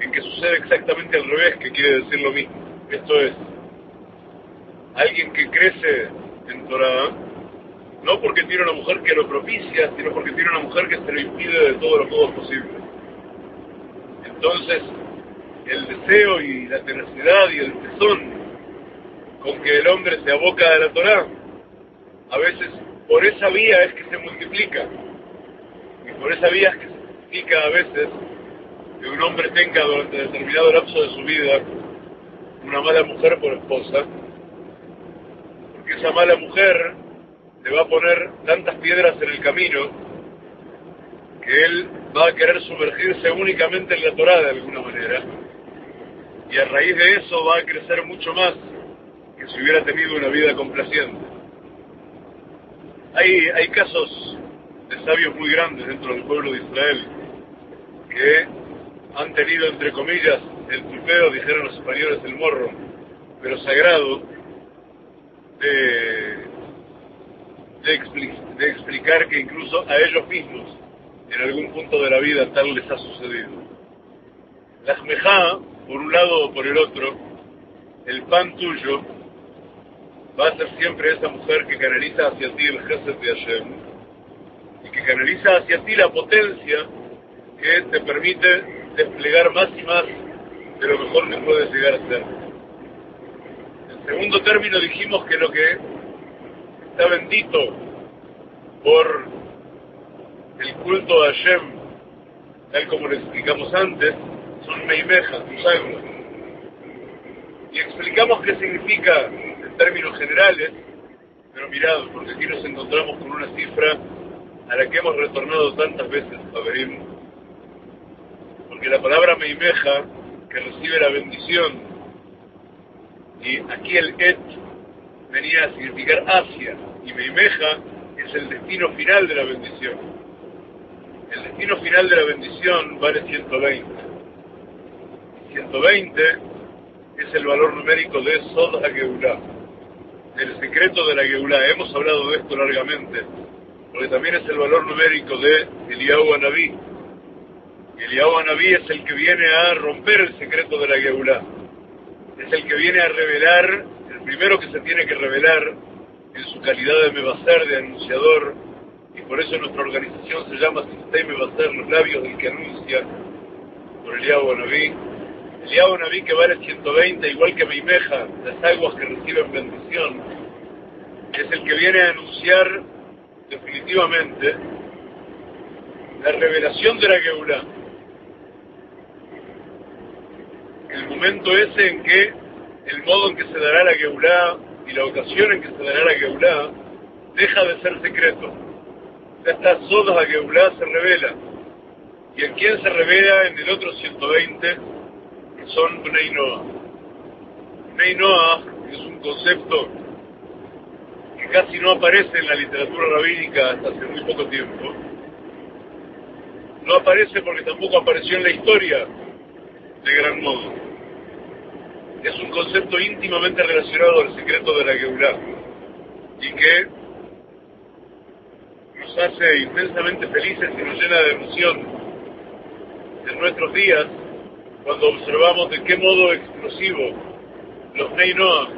en que sucede exactamente al revés, que quiere decir lo mismo. Esto es, alguien que crece en Torah, no porque tiene una mujer que lo propicia, sino porque tiene una mujer que se lo impide de todos los modos posibles. Entonces, el deseo y la tenacidad y el tesón con que el hombre se aboca a la Torah, a veces por esa vía es que se multiplica. Y por esa vía es que se multiplica a veces que un hombre tenga durante determinado lapso de su vida una mala mujer por esposa, porque esa mala mujer le va a poner tantas piedras en el camino que él va a querer sumergirse únicamente en la Torah de alguna manera, y a raíz de eso va a crecer mucho más que si hubiera tenido una vida complaciente. Hay, hay casos de sabios muy grandes dentro del pueblo de Israel que han tenido, entre comillas, el tupeo, dijeron los españoles, el morro, pero sagrado, de, de, explicar que incluso a ellos mismos, en algún punto de la vida, tal les ha sucedido. La jmejá, por un lado o por el otro, el pan tuyo, va a ser siempre esa mujer que canaliza hacia ti el Gesed de Hashem y que canaliza hacia ti la potencia que te permite desplegar más y más de lo mejor que puedes llegar a ser. En segundo término dijimos que lo que está bendito por el culto a Hashem, tal como lo explicamos antes, son meimejas, tus aguas. Y explicamos qué significa términos generales, pero mirad, porque aquí nos encontramos con una cifra a la que hemos retornado tantas veces, Faberim, porque la palabra meimeja, que recibe la bendición, y aquí el et venía a significar hacia, y meimeja es el destino final de la bendición. El destino final de la bendición vale 120. 120 es el valor numérico de Sod HaGeulah el secreto de la Geulá. Hemos hablado de esto largamente, porque también es el valor numérico de Eliyahu Anabí. Eliyahu Anabí es el que viene a romper el secreto de la Geulá. Es el que viene a revelar, el primero que se tiene que revelar en su calidad de Mebacer, de anunciador, y por eso nuestra organización se llama Sistema Mebacer, los labios del que anuncia, por Eliyahu Anabí Eliyahu Naví que vale 120, igual que Meimeja, las aguas que reciben bendición, es el que viene a anunciar definitivamente la revelación de la Geulá. El momento ese en que el modo en que se dará la Geulá y la ocasión en que se dará la Geulá deja de ser secreto. Esta soda la Geulá se revela. ¿Y en quién se revela en el otro 120? son Bnei Noah. Noah es un concepto que casi no aparece en la literatura rabínica hasta hace muy poco tiempo. No aparece porque tampoco apareció en la historia de gran modo. Es un concepto íntimamente relacionado al secreto de la Geulah y que nos hace intensamente felices y nos llena de emoción en nuestros días cuando observamos de qué modo explosivo los Neinoa,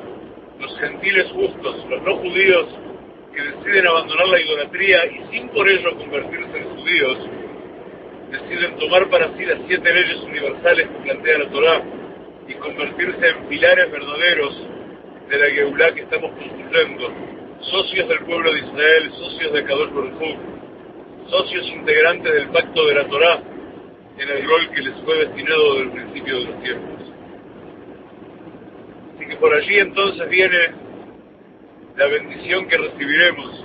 los gentiles justos, los no judíos que deciden abandonar la idolatría y sin por ello convertirse en judíos, deciden tomar para sí las siete leyes universales que plantea la Torá y convertirse en pilares verdaderos de la Geulah que estamos construyendo, socios del pueblo de Israel, socios de Kadosh Baruj socios integrantes del pacto de la Torá, en el rol que les fue destinado desde el principio de los tiempos. Así que por allí entonces viene la bendición que recibiremos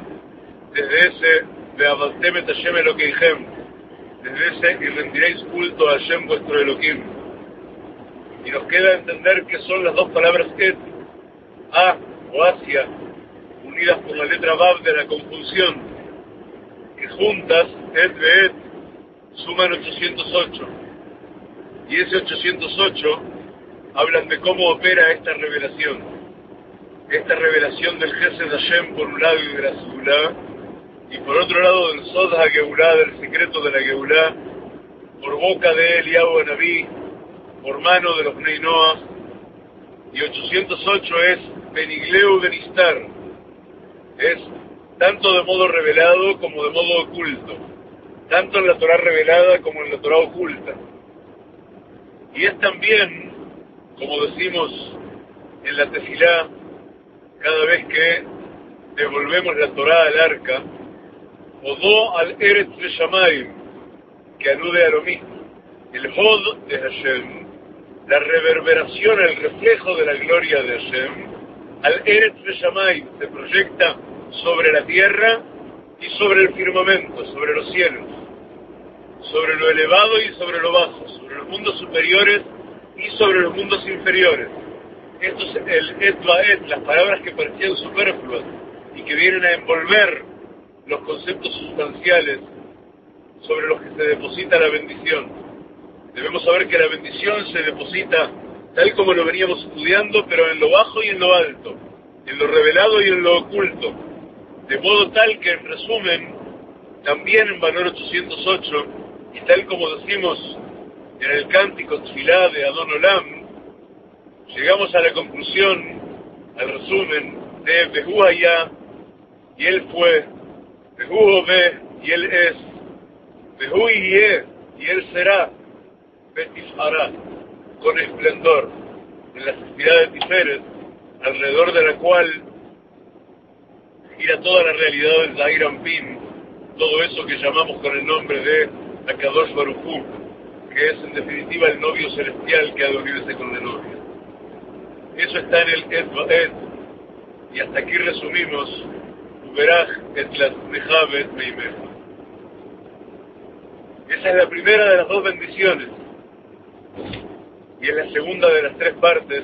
desde ese Beabatemet Hashem Elohim, desde ese y rendiréis culto a Hashem vuestro Elohim. Y nos queda entender que son las dos palabras et, a o hacia, unidas por la letra Bab de la conjunción, que juntas, et, et, suman 808. Y ese 808 hablan de cómo opera esta revelación. Esta revelación del Gesed Hashem por un lado y de la Segulá, y por otro lado Sodha Geulá, del secreto de la Geulá, por boca de Eliyahu Anabí, por mano de los Neinoa, y 808 es Benigleu Benistar, es tanto de modo revelado como de modo oculto tanto en la Torah revelada como en la Torah oculta. Y es también, como decimos en la tefilá, cada vez que devolvemos la Torá al arca, Odó al Eretz Shamayim, que alude a lo mismo. El Hod de Hashem, la reverberación, el reflejo de la gloria de Hashem, al Eretz Shamayim se proyecta sobre la tierra y sobre el firmamento, sobre los cielos, sobre lo elevado y sobre lo bajo, sobre los mundos superiores y sobre los mundos inferiores. Esto es el et las palabras que parecían superfluas y que vienen a envolver los conceptos sustanciales sobre los que se deposita la bendición. Debemos saber que la bendición se deposita tal como lo veníamos estudiando, pero en lo bajo y en lo alto, en lo revelado y en lo oculto, de modo tal que en resumen, también en valor 808, y tal como decimos en el cántico Tfilá de Adon Olam, llegamos a la conclusión, al resumen de Behuaya, y él fue, Behu ve, y él es, Behu y él será, Betifara, con esplendor, en la santidad de Tiferet, alrededor de la cual gira toda la realidad del Zahiran Pin, todo eso que llamamos con el nombre de Akadosh Baruchu, que es en definitiva el novio celestial que ha de unirse con la novia. Eso está en el Ed y hasta aquí resumimos Esa es la primera de las dos bendiciones y es la segunda de las tres partes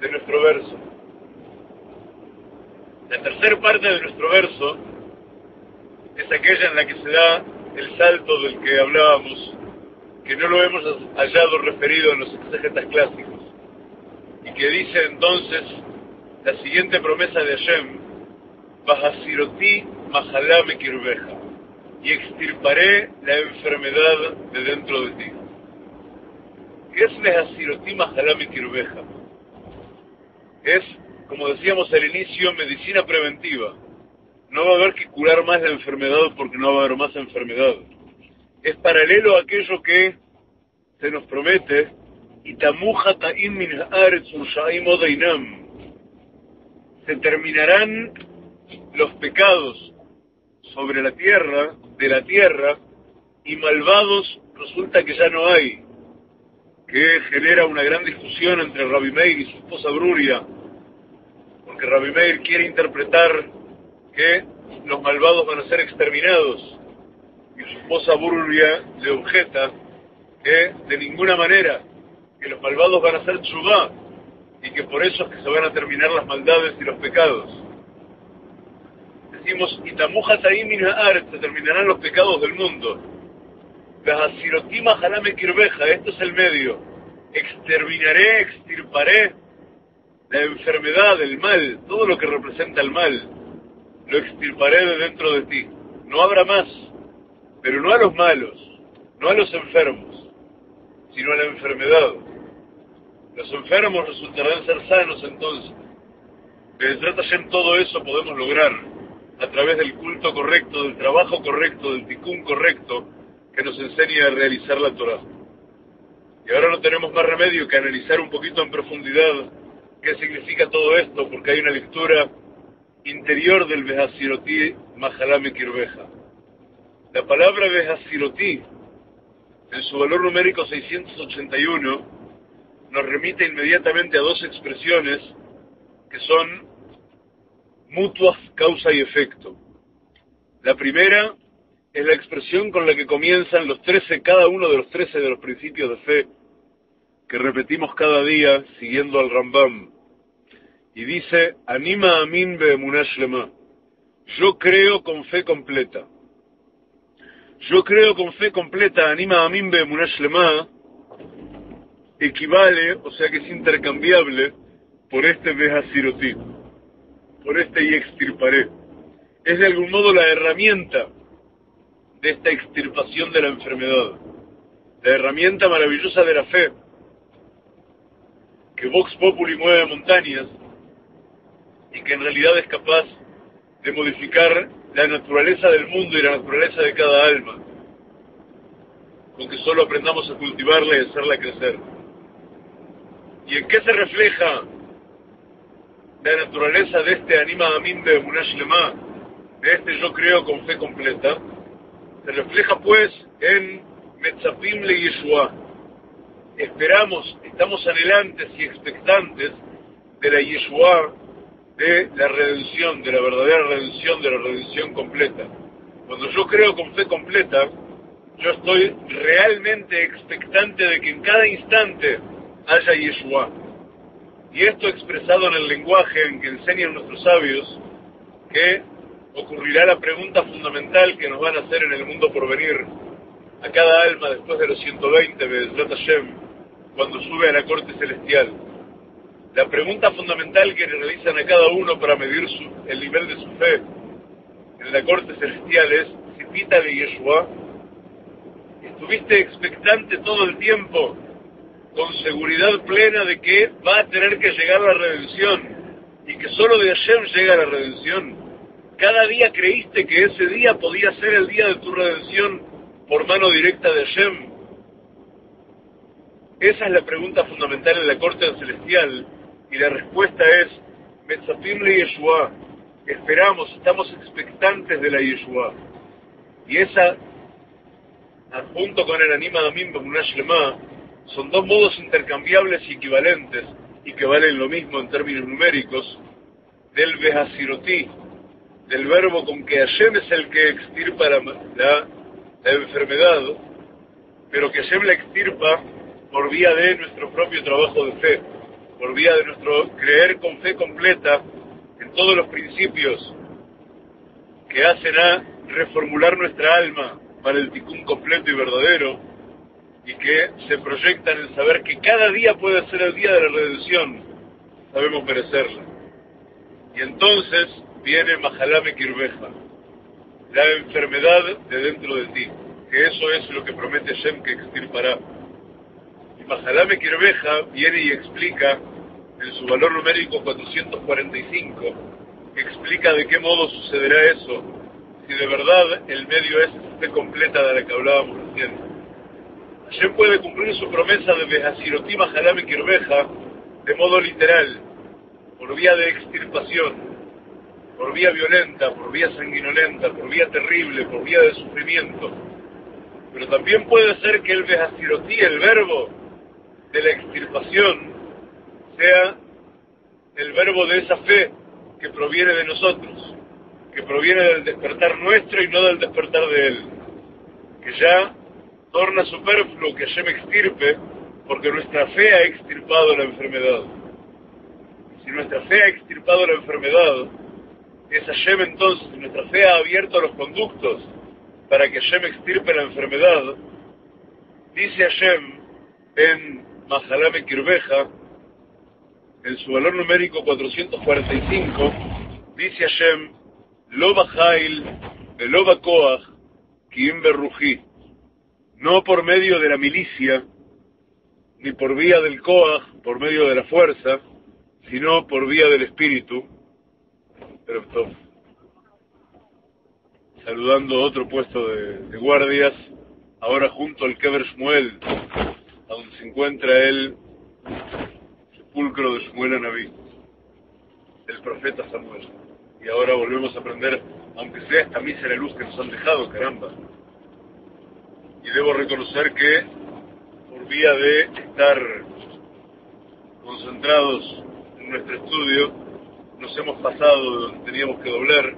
de nuestro verso. La tercera parte de nuestro verso es aquella en la que se da el salto del que hablábamos, que no lo hemos hallado referido en los exegetas clásicos, y que dice entonces la siguiente promesa de Hashem, Bajasiroti Mahalame Kirbeja, y extirparé la enfermedad de dentro de ti. ¿Qué es Bajasiroti Mahalame Kirbeja? Es como decíamos al inicio, medicina preventiva. No va a haber que curar más la enfermedad porque no va a haber más enfermedad. Es paralelo a aquello que se nos promete, se terminarán los pecados sobre la tierra, de la tierra, y malvados resulta que ya no hay, que genera una gran discusión entre Rabbi Meir y su esposa Bruria, porque Rabbi Meir quiere interpretar que los malvados van a ser exterminados y su esposa Burbia le objeta que de ninguna manera que los malvados van a ser chubá y que por eso es que se van a terminar las maldades y los pecados. Decimos, Itamuja se terminarán los pecados del mundo. Sirotima jalame kirbeja, esto es el medio. Exterminaré, extirparé la enfermedad, el mal, todo lo que representa el mal, lo extirparé de dentro de ti. No habrá más, pero no a los malos, no a los enfermos, sino a la enfermedad. Los enfermos resultarán ser sanos entonces. Desde en todo eso podemos lograr a través del culto correcto, del trabajo correcto, del ticún correcto que nos enseña a realizar la Torah. Y ahora no tenemos más remedio que analizar un poquito en profundidad qué significa todo esto, porque hay una lectura interior del Behasiroti Mahalame Kirbeja. La palabra Behasiroti, en su valor numérico 681, nos remite inmediatamente a dos expresiones que son mutuas causa y efecto. La primera es la expresión con la que comienzan los trece, cada uno de los trece de los principios de fe que repetimos cada día siguiendo al Rambam. Y dice, anima amin be'emunashlema. Yo creo con fe completa. Yo creo con fe completa, anima amin be'emunashlema, equivale, o sea que es intercambiable, por este Behasiroti, por este y extirparé. Es de algún modo la herramienta de esta extirpación de la enfermedad, la herramienta maravillosa de la fe, que Vox Populi mueve montañas y que en realidad es capaz de modificar la naturaleza del mundo y la naturaleza de cada alma, con que solo aprendamos a cultivarla y hacerla crecer. ¿Y en qué se refleja la naturaleza de este anima amin de Munash Lema, de este yo creo con fe completa? Se refleja pues en Metzapim le Yeshua. Esperamos, estamos anhelantes y expectantes de la Yeshua, de la redención, de la verdadera redención, de la redención completa. Cuando yo creo con fe completa, yo estoy realmente expectante de que en cada instante haya Yeshua. Y esto expresado en el lenguaje en que enseñan nuestros sabios, que ocurrirá la pregunta fundamental que nos van a hacer en el mundo por venir a cada alma después de los 120 de Hashem, cuando sube a la corte celestial. La pregunta fundamental que le realizan a cada uno para medir el nivel de su fe en la corte celestial es, si pita de Yeshua, estuviste expectante todo el tiempo, con seguridad plena de que va a tener que llegar la redención, y que solo de Hashem llega la redención. Cada día creíste que ese día podía ser el día de tu redención por mano directa de Hashem. Esa es la pregunta fundamental en la corte celestial y la respuesta es, Metzapim le Yeshua, esperamos, estamos expectantes de la Yeshua. Y esa, junto con el Anima Damim Bemunash Lema, son dos modos intercambiables y equivalentes, y que valen lo mismo en términos numéricos, del Behasiroti, del verbo con que Hashem es el que extirpa la enfermedad, pero que Hashem la extirpa por vía de nuestro propio trabajo de fe por vía de nuestro creer con fe completa en todos los principios que hacen a reformular nuestra alma para el ticún completo y verdadero y que se proyectan en saber que cada día puede ser el día de la redención, sabemos merecerla. Y entonces viene Mahalame Kirbeja, la enfermedad de dentro de ti, que eso es lo que promete Shem que extirpará. Y Mahalame Kirbeja viene y explica en su valor numérico 445, explica de qué modo sucederá eso, si de verdad el medio es este completa de la que hablábamos recién. Hashem puede cumplir su promesa de Behasiroti Mahalame Kirbeja de modo literal, por vía de extirpación, por vía violenta, por vía sanguinolenta, por vía terrible, por vía de sufrimiento. Pero también puede ser que el Behasiroti, el verbo de la extirpación, sea el verbo de esa fe que proviene de nosotros, que proviene del despertar nuestro y no del despertar de Él, que ya torna superfluo que Hashem extirpe, porque nuestra fe ha extirpado la enfermedad. Si nuestra fe ha extirpado la enfermedad, es Hashem entonces, si nuestra fe ha abierto los conductos para que Hashem extirpe la enfermedad, dice Hashem en Mahalame Kirbeja, en su valor numérico 445, dice Hashem, Loba Hail, Loba Koach, Kim Berruji, no por medio de la milicia, ni por vía del Koach, por medio de la fuerza, sino por vía del espíritu. Pero saludando otro puesto de, guardias, ahora junto al Keber Shmuel, a donde se encuentra él pulcro de Shmuel Naví, el profeta Samuel. Y ahora volvemos a aprender, aunque sea esta mísera luz que nos han dejado, caramba. Y debo reconocer que, por vía de estar concentrados en nuestro estudio, nos hemos pasado de donde teníamos que doblar,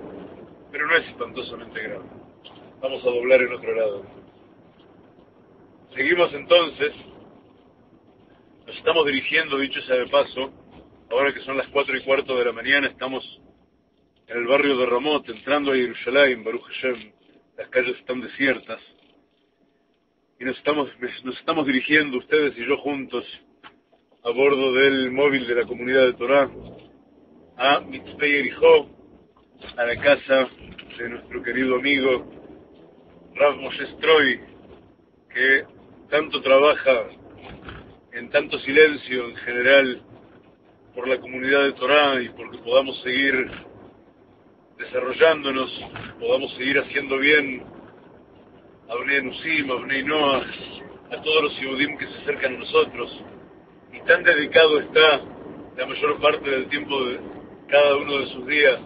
pero no es espantosamente grave. Vamos a doblar en otro lado. Seguimos entonces nos estamos dirigiendo, dicho sea de paso, ahora que son las cuatro y cuarto de la mañana, estamos en el barrio de Ramot, entrando a Jerusalén, Baruch Hashem, las calles están desiertas, y nos estamos, nos estamos dirigiendo, ustedes y yo juntos, a bordo del móvil de la comunidad de Torah, a Mitzvah Yerichó, a la casa de nuestro querido amigo Rav Moshe Stroy, que tanto trabaja en tanto silencio en general por la comunidad de Torah y porque podamos seguir desarrollándonos, podamos seguir haciendo bien a Bnei Nusim, a Bnei Noah, a todos los Yehudim que se acercan a nosotros, y tan dedicado está la mayor parte del tiempo de cada uno de sus días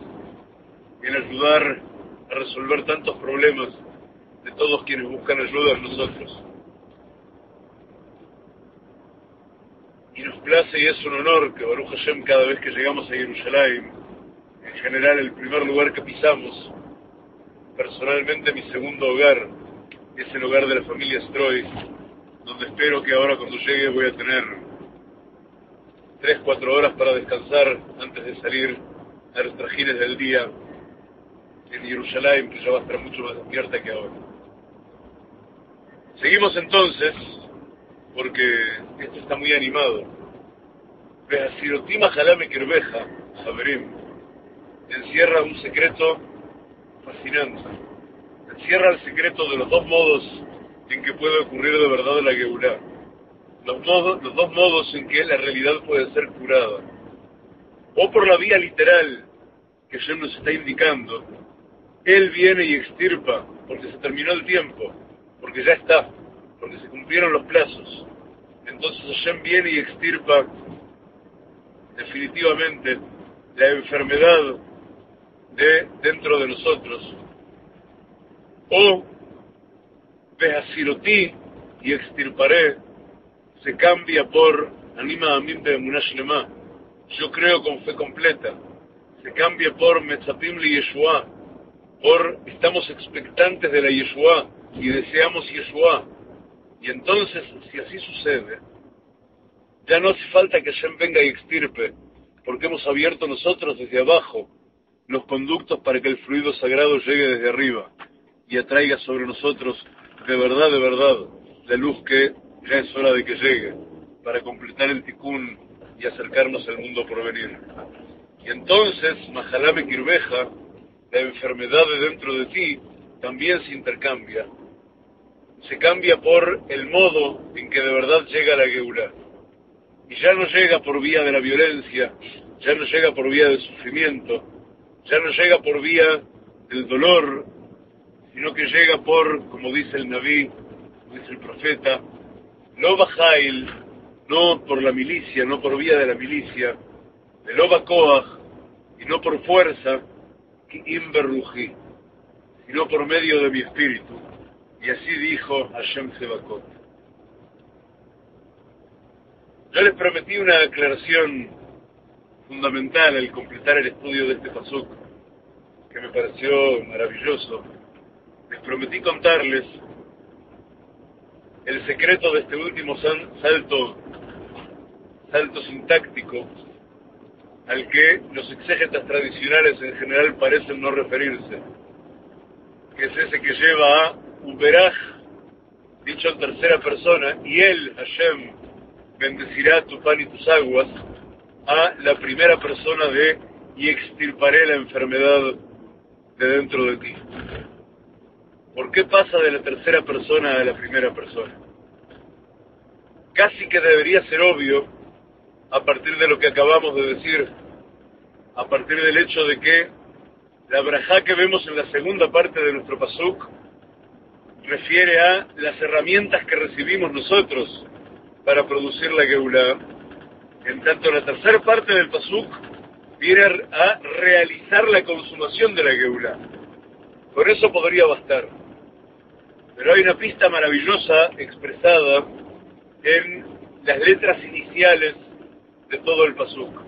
en ayudar a resolver tantos problemas de todos quienes buscan ayuda en nosotros. Y nos place y es un honor que Baruch Hashem cada vez que llegamos a Jerusalén, en general el primer lugar que pisamos, personalmente mi segundo hogar, es el hogar de la familia Stroy, donde espero que ahora cuando llegue voy a tener tres, cuatro horas para descansar antes de salir a los trajines del día en Jerusalén, que ya va a estar mucho más despierta que ahora. Seguimos entonces, porque esto está muy animado. Beasirotima Jalame Kirbeja, Sabrim, encierra un secreto fascinante. Encierra el secreto de los dos modos en que puede ocurrir de verdad la Geulah. Los, los dos modos en que la realidad puede ser curada. O por la vía literal que Hashem nos está indicando. Él viene y extirpa porque se terminó el tiempo, porque ya está, porque se cumplieron los plazos. Entonces Hashem viene y extirpa definitivamente la enfermedad de dentro de nosotros. O Behasiroti y extirparé se cambia por Anima Amim Munashlema. Yo creo con fe completa. Se cambia por Metzapim li Yeshua. Por estamos expectantes de la Yeshua y deseamos Yeshua. Y entonces, si así sucede, ya no hace falta que Shem venga y extirpe, porque hemos abierto nosotros desde abajo los conductos para que el fluido sagrado llegue desde arriba y atraiga sobre nosotros de verdad, de verdad, la luz que ya es hora de que llegue para completar el tikkun y acercarnos al mundo por venir. Y entonces, Mahalabe Kirbeja, la enfermedad de dentro de ti, también se intercambia. Se cambia por el modo en que de verdad llega la Geula. Y ya no llega por vía de la violencia, ya no llega por vía del sufrimiento, ya no llega por vía del dolor, sino que llega por, como dice el Naví, dice el profeta, no Bajail, no por la milicia, no por vía de la milicia, de Loba Koach, y no por fuerza, que Imberruji, sino por medio de mi espíritu. Y así dijo Hashem Zebakot. Yo les prometí una aclaración fundamental al completar el estudio de este pasuk, que me pareció maravilloso. Les prometí contarles el secreto de este último salto, salto sintáctico, al que los exégetas tradicionales en general parecen no referirse, que es ese que lleva a Uberaj, dicho en tercera persona, y él, Hashem, bendecirá tu pan y tus aguas, a la primera persona de y extirparé la enfermedad de dentro de ti. ¿Por qué pasa de la tercera persona a la primera persona? Casi que debería ser obvio, a partir de lo que acabamos de decir, a partir del hecho de que la braja que vemos en la segunda parte de nuestro pasuk refiere a las herramientas que recibimos nosotros para producir la Geulah en tanto, la tercera parte del Pasuk viene a realizar la consumación de la Geula. Por eso podría bastar. Pero hay una pista maravillosa expresada en las letras iniciales de todo el Pasuk.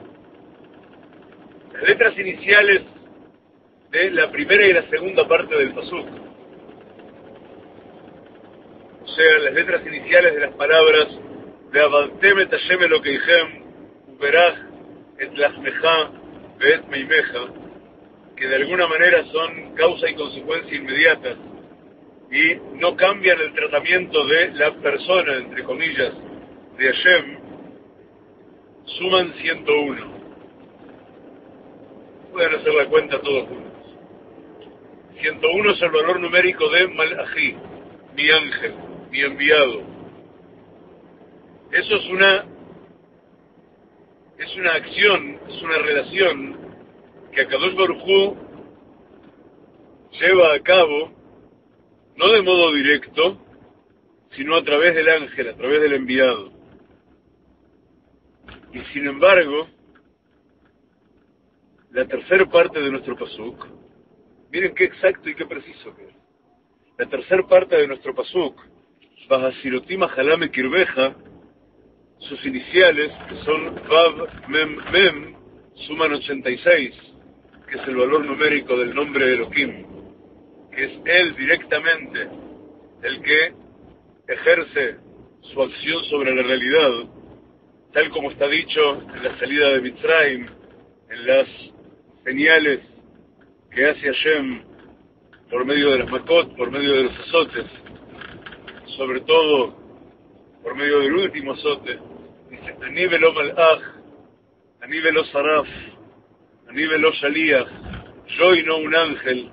Las letras iniciales de la primera y la segunda parte del Pasuk. O sea, las letras iniciales de las palabras de Abantem et Hashem Elokeichem et lachmeja veet meimeja, que de alguna manera son causa y consecuencia inmediatas y no cambian el tratamiento de la persona, entre comillas, de Hashem, suman 101. Pueden hacer la cuenta todos juntos. 101 es el valor numérico de Malachi, mi ángel, mi enviado. Eso es una es una acción, es una relación que Akadosh Baruj lleva a cabo, no de modo directo, sino a través del ángel, a través del enviado. Y sin embargo, la tercera parte de nuestro pasuk, miren qué exacto y qué preciso que es. La tercera parte de nuestro pasuk, Bahasirotima Jalame Kirbeja, sus iniciales, que son Vav Mem Mem, suman 86, que es el valor numérico del nombre de Elohim, es él directamente el que ejerce su acción sobre la realidad, tal como está dicho en la salida de Mitzrayim, en las señales que hace Hashem por medio de las Makot, por medio de los azotes, sobre todo por medio del último azote, dice, Aníbelo Malach, Aníbelo Saraf, Aníbelo Shaliach, yo y no un ángel,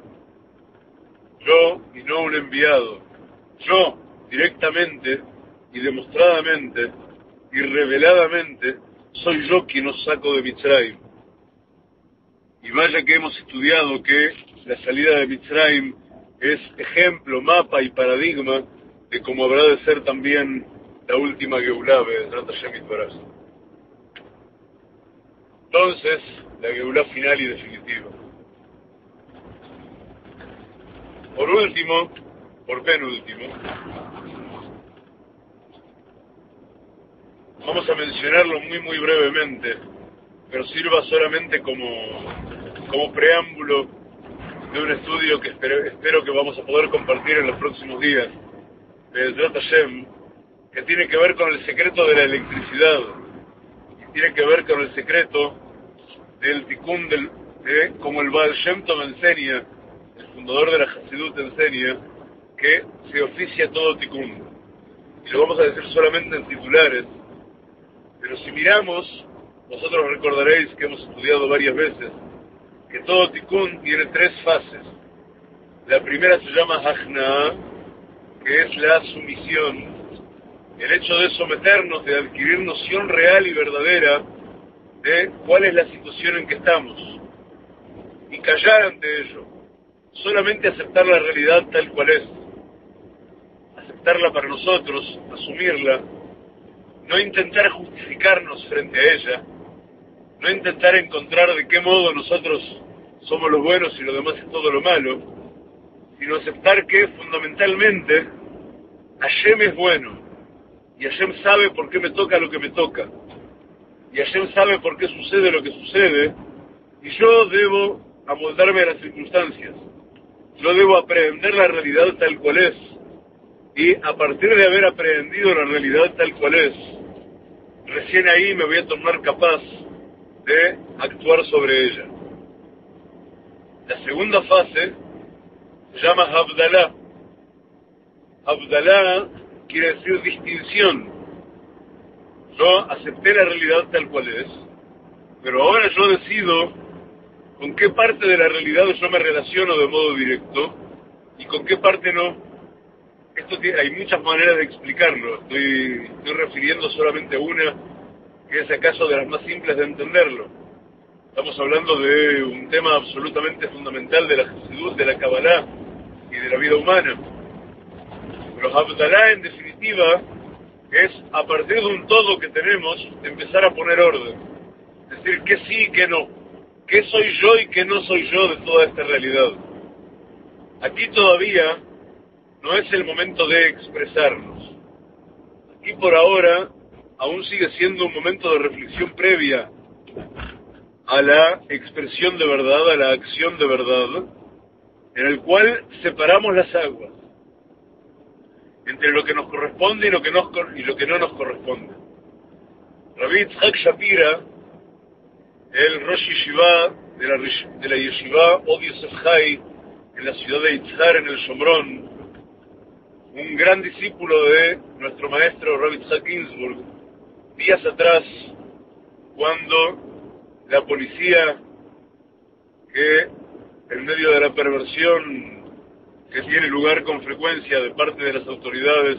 yo y no un enviado, yo directamente y demostradamente y reveladamente soy yo quien os saco de Mitzrayim. Y vaya que hemos estudiado que la salida de Mitzrayim es ejemplo, mapa y paradigma de cómo habrá de ser también la última Geulah de. Entonces, la Geulah final y definitiva. Por último, por penúltimo, vamos a mencionarlo muy muy brevemente, pero sirva solamente como, como preámbulo de un estudio que espero, espero que vamos a poder compartir en los próximos días, de que tiene que ver con el secreto de la electricidad, y tiene que ver con el secreto del tikkun, del, de, como el Baal Shem Tov enseña, el fundador de la Hasidut enseña, que se oficia todo tikkun. Y lo vamos a decir solamente en titulares, pero si miramos, vosotros recordaréis que hemos estudiado varias veces que todo tikkun tiene tres fases. La primera se llama Hachna, que es la sumisión, el hecho de someternos, de adquirir noción real y verdadera de cuál es la situación en que estamos y callar ante ello, solamente aceptar la realidad tal cual es, aceptarla para nosotros, asumirla, no intentar justificarnos frente a ella, no intentar encontrar de qué modo nosotros somos los buenos y lo demás es todo lo malo, sino aceptar que fundamentalmente Hashem es bueno y Hashem sabe por qué me toca lo que me toca y Hashem sabe por qué sucede lo que sucede y yo debo amoldarme a las circunstancias, yo debo aprender la realidad tal cual es y a partir de haber aprendido la realidad tal cual es, recién ahí me voy a tornar capaz de actuar sobre ella. La segunda fase se llama Abdalá. Abdalá quiere decir distinción. Yo acepté la realidad tal cual es, pero ahora yo decido con qué parte de la realidad yo me relaciono de modo directo y con qué parte no. Esto hay muchas maneras de explicarlo. Estoy, estoy refiriendo solamente a una que es acaso de las más simples de entenderlo. Estamos hablando de un tema absolutamente fundamental de la Jesús, de la Kabbalah y de la vida humana. Pero Abdalá, en definitiva, es a partir de un todo que tenemos, empezar a poner orden. Decir, qué sí y qué no. ¿Qué soy yo y qué no soy yo de toda esta realidad? Aquí todavía no es el momento de expresarnos. Aquí por ahora aún sigue siendo un momento de reflexión previa a la expresión de verdad, a la acción de verdad, en el cual separamos las aguas entre lo que nos corresponde y lo que, no nos corresponde. Rabbi Shapira, el Rosh Yeshiva de la, de la Yeshiva Od Yosef en la ciudad de Itzhar, en el Shomrón, un gran discípulo de nuestro maestro Rabbi Tzak Ginsburg, días atrás, cuando la policía, que en medio de la perversión que tiene lugar con frecuencia de parte de las autoridades,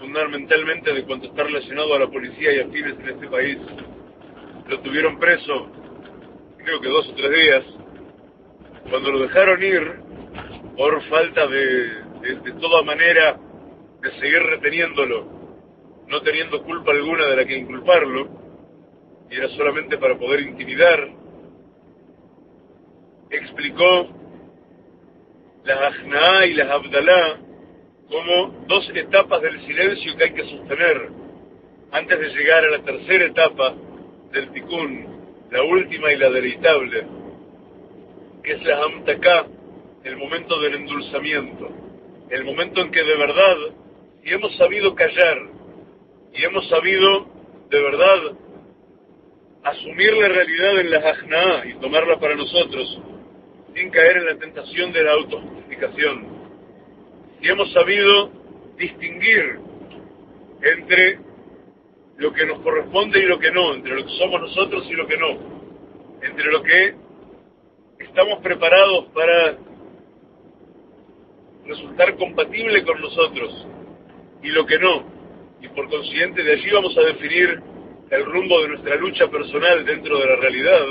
fundamentalmente de cuanto está relacionado a la policía y afines en este país, lo tuvieron preso, creo que dos o tres días, cuando lo dejaron ir por falta de, de, toda manera de seguir reteniéndolo, no teniendo culpa alguna de la que inculparlo, y era solamente para poder intimidar, explicó las Ajnaá y las Abdalá como dos etapas del silencio que hay que sostener antes de llegar a la tercera etapa del tikkun, la última y la deleitable, que es la Amtaká, el momento del endulzamiento, el momento en que de verdad, si hemos sabido callar y hemos sabido de verdad asumir la realidad en la Ajnaá y tomarla para nosotros, sin caer en la tentación de la autojustificación. Y hemos sabido distinguir entre lo que nos corresponde y lo que no, entre lo que somos nosotros y lo que no, entre lo que estamos preparados para resultar compatible con nosotros y lo que no. Y por consiguiente de allí vamos a definir el rumbo de nuestra lucha personal dentro de la realidad.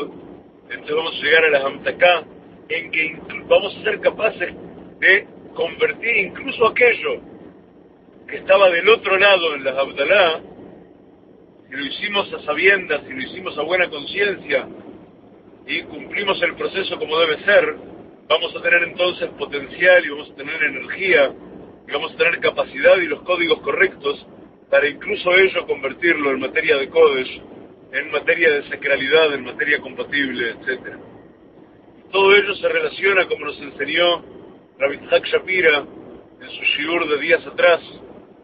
Entonces vamos a llegar a las Amtaká, en que vamos a ser capaces de convertir incluso aquello que estaba del otro lado en las Abdalá, si lo hicimos a sabiendas, si lo hicimos a buena conciencia y cumplimos el proceso como debe ser, vamos a tener entonces potencial y vamos a tener energía y vamos a tener capacidad y los códigos correctos para incluso ello convertirlo en materia de Kodesh, en materia de sacralidad, en materia compatible, etcétera. Todo ello se relaciona, como nos enseñó Rabitzhak Shapira en su shiur de días atrás,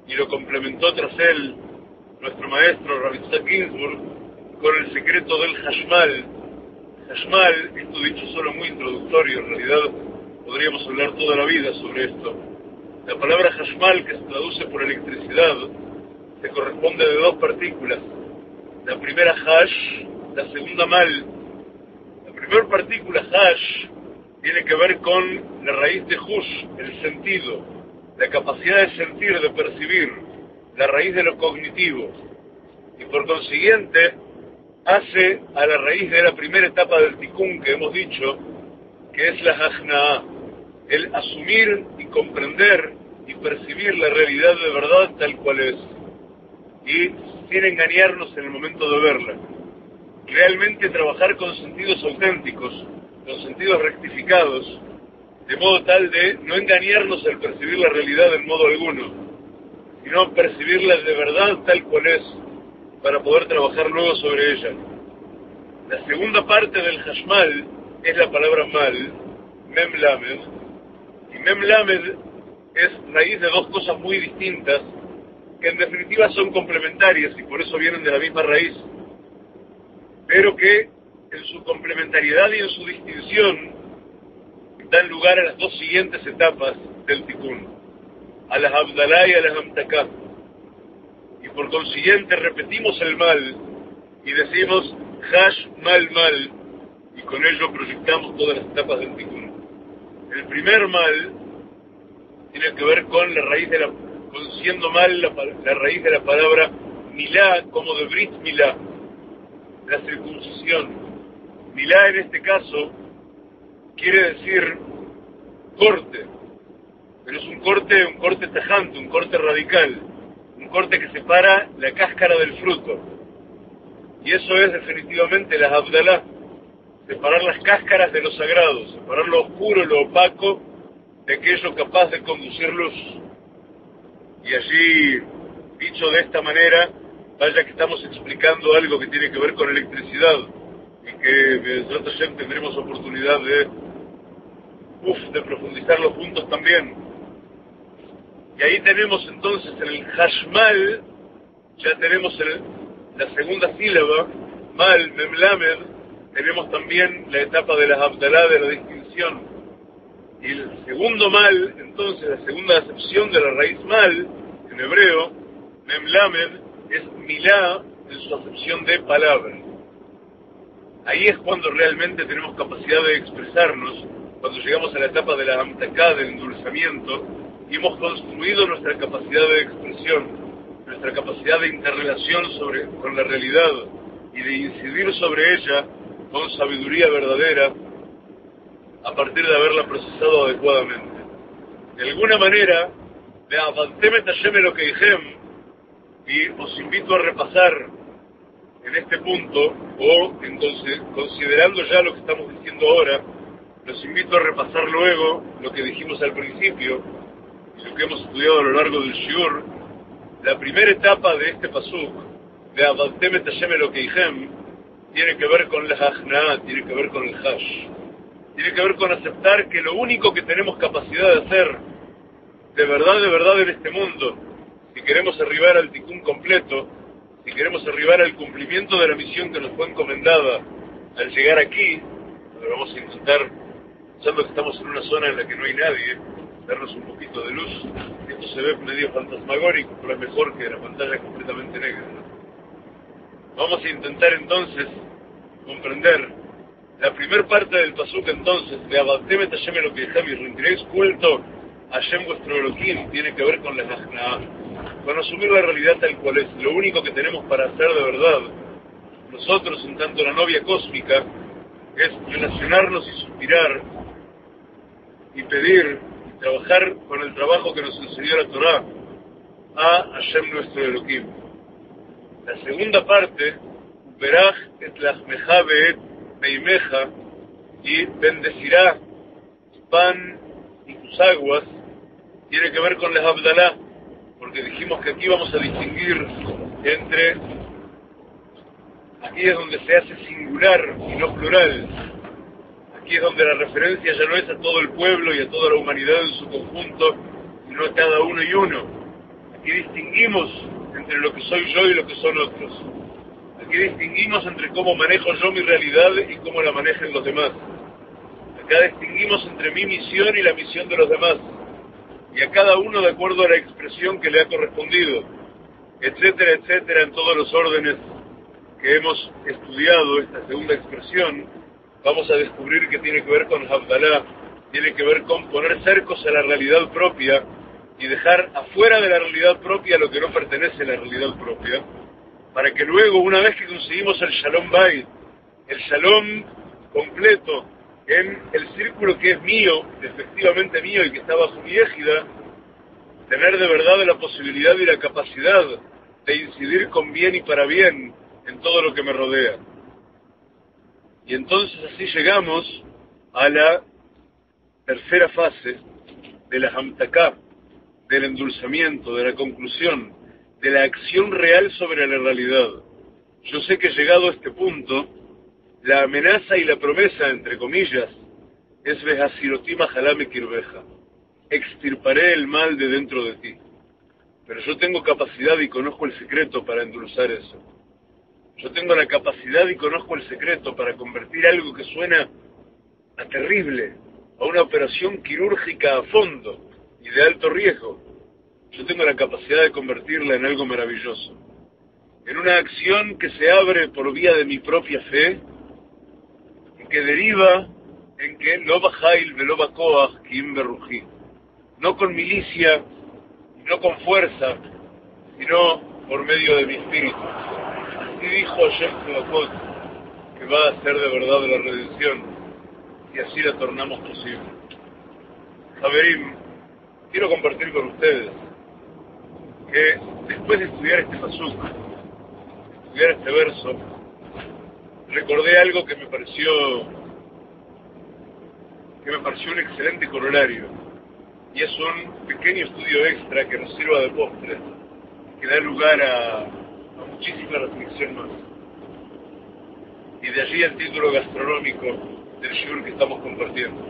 y lo complementó tras él nuestro maestro Rabitzhak Ginsburg, con el secreto del Hashmal. Hashmal, esto dicho solo muy introductorio, en realidad podríamos hablar toda la vida sobre esto. La palabra Hashmal, que se traduce por electricidad, se corresponde de dos partículas. La primera Hash, la segunda Mal, primera partícula hash tiene que ver con la raíz de hush, el sentido, la capacidad de sentir, de percibir, la raíz de lo cognitivo. Y por consiguiente, hace a la raíz de la primera etapa del tikkun que hemos dicho, que es la hajna'a, el asumir y comprender y percibir la realidad de verdad tal cual es, y sin engañarnos en el momento de verla. Realmente trabajar con sentidos auténticos, con sentidos rectificados, de modo tal de no engañarnos al percibir la realidad en modo alguno, sino percibirla de verdad tal cual es, para poder trabajar luego sobre ella. La segunda parte del Hashmal es la palabra mal, Mem Lamed, y Mem Lamed es raíz de dos cosas muy distintas que en definitiva son complementarias y por eso vienen de la misma raíz pero que en su complementariedad y en su distinción dan lugar a las dos siguientes etapas del tikkun, a las abdalá y a las amtaká. Y por consiguiente repetimos el mal y decimos hash mal mal y con ello proyectamos todas las etapas del tikkun. El primer mal tiene que ver con la raíz de la, con siendo mal la, la raíz de la palabra milá como de brit milá la circuncisión. Milá en este caso quiere decir corte, pero es un corte, un corte tajante, un corte radical, un corte que separa la cáscara del fruto. Y eso es definitivamente las Abdalá, separar las cáscaras de lo sagrado, separar lo oscuro, lo opaco, de aquello capaz de conducir luz. Y allí, dicho de esta manera, vaya que estamos explicando algo que tiene que ver con electricidad y que ya tendremos oportunidad de, uf, de profundizarlo juntos también. Y ahí tenemos entonces en el hashmal, ya tenemos la segunda sílaba, mal, memlamed, tenemos también la etapa de las abdalá de la distinción. Y el segundo mal, entonces, la segunda acepción de la raíz mal, en hebreo, memlamed, es milá en su acepción de palabra. Ahí es cuando realmente tenemos capacidad de expresarnos, cuando llegamos a la etapa de la amtacá, del endulzamiento, y hemos construido nuestra capacidad de expresión, nuestra capacidad de interrelación sobre, con la realidad y de incidir sobre ella con sabiduría verdadera a partir de haberla procesado adecuadamente. De alguna manera, de lo que dijem, y os invito a repasar en este punto, o entonces, considerando ya lo que estamos diciendo ahora, los invito a repasar luego lo que dijimos al principio lo que hemos estudiado a lo largo del Shiur. La primera etapa de este pasuk, de Abadtemet Hashem Elokeichem, tiene que ver con la Hajna, tiene que ver con el Hash. Tiene que ver con aceptar que lo único que tenemos capacidad de hacer, de verdad, de verdad en este mundo, si queremos arribar al tikkun completo, si queremos arribar al cumplimiento de la misión que nos fue encomendada al llegar aquí, vamos a intentar, pensando que estamos en una zona en la que no hay nadie, darnos un poquito de luz. Esto se ve medio fantasmagórico, pero es mejor que la pantalla completamente negra. Vamos a intentar entonces comprender la primera parte del pasuk entonces, de Abatemet Hashem lo que y rendiréis culto a Hashem vuestro Elohim, tiene que ver con la con asumir la realidad tal cual es. Lo único que tenemos para hacer de verdad, nosotros en tanto la novia cósmica, es relacionarnos y suspirar y pedir trabajar con el trabajo que nos enseñó la Torah a Hashem nuestro Elohim. La segunda parte, Beraj et lachmeja beet meimeja, y bendecirá tu pan y tus aguas, tiene que ver con las Abdalá, porque dijimos que aquí vamos a distinguir entre, aquí es donde se hace singular y no plural, aquí es donde la referencia ya no es a todo el pueblo y a toda la humanidad en su conjunto, sino a cada uno y uno. Aquí distinguimos entre lo que soy yo y lo que son otros. Aquí distinguimos entre cómo manejo yo mi realidad y cómo la manejan los demás. Acá distinguimos entre mi misión y la misión de los demás y a cada uno de acuerdo a la expresión que le ha correspondido, etcétera, etcétera, en todos los órdenes que hemos estudiado esta segunda expresión, vamos a descubrir que tiene que ver con Abdalá, tiene que ver con poner cercos a la realidad propia y dejar afuera de la realidad propia lo que no pertenece a la realidad propia, para que luego, una vez que conseguimos el Shalom Bay, el Shalom completo, en el círculo que es mío, efectivamente mío y que está bajo mi égida, tener de verdad la posibilidad y la capacidad de incidir con bien y para bien en todo lo que me rodea. Y entonces así llegamos a la tercera fase de la hamtaká, del endulzamiento, de la conclusión, de la acción real sobre la realidad. Yo sé que llegado a este punto, la amenaza y la promesa, entre comillas, es Vejasirotima Jalame Kirbeja. Extirparé el mal de dentro de ti. Pero yo tengo capacidad y conozco el secreto para endulzar eso. Yo tengo la capacidad y conozco el secreto para convertir algo que suena a terrible, a una operación quirúrgica a fondo y de alto riesgo. Yo tengo la capacidad de convertirla en algo maravilloso. En una acción que se abre por vía de mi propia fe que deriva en que Loba Jail Veloba Koach Kim Berruji. No con milicia, no con fuerza, sino por medio de mi espíritu. Así dijo Hashem que va a ser de verdad la redención y así la tornamos posible. Javerim, quiero compartir con ustedes que después de estudiar este pasuk, estudiar este verso, recordé algo que me pareció que me pareció un excelente corolario y es un pequeño estudio extra que nos sirva de postre que da lugar a, muchísima reflexión más y de allí el título gastronómico del shiur que estamos compartiendo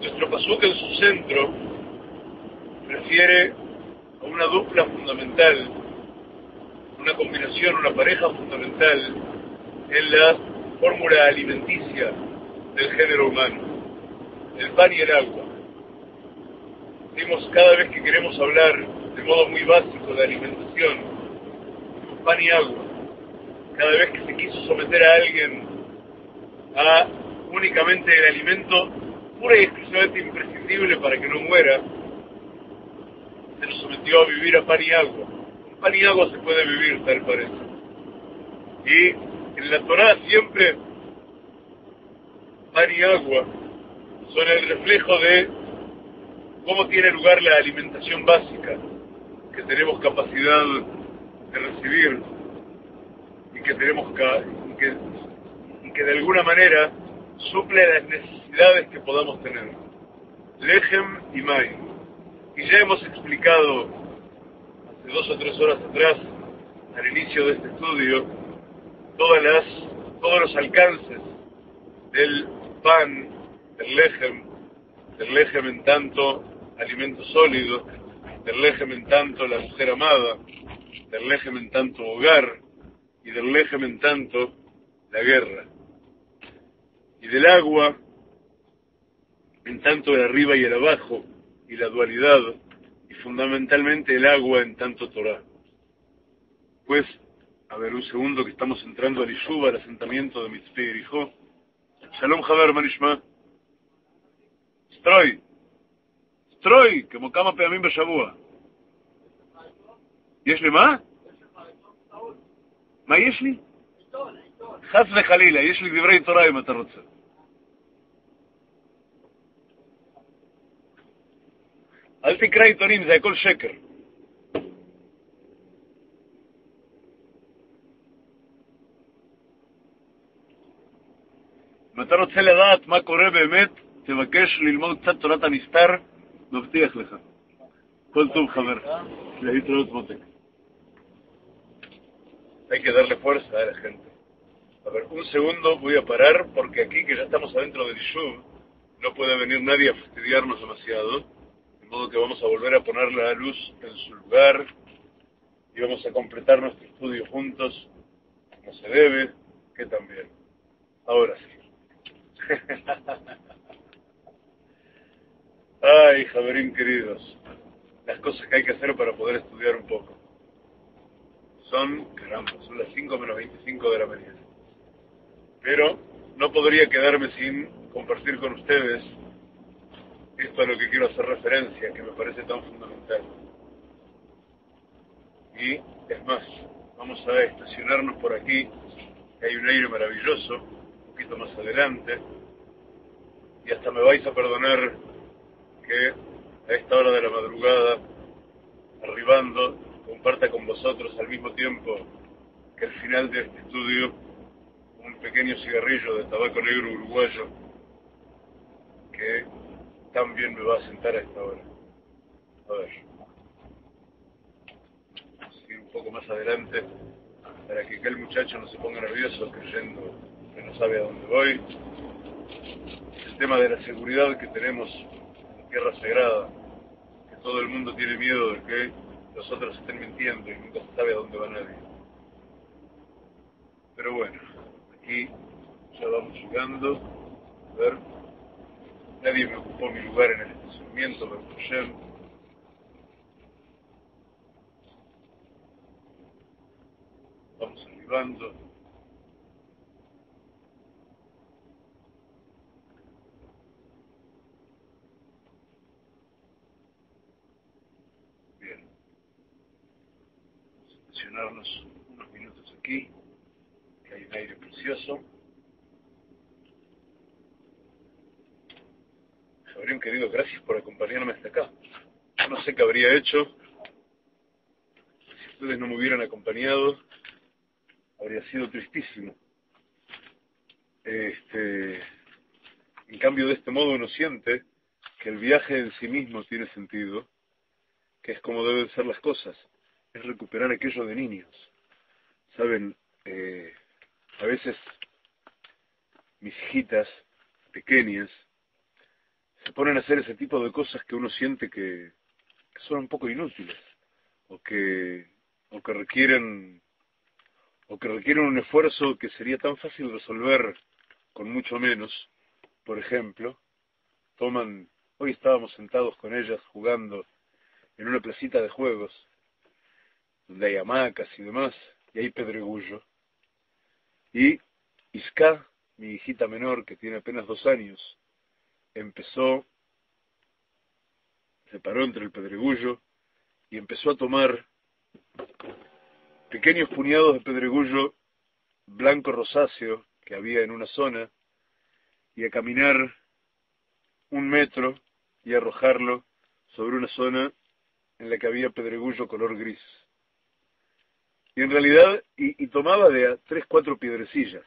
nuestro pasuk en su centro refiere a una dupla fundamental una combinación, una pareja fundamental en la fórmula alimenticia del género humano, el pan y el agua. Decimos cada vez que queremos hablar de modo muy básico de alimentación, pan y agua. Cada vez que se quiso someter a alguien a únicamente el alimento pura y exclusivamente imprescindible para que no muera, se nos sometió a vivir a pan y agua pan y agua se puede vivir, tal parece. Y en la Torah siempre pan y agua son el reflejo de cómo tiene lugar la alimentación básica que tenemos capacidad de recibir y que tenemos y que, y que de alguna manera suple las necesidades que podamos tener. Lejem y May. Y ya hemos explicado hace dos o tres horas atrás, al inicio de este estudio, todas las, todos los alcances del pan, del lejem, del lejem en tanto alimento sólido, del en tanto la mujer amada, del en tanto hogar y del en tanto la guerra. Y del agua en tanto el arriba y el abajo y la dualidad y fundamentalmente el agua en tanto Torah. Pues, a ver un segundo que estamos entrando al Ishuba, al asentamiento de Hijo. Shalom Javer Manishma. Stroy. Stroy, como כמה פעמים בשבוע. יש לי מה? מה יש לי? חס וחלילה, יש לי דברי תורה אם אתה רוצה. אל תקרא עיתונים, זה הכל שקר. אם אתה רוצה לדעת מה קורה באמת, תבקש ללמוד קצת תורת הנסתר, מבטיח לך. כל טוב חבר. להתראות מותק. Hay que darle fuerza a la gente. A ver, un segundo voy a parar porque aquí que ya estamos adentro del Yishuv, no puede venir nadie a fastidiarnos demasiado. De modo que vamos a volver a poner la luz en su lugar y vamos a completar nuestro estudio juntos como se debe, que también. Ahora sí. Ay, Javerín queridos, las cosas que hay que hacer para poder estudiar un poco. Son, caramba, son las 5 menos 25 de la mañana. Pero no podría quedarme sin compartir con ustedes esto a lo que quiero hacer referencia, que me parece tan fundamental. Y es más, vamos a estacionarnos por aquí, que hay un aire maravilloso, un poquito más adelante, y hasta me vais a perdonar que a esta hora de la madrugada, arribando, comparta con vosotros al mismo tiempo que el final de este estudio un pequeño cigarrillo de tabaco negro uruguayo que también me va a sentar a esta hora. A ver. Seguir un poco más adelante para que aquel muchacho no se ponga nervioso creyendo que no sabe a dónde voy. El tema de la seguridad que tenemos en tierra sagrada, que todo el mundo tiene miedo de que los otros estén mintiendo y nunca se sabe a dónde va nadie. Pero bueno, aquí ya vamos llegando. A ver, nadie me ocupó mi lugar en el estacionamiento, Baruch Hashem. Vamos arribando. Bien. Estacionarnos unos minutos aquí, que hay un aire precioso. Javier, querido, gracias por acompañarme hasta acá. No sé qué habría hecho si ustedes no me hubieran acompañado. Habría sido tristísimo. Este, en cambio, de este modo uno siente que el viaje en sí mismo tiene sentido, que es como deben ser las cosas, es recuperar aquello de niños. Saben, eh, a veces mis hijitas pequeñas se ponen a hacer ese tipo de cosas que uno siente que, que son un poco inútiles o que o que requieren o que requieren un esfuerzo que sería tan fácil resolver con mucho menos. Por ejemplo, toman, hoy estábamos sentados con ellas jugando en una placita de juegos, donde hay hamacas y demás, y hay pedregullo. Y Isca, mi hijita menor, que tiene apenas dos años, empezó, se paró entre el pedregullo y empezó a tomar pequeños puñados de pedregullo blanco rosáceo que había en una zona y a caminar un metro y arrojarlo sobre una zona en la que había pedregullo color gris. Y en realidad, y, tomaba de a tres, cuatro piedrecillas.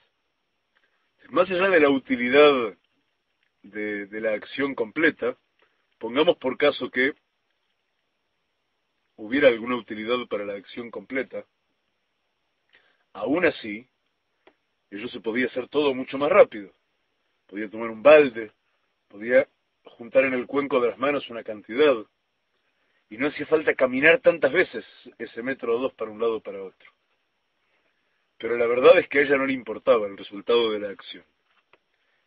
Más allá de la utilidad de, de la acción completa, pongamos por caso que hubiera alguna utilidad para la acción completa, aún así, ello se podía hacer todo mucho más rápido. Podía tomar un balde, podía juntar en el cuenco de las manos una cantidad, y no hacía falta caminar tantas veces ese metro o dos para un lado o para otro. Pero la verdad es que a ella no le importaba el resultado de la acción.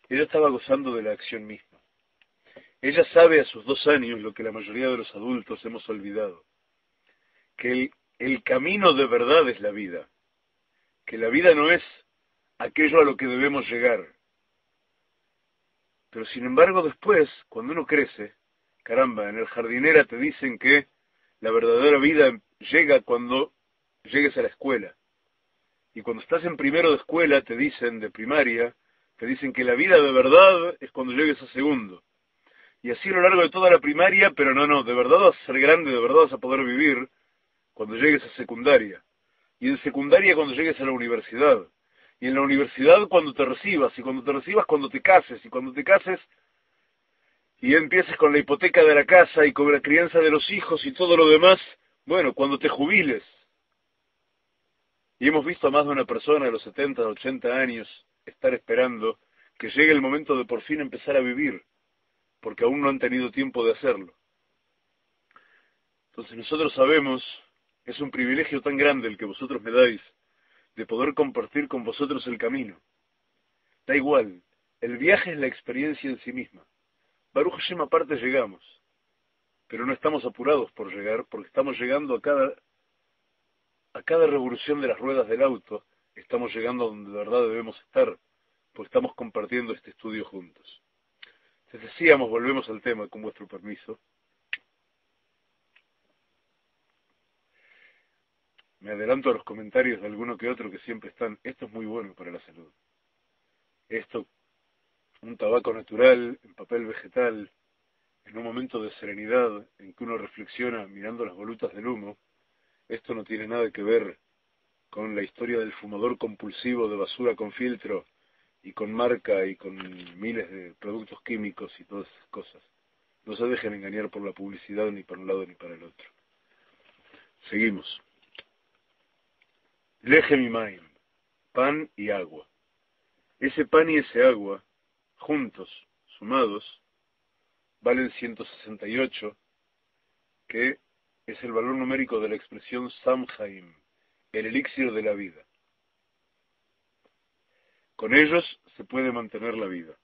Ella estaba gozando de la acción misma. Ella sabe a sus dos años lo que la mayoría de los adultos hemos olvidado, que el, el camino de verdad es la vida, que la vida no es aquello a lo que debemos llegar. Pero sin embargo después, cuando uno crece, caramba, en el jardinera te dicen que la verdadera vida llega cuando llegues a la escuela. Y cuando estás en primero de escuela, te dicen, de primaria, te dicen que la vida de verdad es cuando llegues a segundo. Y así a lo largo de toda la primaria, pero no, no, de verdad vas a ser grande, de verdad vas a poder vivir cuando llegues a secundaria. Y en secundaria cuando llegues a la universidad. Y en la universidad cuando te recibas. Y cuando te recibas cuando te cases. Y cuando te cases y empieces con la hipoteca de la casa y con la crianza de los hijos y todo lo demás, bueno, cuando te jubiles. Y hemos visto a más de una persona de los 70, 80 años estar esperando que llegue el momento de por fin empezar a vivir, porque aún no han tenido tiempo de hacerlo. Entonces nosotros sabemos, es un privilegio tan grande el que vosotros me dais, de poder compartir con vosotros el camino. Da igual, el viaje es la experiencia en sí misma. Baruch Hashem aparte llegamos, pero no estamos apurados por llegar, porque estamos llegando a cada, a cada revolución de las ruedas del auto, estamos llegando a donde de verdad debemos estar, porque estamos compartiendo este estudio juntos. Les decíamos, volvemos al tema con vuestro permiso. Me adelanto a los comentarios de alguno que otro que siempre están. Esto es muy bueno para la salud. Esto un tabaco natural, en papel vegetal, en un momento de serenidad en que uno reflexiona mirando las volutas del humo, esto no tiene nada que ver con la historia del fumador compulsivo de basura con filtro y con marca y con miles de productos químicos y todas esas cosas. No se dejen engañar por la publicidad ni para un lado ni para el otro. Seguimos. Lejem y maim, pan y agua. Ese pan y ese agua juntos, sumados, valen 168, que es el valor numérico de la expresión Samhaim, el elixir de la vida. Con ellos se puede mantener la vida.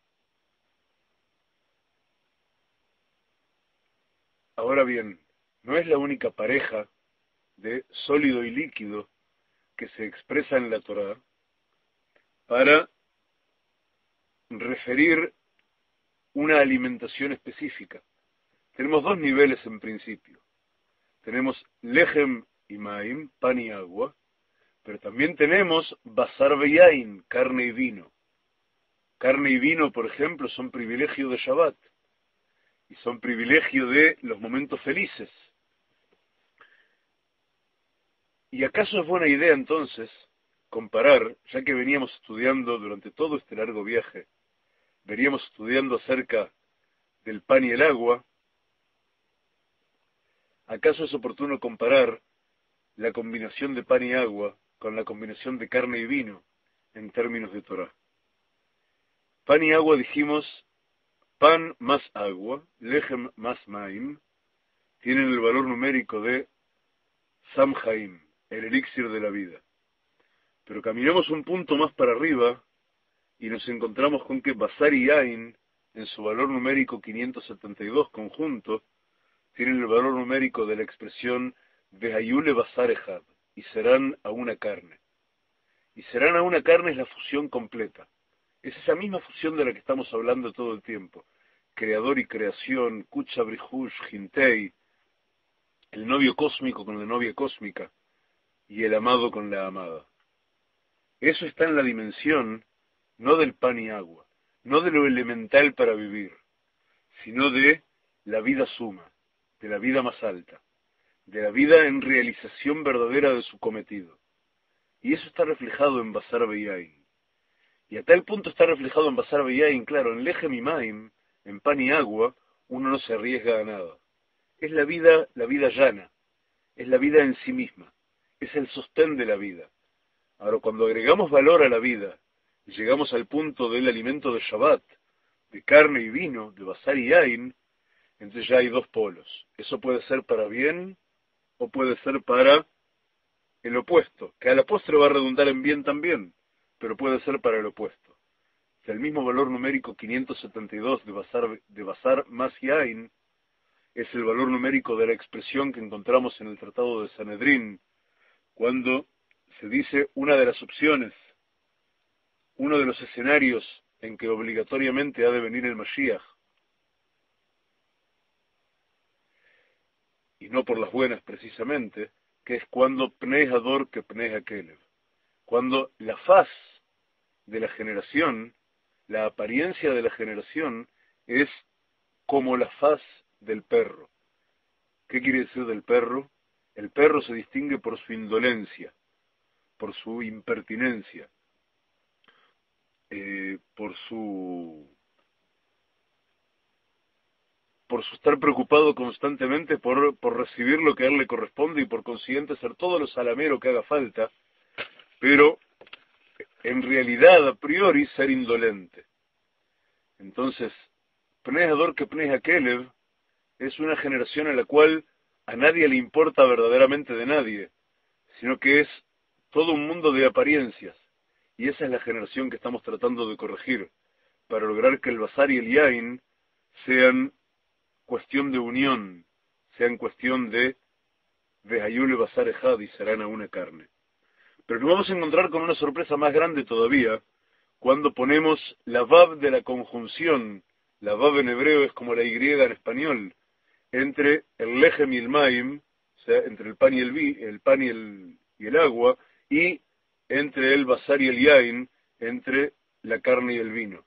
Ahora bien, no es la única pareja de sólido y líquido que se expresa en la Torah para referir una alimentación específica. Tenemos dos niveles en principio. Tenemos lejem y maim, pan y agua, pero también tenemos basar beyain, carne y vino. Carne y vino, por ejemplo, son privilegio de Shabbat y son privilegio de los momentos felices. ¿Y acaso es buena idea entonces comparar, ya que veníamos estudiando durante todo este largo viaje, veríamos estudiando acerca del pan y el agua, ¿acaso es oportuno comparar la combinación de pan y agua con la combinación de carne y vino en términos de Torah? Pan y agua dijimos, pan más agua, lejem más maim, tienen el valor numérico de samhaim, el elixir de la vida. Pero caminamos un punto más para arriba y nos encontramos con que Basar y Ain, en su valor numérico 572 conjunto, tienen el valor numérico de la expresión Behayule Basar Ejad, y serán a una carne. Y serán a una carne es la fusión completa. Es esa misma fusión de la que estamos hablando todo el tiempo. Creador y creación, Kucha Brihush, Hintei, el novio cósmico con la novia cósmica, y el amado con la amada. Eso está en la dimensión no del pan y agua, no de lo elemental para vivir, sino de la vida suma, de la vida más alta, de la vida en realización verdadera de su cometido. Y eso está reflejado en Basar Beyain. Y a tal punto está reflejado en Basar Beyain, claro, en Leje Mimaim, en pan y agua, uno no se arriesga a nada. Es la vida, la vida llana, es la vida en sí misma, es el sostén de la vida. Ahora, cuando agregamos valor a la vida y llegamos al punto del alimento de Shabbat, de carne y vino, de Basar y Yain, entonces ya hay dos polos. Eso puede ser para bien o puede ser para el opuesto, que a la postre va a redundar en bien también, pero puede ser para el opuesto. el mismo valor numérico 572 de Basar, de Basar más Yain es el valor numérico de la expresión que encontramos en el Tratado de Sanedrín, cuando se dice una de las opciones, uno de los escenarios en que obligatoriamente ha de venir el Mashiach, y no por las buenas precisamente, que es cuando Pnei Hador que Pnei Hakelev. Cuando la faz de la generación, la apariencia de la generación, es como la faz del perro. ¿Qué quiere decir del perro? El perro se distingue por su indolencia, por su impertinencia, eh, por su por su estar preocupado constantemente por, por recibir lo que a él le corresponde y por consiguiente ser todo lo salamero que haga falta, pero en realidad, a priori, ser indolente. Entonces, Pnei que Pnei Kelev es una generación en la cual a nadie le importa verdaderamente de nadie, sino que es todo un mundo de apariencias. Y esa es la generación que estamos tratando de corregir, para lograr que el Bazar y el Yain sean cuestión de unión, sean cuestión de Vehayule Bazar Ejad y serán a una carne. Pero nos vamos a encontrar con una sorpresa más grande todavía cuando ponemos la Vav de la conjunción, la Vav en hebreo es como la Y en español, entre el Lechem y el Maim, o sea, entre el pan y el, vi, el, pan y el, y el agua, y entre el Bazar y el Yain, entre la carne y el vino.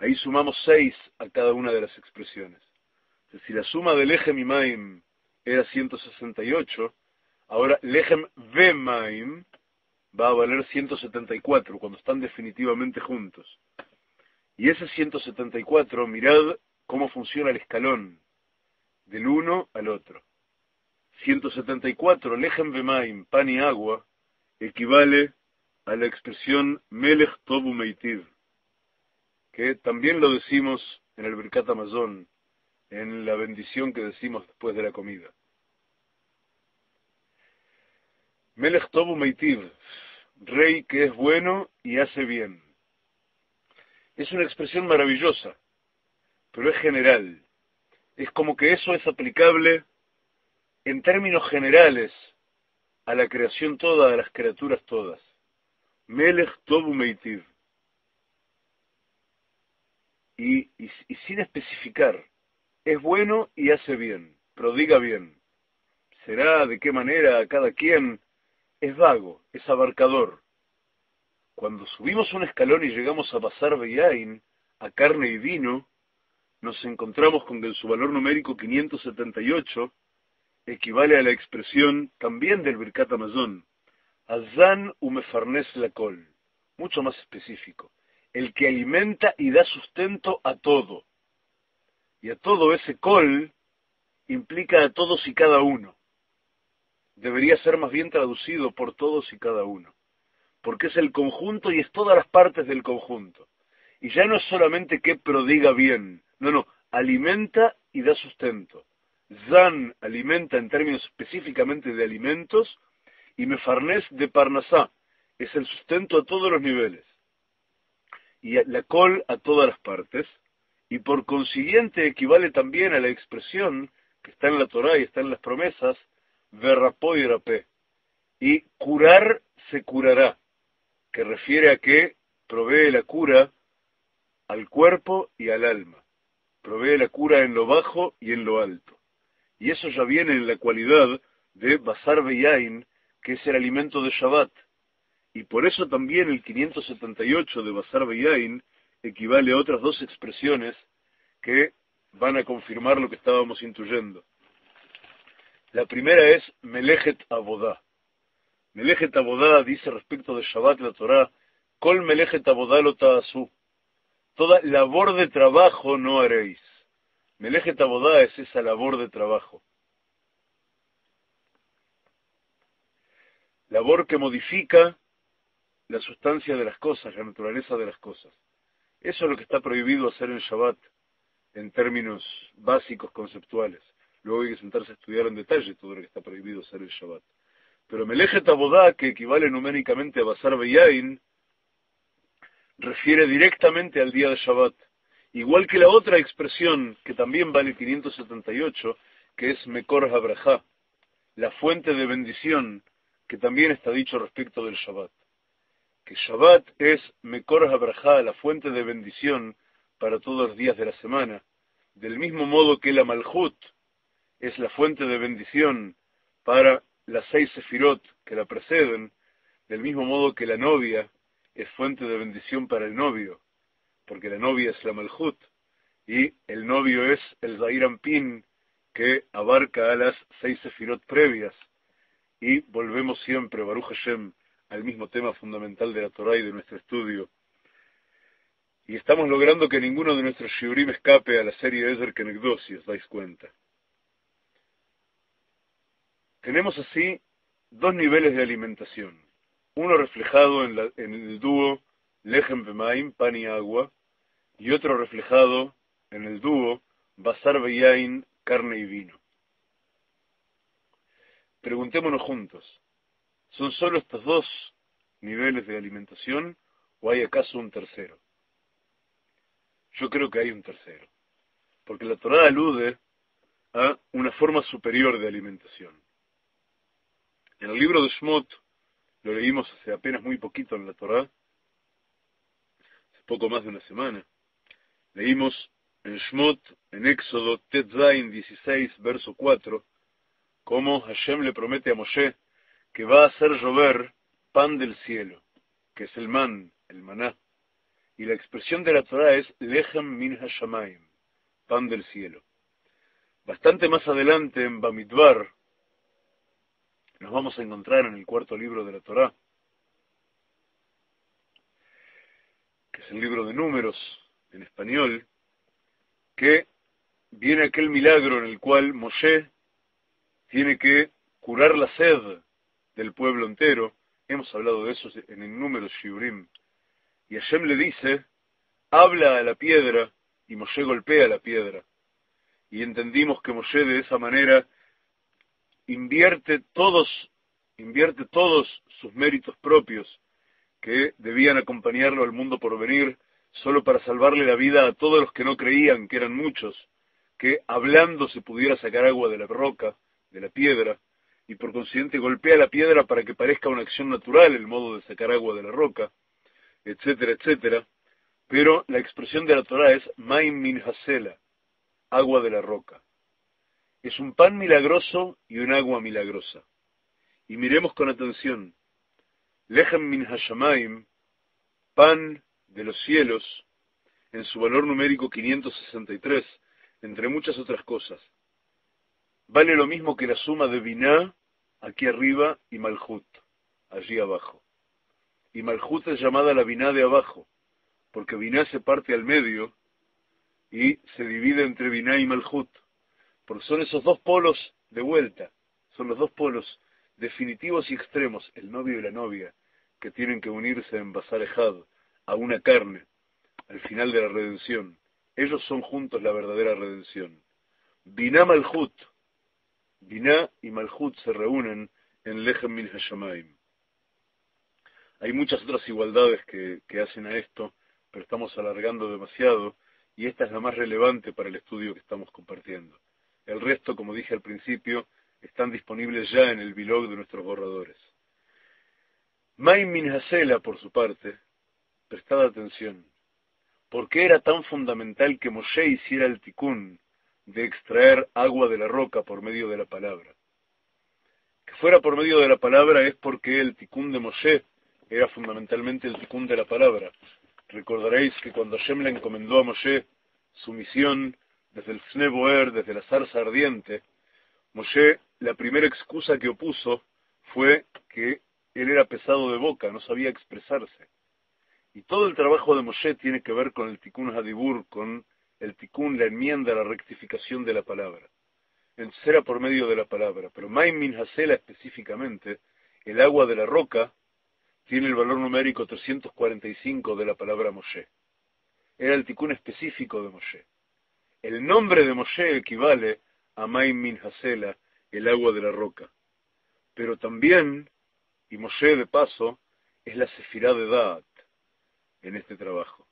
Ahí sumamos seis a cada una de las expresiones. Si la suma de Lechem y Maim era 168, ahora Lechem ve Maim va a valer 174 cuando están definitivamente juntos. Y ese 174, mirad cómo funciona el escalón del uno al otro. 174, Lechem Bemaim, pan y agua, equivale a la expresión Melech Tobu Meitiv, que también lo decimos en el Birkat Amazon, en la bendición que decimos después de la comida. Melech Tobu Meitiv, rey que es bueno y hace bien. Es una expresión maravillosa, pero es general es como que eso es aplicable en términos generales a la creación toda, a las criaturas todas. Melech Tobu Meitiv. Y, y, sin especificar, es bueno y hace bien, prodiga bien. Será de qué manera cada quien es vago, es abarcador. Cuando subimos un escalón y llegamos a pasar Beyain, a carne y vino, nos encontramos con que su valor numérico 578 equivale a la expresión también del Birkat Amazon, Azan umefarnes la col, mucho más específico, el que alimenta y da sustento a todo. Y a todo ese col implica a todos y cada uno. Debería ser más bien traducido por todos y cada uno, porque es el conjunto y es todas las partes del conjunto. Y ya no es solamente que prodiga bien, no, no, alimenta y da sustento. Zan alimenta en términos específicamente de alimentos y Mefarnes de Parnasá es el sustento a todos los niveles. Y la col a todas las partes y por consiguiente equivale también a la expresión que está en la Torah y está en las promesas, verrapó y rapé. Y curar se curará, que refiere a que provee la cura al cuerpo y al alma provee la cura en lo bajo y en lo alto. Y eso ya viene en la cualidad de Basar Beyain, que es el alimento de Shabbat. Y por eso también el 578 de Basar Beyain equivale a otras dos expresiones que van a confirmar lo que estábamos intuyendo. La primera es Melejet Abodá. Melejet Abodá dice respecto de Shabbat la Torah, Kol Melejet Abodá lo. Toda labor de trabajo no haréis. Melejet Abodá es esa labor de trabajo. Labor que modifica la sustancia de las cosas, la naturaleza de las cosas. Eso es lo que está prohibido hacer en Shabbat, en términos básicos, conceptuales. Luego hay que sentarse a estudiar en detalle todo lo que está prohibido hacer en Shabbat. Pero Melejet Abodá, que equivale numéricamente a Basar Beyain, refiere directamente al día de Shabbat. Igual que la otra expresión, que también vale 578, que es Mekor Habrajá, la fuente de bendición, que también está dicho respecto del Shabbat. Que Shabbat es Mekor Habrajá, la fuente de bendición para todos los días de la semana, del mismo modo que la Malhut es la fuente de bendición para las seis sefirot que la preceden, del mismo modo que la novia es fuente de bendición para el novio, porque la novia es la Malhut, y el novio es el Zair Pin, que abarca a las seis sefirot previas, y volvemos siempre, Baruch Hashem, al mismo tema fundamental de la Torah y de nuestro estudio. Y estamos logrando que ninguno de nuestros shiurim escape a la serie Ezer Kenegdo, si os dais cuenta. Tenemos así dos niveles de alimentación. Uno reflejado en, el dúo Lechem Bemaim, pan y agua, y otro reflejado en el dúo Basar Beyain, carne y vino. Preguntémonos juntos, ¿son solo estos dos niveles de alimentación o hay acaso un tercero? Yo creo que hay un tercero, porque la Torah alude a una forma superior de alimentación. En el libro de Shmot, lo leímos hace apenas muy poquito en la Torah, hace poco más de una semana, leímos en Shmot, en Éxodo, Tetzain 16, verso 4, cómo Hashem le promete a Moshe que va a hacer llover pan del cielo, que es el man, el maná. Y la expresión de la Torah es Lechem min hashamayim, pan del cielo. Bastante más adelante en Bamidbar, nos vamos a encontrar en el cuarto libro de la Torá, que es el libro de números en español, que viene aquel milagro en el cual Moshe tiene que curar la sed del pueblo entero. Hemos hablado de eso en el número Shiurim. Y Hashem le dice, habla a la piedra, y Moshe golpea la piedra. Y entendimos que Moshe de esa manera invierte todos, invierte todos sus méritos propios que debían acompañarlo al mundo por venir, solo para salvarle la vida a todos los que no creían, que eran muchos, que hablando se pudiera sacar agua de la roca, de la piedra, y por consiguiente golpea la piedra para que parezca una acción natural el modo de sacar agua de la roca, etcétera, etcétera. Pero la expresión de la Torah es Maim min hasela, agua de la roca es un pan milagroso y un agua milagrosa. Y miremos con atención. Lechem min hashamayim, pan de los cielos, en su valor numérico 563, entre muchas otras cosas. Vale lo mismo que la suma de Binah aquí arriba y Malhut, allí abajo. Y Malhut es llamada la Binah de abajo, porque Binah se parte al medio y se divide entre Binah y Malhut porque son esos dos polos de vuelta, son los dos polos definitivos y extremos, el novio y la novia, que tienen que unirse en Basarejad, a una carne, al final de la redención. Ellos son juntos la verdadera redención. Binah Malhut, Binah y Malhut se reúnen en Lechem Min Hashamayim. Hay muchas otras igualdades que, que hacen a esto, pero estamos alargando demasiado y esta es la más relevante para el estudio que estamos compartiendo. El resto, como dije al principio, están disponibles ya en el blog de nuestros borradores. Maim Hasela, por su parte, prestad atención. ¿Por qué era tan fundamental que Moshe hiciera el tikkun de extraer agua de la roca por medio de la palabra? Que fuera por medio de la palabra es porque el tikkun de Moshe era fundamentalmente el tikkun de la palabra. Recordaréis que cuando Hashem le encomendó a Moshe su misión desde el Sneboer, desde la zarza ardiente, Moshe, la primera excusa que opuso fue que él era pesado de boca, no sabía expresarse. Y todo el trabajo de Moshe tiene que ver con el tikkun hadibur, con el tikkun, la enmienda, la rectificación de la palabra. Entonces era por medio de la palabra. Pero Maimin Hasela específicamente, el agua de la roca, tiene el valor numérico 345 de la palabra Moshe. Era el tikkun específico de Moshe. El nombre de Moshe equivale a Maimin Hasela, el agua de la roca. Pero también, y Moshe de paso, es la sefirá de Daat en este trabajo.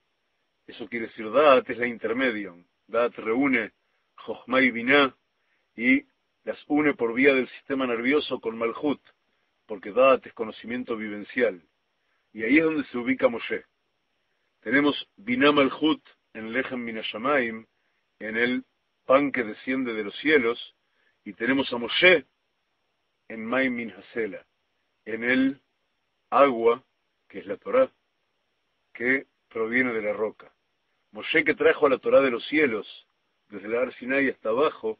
Eso quiere decir, Daat es la intermedium. Daat reúne Jochma y Binah y las une por vía del sistema nervioso con Malhut, porque Daat es conocimiento vivencial. Y ahí es donde se ubica Moshe. Tenemos Binah Malhut en Lechem Minashamaim, en el pan que desciende de los cielos, y tenemos a Moshe en Maimin Hasela, en el agua, que es la Torah, que proviene de la roca. Moshe que trajo a la Torah de los cielos, desde la Sinai hasta abajo,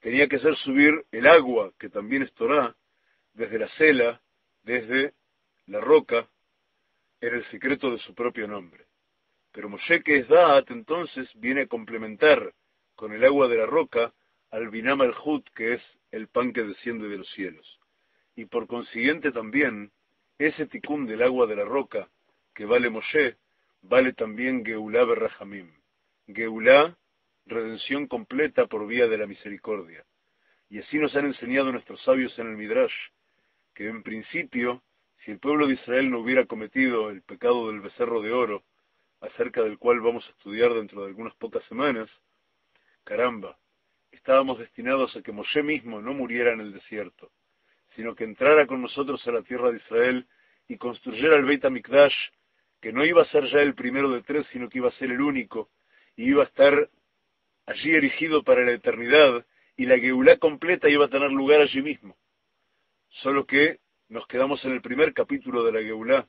tenía que hacer subir el agua, que también es Torah, desde la cela, desde la roca, era el secreto de su propio nombre. Pero Moshe que es Daat, entonces, viene a complementar con el agua de la roca al Binam al que es el pan que desciende de los cielos. Y por consiguiente también, ese ticún del agua de la roca que vale Moshe, vale también Geulah Berrahamim. Geulah, redención completa por vía de la misericordia. Y así nos han enseñado nuestros sabios en el Midrash, que en principio, si el pueblo de Israel no hubiera cometido el pecado del becerro de oro, acerca del cual vamos a estudiar dentro de algunas pocas semanas, caramba, estábamos destinados a que Moshe mismo no muriera en el desierto, sino que entrara con nosotros a la tierra de Israel y construyera el Beit HaMikdash, que no iba a ser ya el primero de tres, sino que iba a ser el único, y iba a estar allí erigido para la eternidad, y la Geulá completa iba a tener lugar allí mismo. Solo que nos quedamos en el primer capítulo de la Geulá,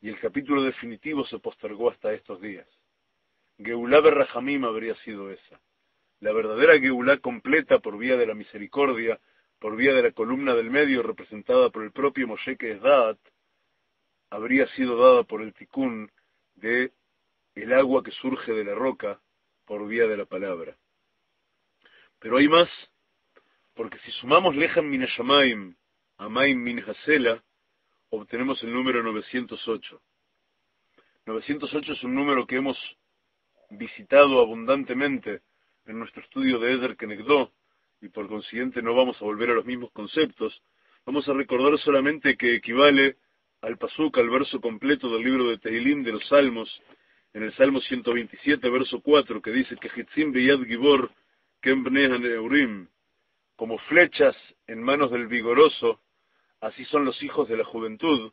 y el capítulo definitivo se postergó hasta estos días. Geulá Berrahamim habría sido esa la verdadera Geulá completa por vía de la misericordia, por vía de la columna del medio representada por el propio Moshe que habría sido dada por el tikkun de el agua que surge de la roca por vía de la palabra. Pero hay más, porque si sumamos Lechem Minashamaim a Maim Minhasela, obtenemos el número 908. 908 es un número que hemos visitado abundantemente en nuestro estudio de Eder Kenegdó, y por consiguiente no vamos a volver a los mismos conceptos, vamos a recordar solamente que equivale al pasuk, al verso completo del libro de Tehilim de los Salmos, en el Salmo 127, verso 4, que dice que Hitzim Beyad Gibor Eurim, como flechas en manos del vigoroso, así son los hijos de la juventud,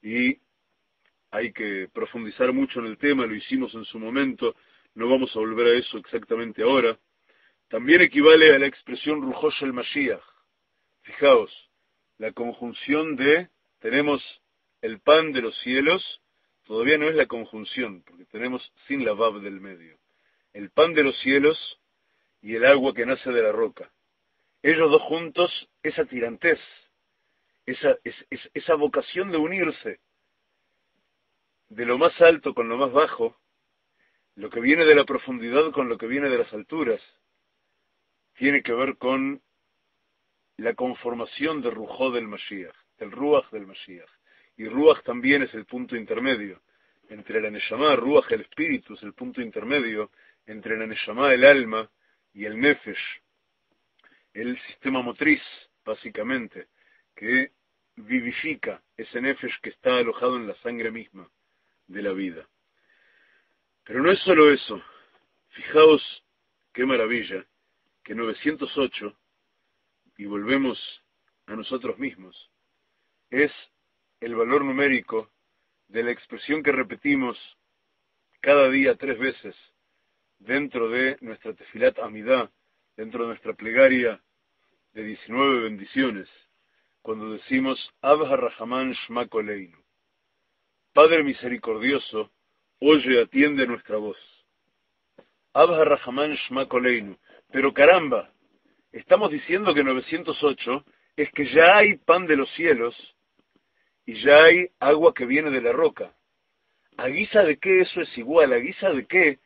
y hay que profundizar mucho en el tema, lo hicimos en su momento, no vamos a volver a eso exactamente ahora, también equivale a la expresión Rujosh el Mashiach. Fijaos, la conjunción de, tenemos el pan de los cielos, todavía no es la conjunción, porque tenemos sin la bab del medio. El pan de los cielos y el agua que nace de la roca. Ellos dos juntos, esa tirantez, esa, vocación de unirse de lo más alto con lo más bajo, lo que viene de la profundidad con lo que viene de las alturas tiene que ver con la conformación de Rujó del Mashiach, del Ruach del Mashiach. Y Ruach también es el punto intermedio entre la Neshama, Ruach el espíritu es el punto intermedio entre la Neshama, el alma, y el Nefesh, el sistema motriz, básicamente, que vivifica ese Nefesh que está alojado en la sangre misma de la vida. Pero no es solo eso. Fijaos qué maravilla que 908, y volvemos a nosotros mismos, es el valor numérico de la expresión que repetimos cada día tres veces dentro de nuestra tefilat amidad, dentro de nuestra plegaria de 19 bendiciones, cuando decimos Abha Rahaman Shma Padre misericordioso, oye, atiende nuestra voz. Abha Rahaman Shma Pero caramba, estamos diciendo que 908 es que ya hay pan de los cielos y ya hay agua que viene de la roca. ¿A guisa de qué eso es igual? ¿A guisa de qué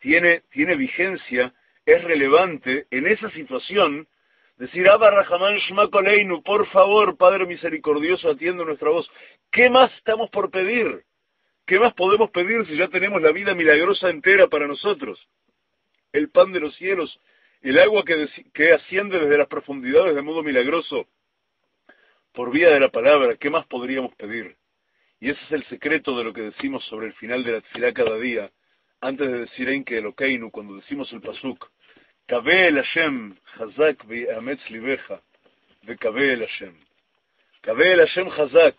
tiene, vigencia, es relevante en esa situación decir, Abba Rahamán Shmakoleinu, por favor, Padre misericordioso, atiende nuestra voz. ¿Qué más estamos por pedir? ¿Qué más podemos pedir si ya tenemos la vida milagrosa entera para nosotros? El pan de los cielos, el agua que, que asciende desde las profundidades de modo milagroso, por vía de la palabra, ¿qué más podríamos pedir? Y ese es el secreto de lo que decimos sobre el final de la tefilá cada día, antes de decir en que Elokeinu, cuando decimos el pasuk, Kabe el Hashem, Hazak ametz libeja, de Kabe el Hashem. Kabe el Hashem Hazak.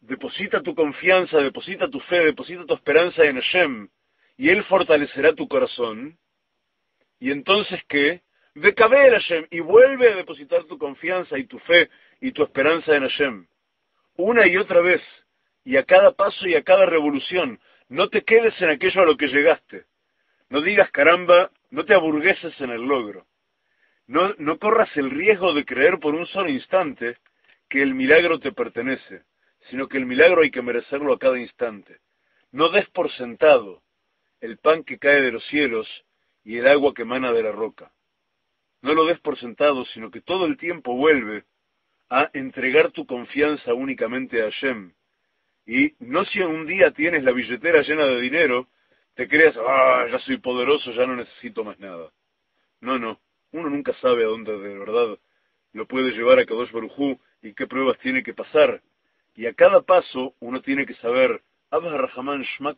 Deposita tu confianza, deposita tu fe, deposita tu esperanza en Hashem, y Él fortalecerá tu corazón. Y entonces, ¿qué? El Hashem, y vuelve a depositar tu confianza y tu fe y tu esperanza en Hashem. Una y otra vez, y a cada paso y a cada revolución. No te quedes en aquello a lo que llegaste. No digas, caramba, no te aburgueses en el logro. No, no corras el riesgo de creer por un solo instante que el milagro te pertenece, sino que el milagro hay que merecerlo a cada instante. No des por sentado el pan que cae de los cielos y el agua que emana de la roca. No lo des por sentado, sino que todo el tiempo vuelve a entregar tu confianza únicamente a Hashem. Y no si un día tienes la billetera llena de dinero te creas, ah, ya soy poderoso, ya no necesito más nada. No, no, uno nunca sabe a dónde de verdad lo puede llevar a Kadosh Barujú y qué pruebas tiene que pasar. Y a cada paso uno tiene que saber, Abba Rahamán Shma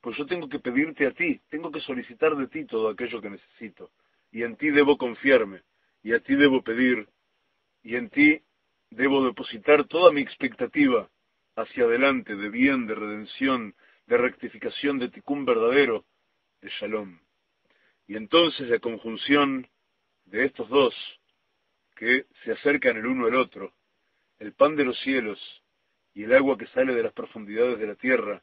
pues yo tengo que pedirte a ti, tengo que solicitar de ti todo aquello que necesito. Y en ti debo confiarme, y a ti debo pedir, y en ti debo depositar toda mi expectativa hacia adelante de bien, de redención, de rectificación de ticún verdadero, de shalom. Y entonces la conjunción de estos dos, que se acercan el uno al otro, el pan de los cielos y el agua que sale de las profundidades de la tierra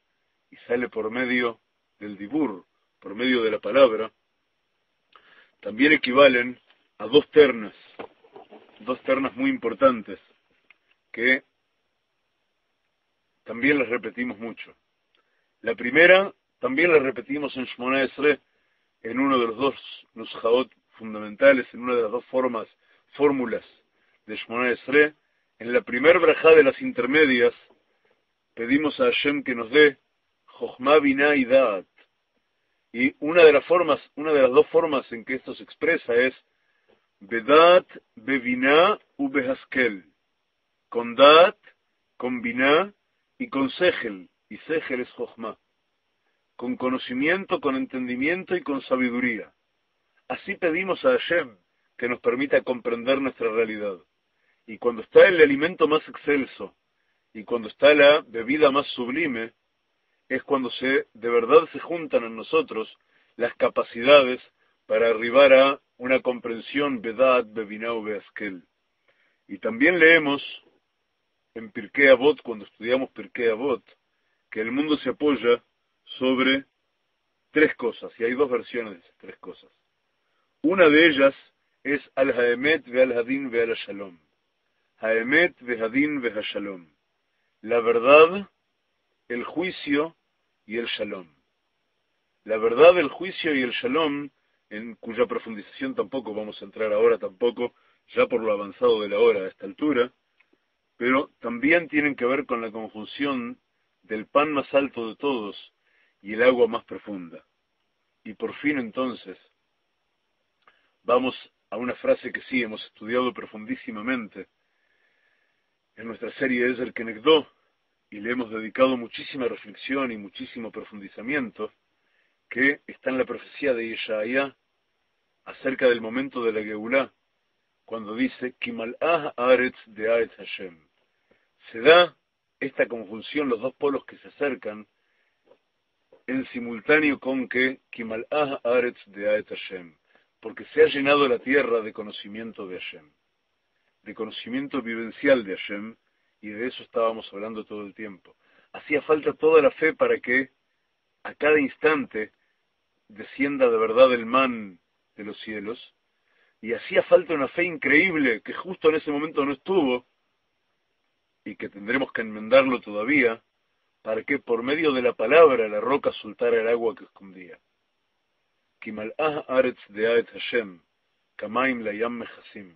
y sale por medio del dibur, por medio de la palabra, también equivalen a dos ternas, dos ternas muy importantes, que también las repetimos mucho. La primera también la repetimos en Shmona Esre, en uno de los dos Nushaot fundamentales, en una de las dos formas, fórmulas de Shmona Esre. En la primer braja de las intermedias, pedimos a Hashem que nos dé Jochma Binah y. Y una de las formas, una de las dos formas en que esto se expresa es Bedat, Bevinah u Behaskel. Con Da'at, con Binah y con Segel y Segel es Jochma, con conocimiento, con entendimiento y con sabiduría. Así pedimos a Hashem que nos permita comprender nuestra realidad. Y cuando está el alimento más excelso y cuando está la bebida más sublime, es cuando se de verdad se juntan en nosotros las capacidades para arribar a una comprensión Bedad, Bebinau, Beaskel. Y también leemos en Pirkei Avot, cuando estudiamos Pirkei Avot, que el mundo se apoya sobre tres cosas, y hay dos versiones de esas tres cosas. Una de ellas es al-Haemet ve al-Hadin ve al-Shalom. Haemet ve Hadin ve shalom La verdad, el juicio y el Shalom. La verdad, el juicio y el Shalom, en cuya profundización tampoco vamos a entrar ahora tampoco, ya por lo avanzado de la hora a esta altura, pero también tienen que ver con la conjunción del pan más alto de todos y el agua más profunda. Y por fin entonces vamos a una frase que sí hemos estudiado profundísimamente en nuestra serie es el Kenegdó y le hemos dedicado muchísima reflexión y muchísimo profundizamiento que está en la profecía de Yeshaya acerca del momento de la Geulá cuando dice Kimal'ah Aretz de Aetz Hashem. Se da esta conjunción, los dos polos que se acercan, en simultáneo con que Kimal'ah Aretz de Aet Hashem, porque se ha llenado la tierra de conocimiento de Hashem, de conocimiento vivencial de Hashem, y de eso estábamos hablando todo el tiempo. Hacía falta toda la fe para que a cada instante descienda de verdad el man de los cielos, y hacía falta una fe increíble que justo en ese momento no estuvo, y que tendremos que enmendarlo todavía, para que por medio de la palabra la roca soltara el agua que escondía. Mechasim,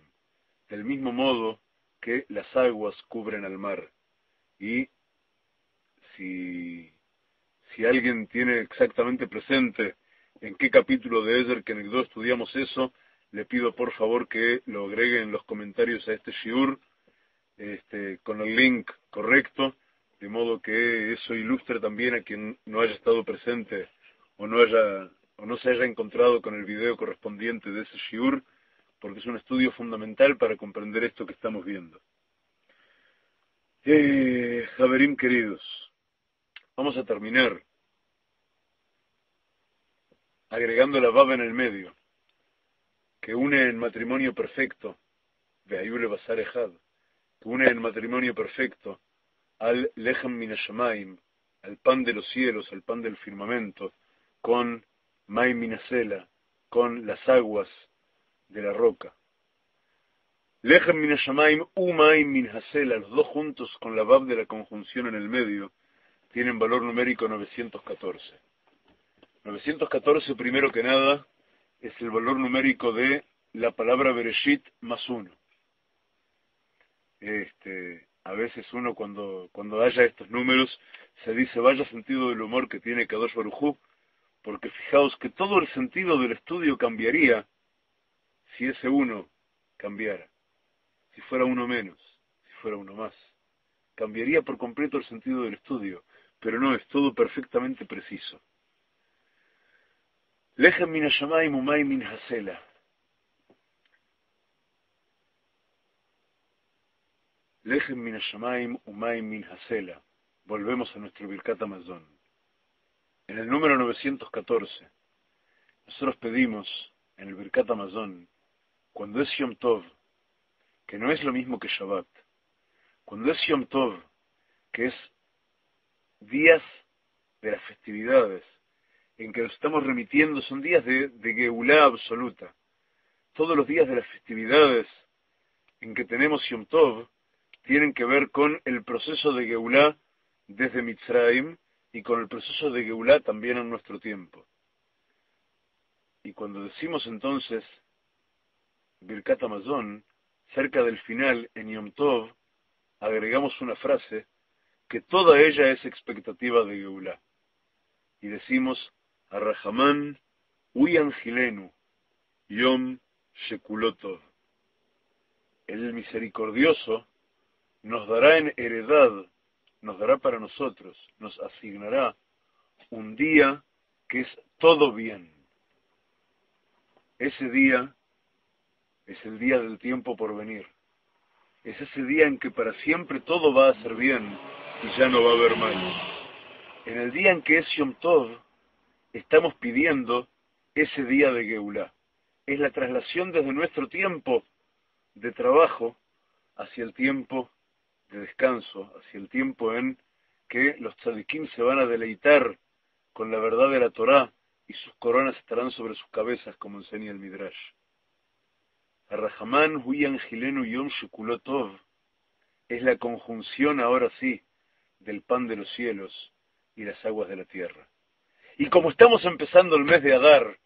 del mismo modo que las aguas cubren al mar. Y si, alguien tiene exactamente presente en qué capítulo de Ezer Kenegdo estudiamos eso, le pido por favor que lo agregue en los comentarios a este shiur este, con el link correcto, de modo que eso ilustre también a quien no haya estado presente o no haya o no se haya encontrado con el video correspondiente de ese shiur, porque es un estudio fundamental para comprender esto que estamos viendo. Eh, Javerim queridos, vamos a terminar agregando la baba en el medio, que une en matrimonio perfecto, de Ayule que une en matrimonio perfecto al Lechem Minashamaim, al pan de los cielos, al pan del firmamento, con Mai Minasela, con las aguas de la roca. Lechem Minashamaim u Mai Minasela, los dos juntos con la Bab de la conjunción en el medio, tienen valor numérico 914. 914, primero que nada, es el valor numérico de la palabra Bereshit más uno. Este, a veces uno cuando, cuando haya estos números se dice vaya sentido del humor que tiene Kadosh Baruj porque fijaos que todo el sentido del estudio cambiaría si ese uno cambiara, si fuera uno menos, si fuera uno más. Cambiaría por completo el sentido del estudio, pero no, es todo perfectamente preciso. Lechem min umay min hasela. Lechem min umay min hasela. Volvemos a nuestro Birkat Amazon. En el número 914, nosotros pedimos en el Birkat Amazon, cuando es Yom Tov, que no es lo mismo que Shabbat, cuando es Yom Tov, que es días de las festividades, en que nos estamos remitiendo, son días de, de Geulá absoluta. Todos los días de las festividades en que tenemos Yom Tov tienen que ver con el proceso de Geulá desde Mitzrayim y con el proceso de Geulá también en nuestro tiempo. Y cuando decimos entonces Birkat Amazon, cerca del final, en Yom Tov, agregamos una frase que toda ella es expectativa de Geulá. Y decimos, Arrahamán, Uyan Gilenu, Yom Shekulotov. El misericordioso nos dará en heredad nos dará para nosotros, nos asignará un día que es todo bien. Ese día es el día del tiempo por venir. Es ese día en que para siempre todo va a ser bien y ya no va a haber mal. En el día en que es Yom Tov, estamos pidiendo ese día de Geulah. Es la traslación desde nuestro tiempo de trabajo hacia el tiempo de descanso, hacia el tiempo en que los tzadikim se van a deleitar con la verdad de la Torá y sus coronas estarán sobre sus cabezas, como enseña el Midrash. Arrahamán Huyan Gilenu Yom Shekulotov es la conjunción ahora sí del pan de los cielos y las aguas de la tierra. Y como estamos empezando el mes de Adar,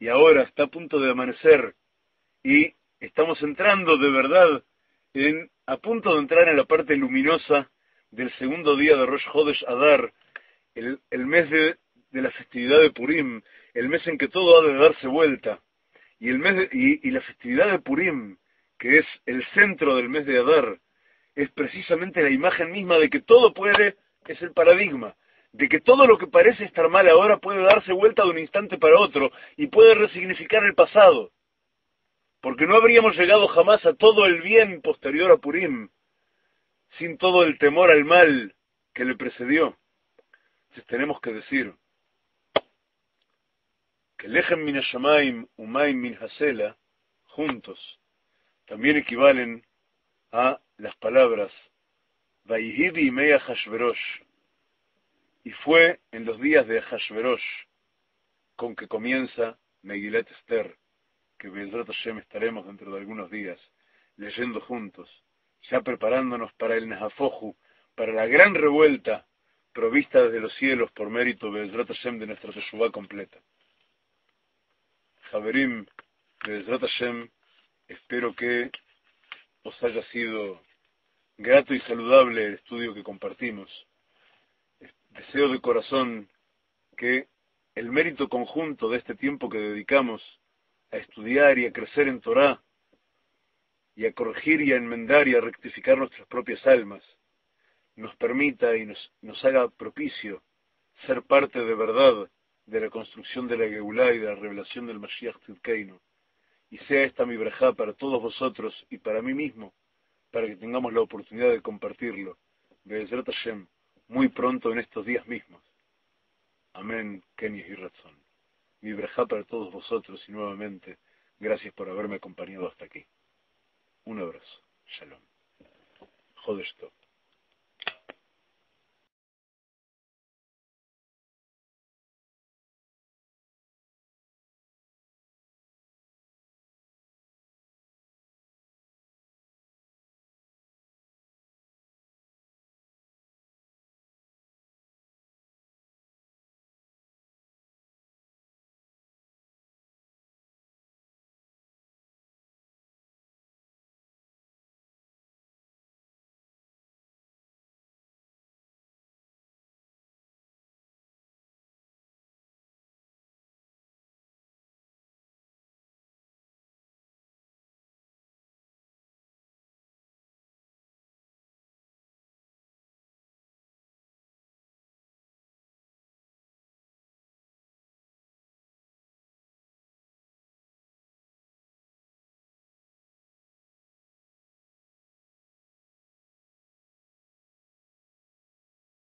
y ahora está a punto de amanecer, y estamos entrando de verdad en a punto de entrar en la parte luminosa del segundo día de Rosh Hodesh Adar, el, mes de, la festividad de Purim, el mes en que todo ha de darse vuelta, y, el mes y, la festividad de Purim, que es el centro del mes de Adar, es precisamente la imagen misma de que todo puede, es el paradigma, de que todo lo que parece estar mal ahora puede darse vuelta de un instante para otro y puede resignificar el pasado porque no habríamos llegado jamás a todo el bien posterior a Purim, sin todo el temor al mal que le precedió. Entonces tenemos que decir que Lechem min Hashamayim Umayim min juntos, también equivalen a las palabras Vaihidi Meya Hashverosh, y fue en los días de Hashverosh con que comienza Megilat Esther que Bezrat Hashem estaremos dentro de algunos días leyendo juntos ya preparándonos para el Nahafoju, para la gran revuelta provista desde los cielos por mérito de Hashem de nuestra Teshuvah completa. Javerim, de Hashem, espero que os haya sido grato y saludable el estudio que compartimos. Deseo de corazón que el mérito conjunto de este tiempo que dedicamos a estudiar y a crecer en Torah, y a corregir y a enmendar y a rectificar nuestras propias almas, nos permita y nos haga propicio ser parte de verdad de la construcción de la Geulah y de la revelación del Mashiach Tzidkeinu. Y sea esta mi brajá para todos vosotros y para mí mismo, para que tengamos la oportunidad de compartirlo, de Hashem, muy pronto en estos días mismos. Amén, Kenies y Razón. Mi brajá para todos vosotros y nuevamente, gracias por haberme acompañado hasta aquí. Un abrazo. Shalom.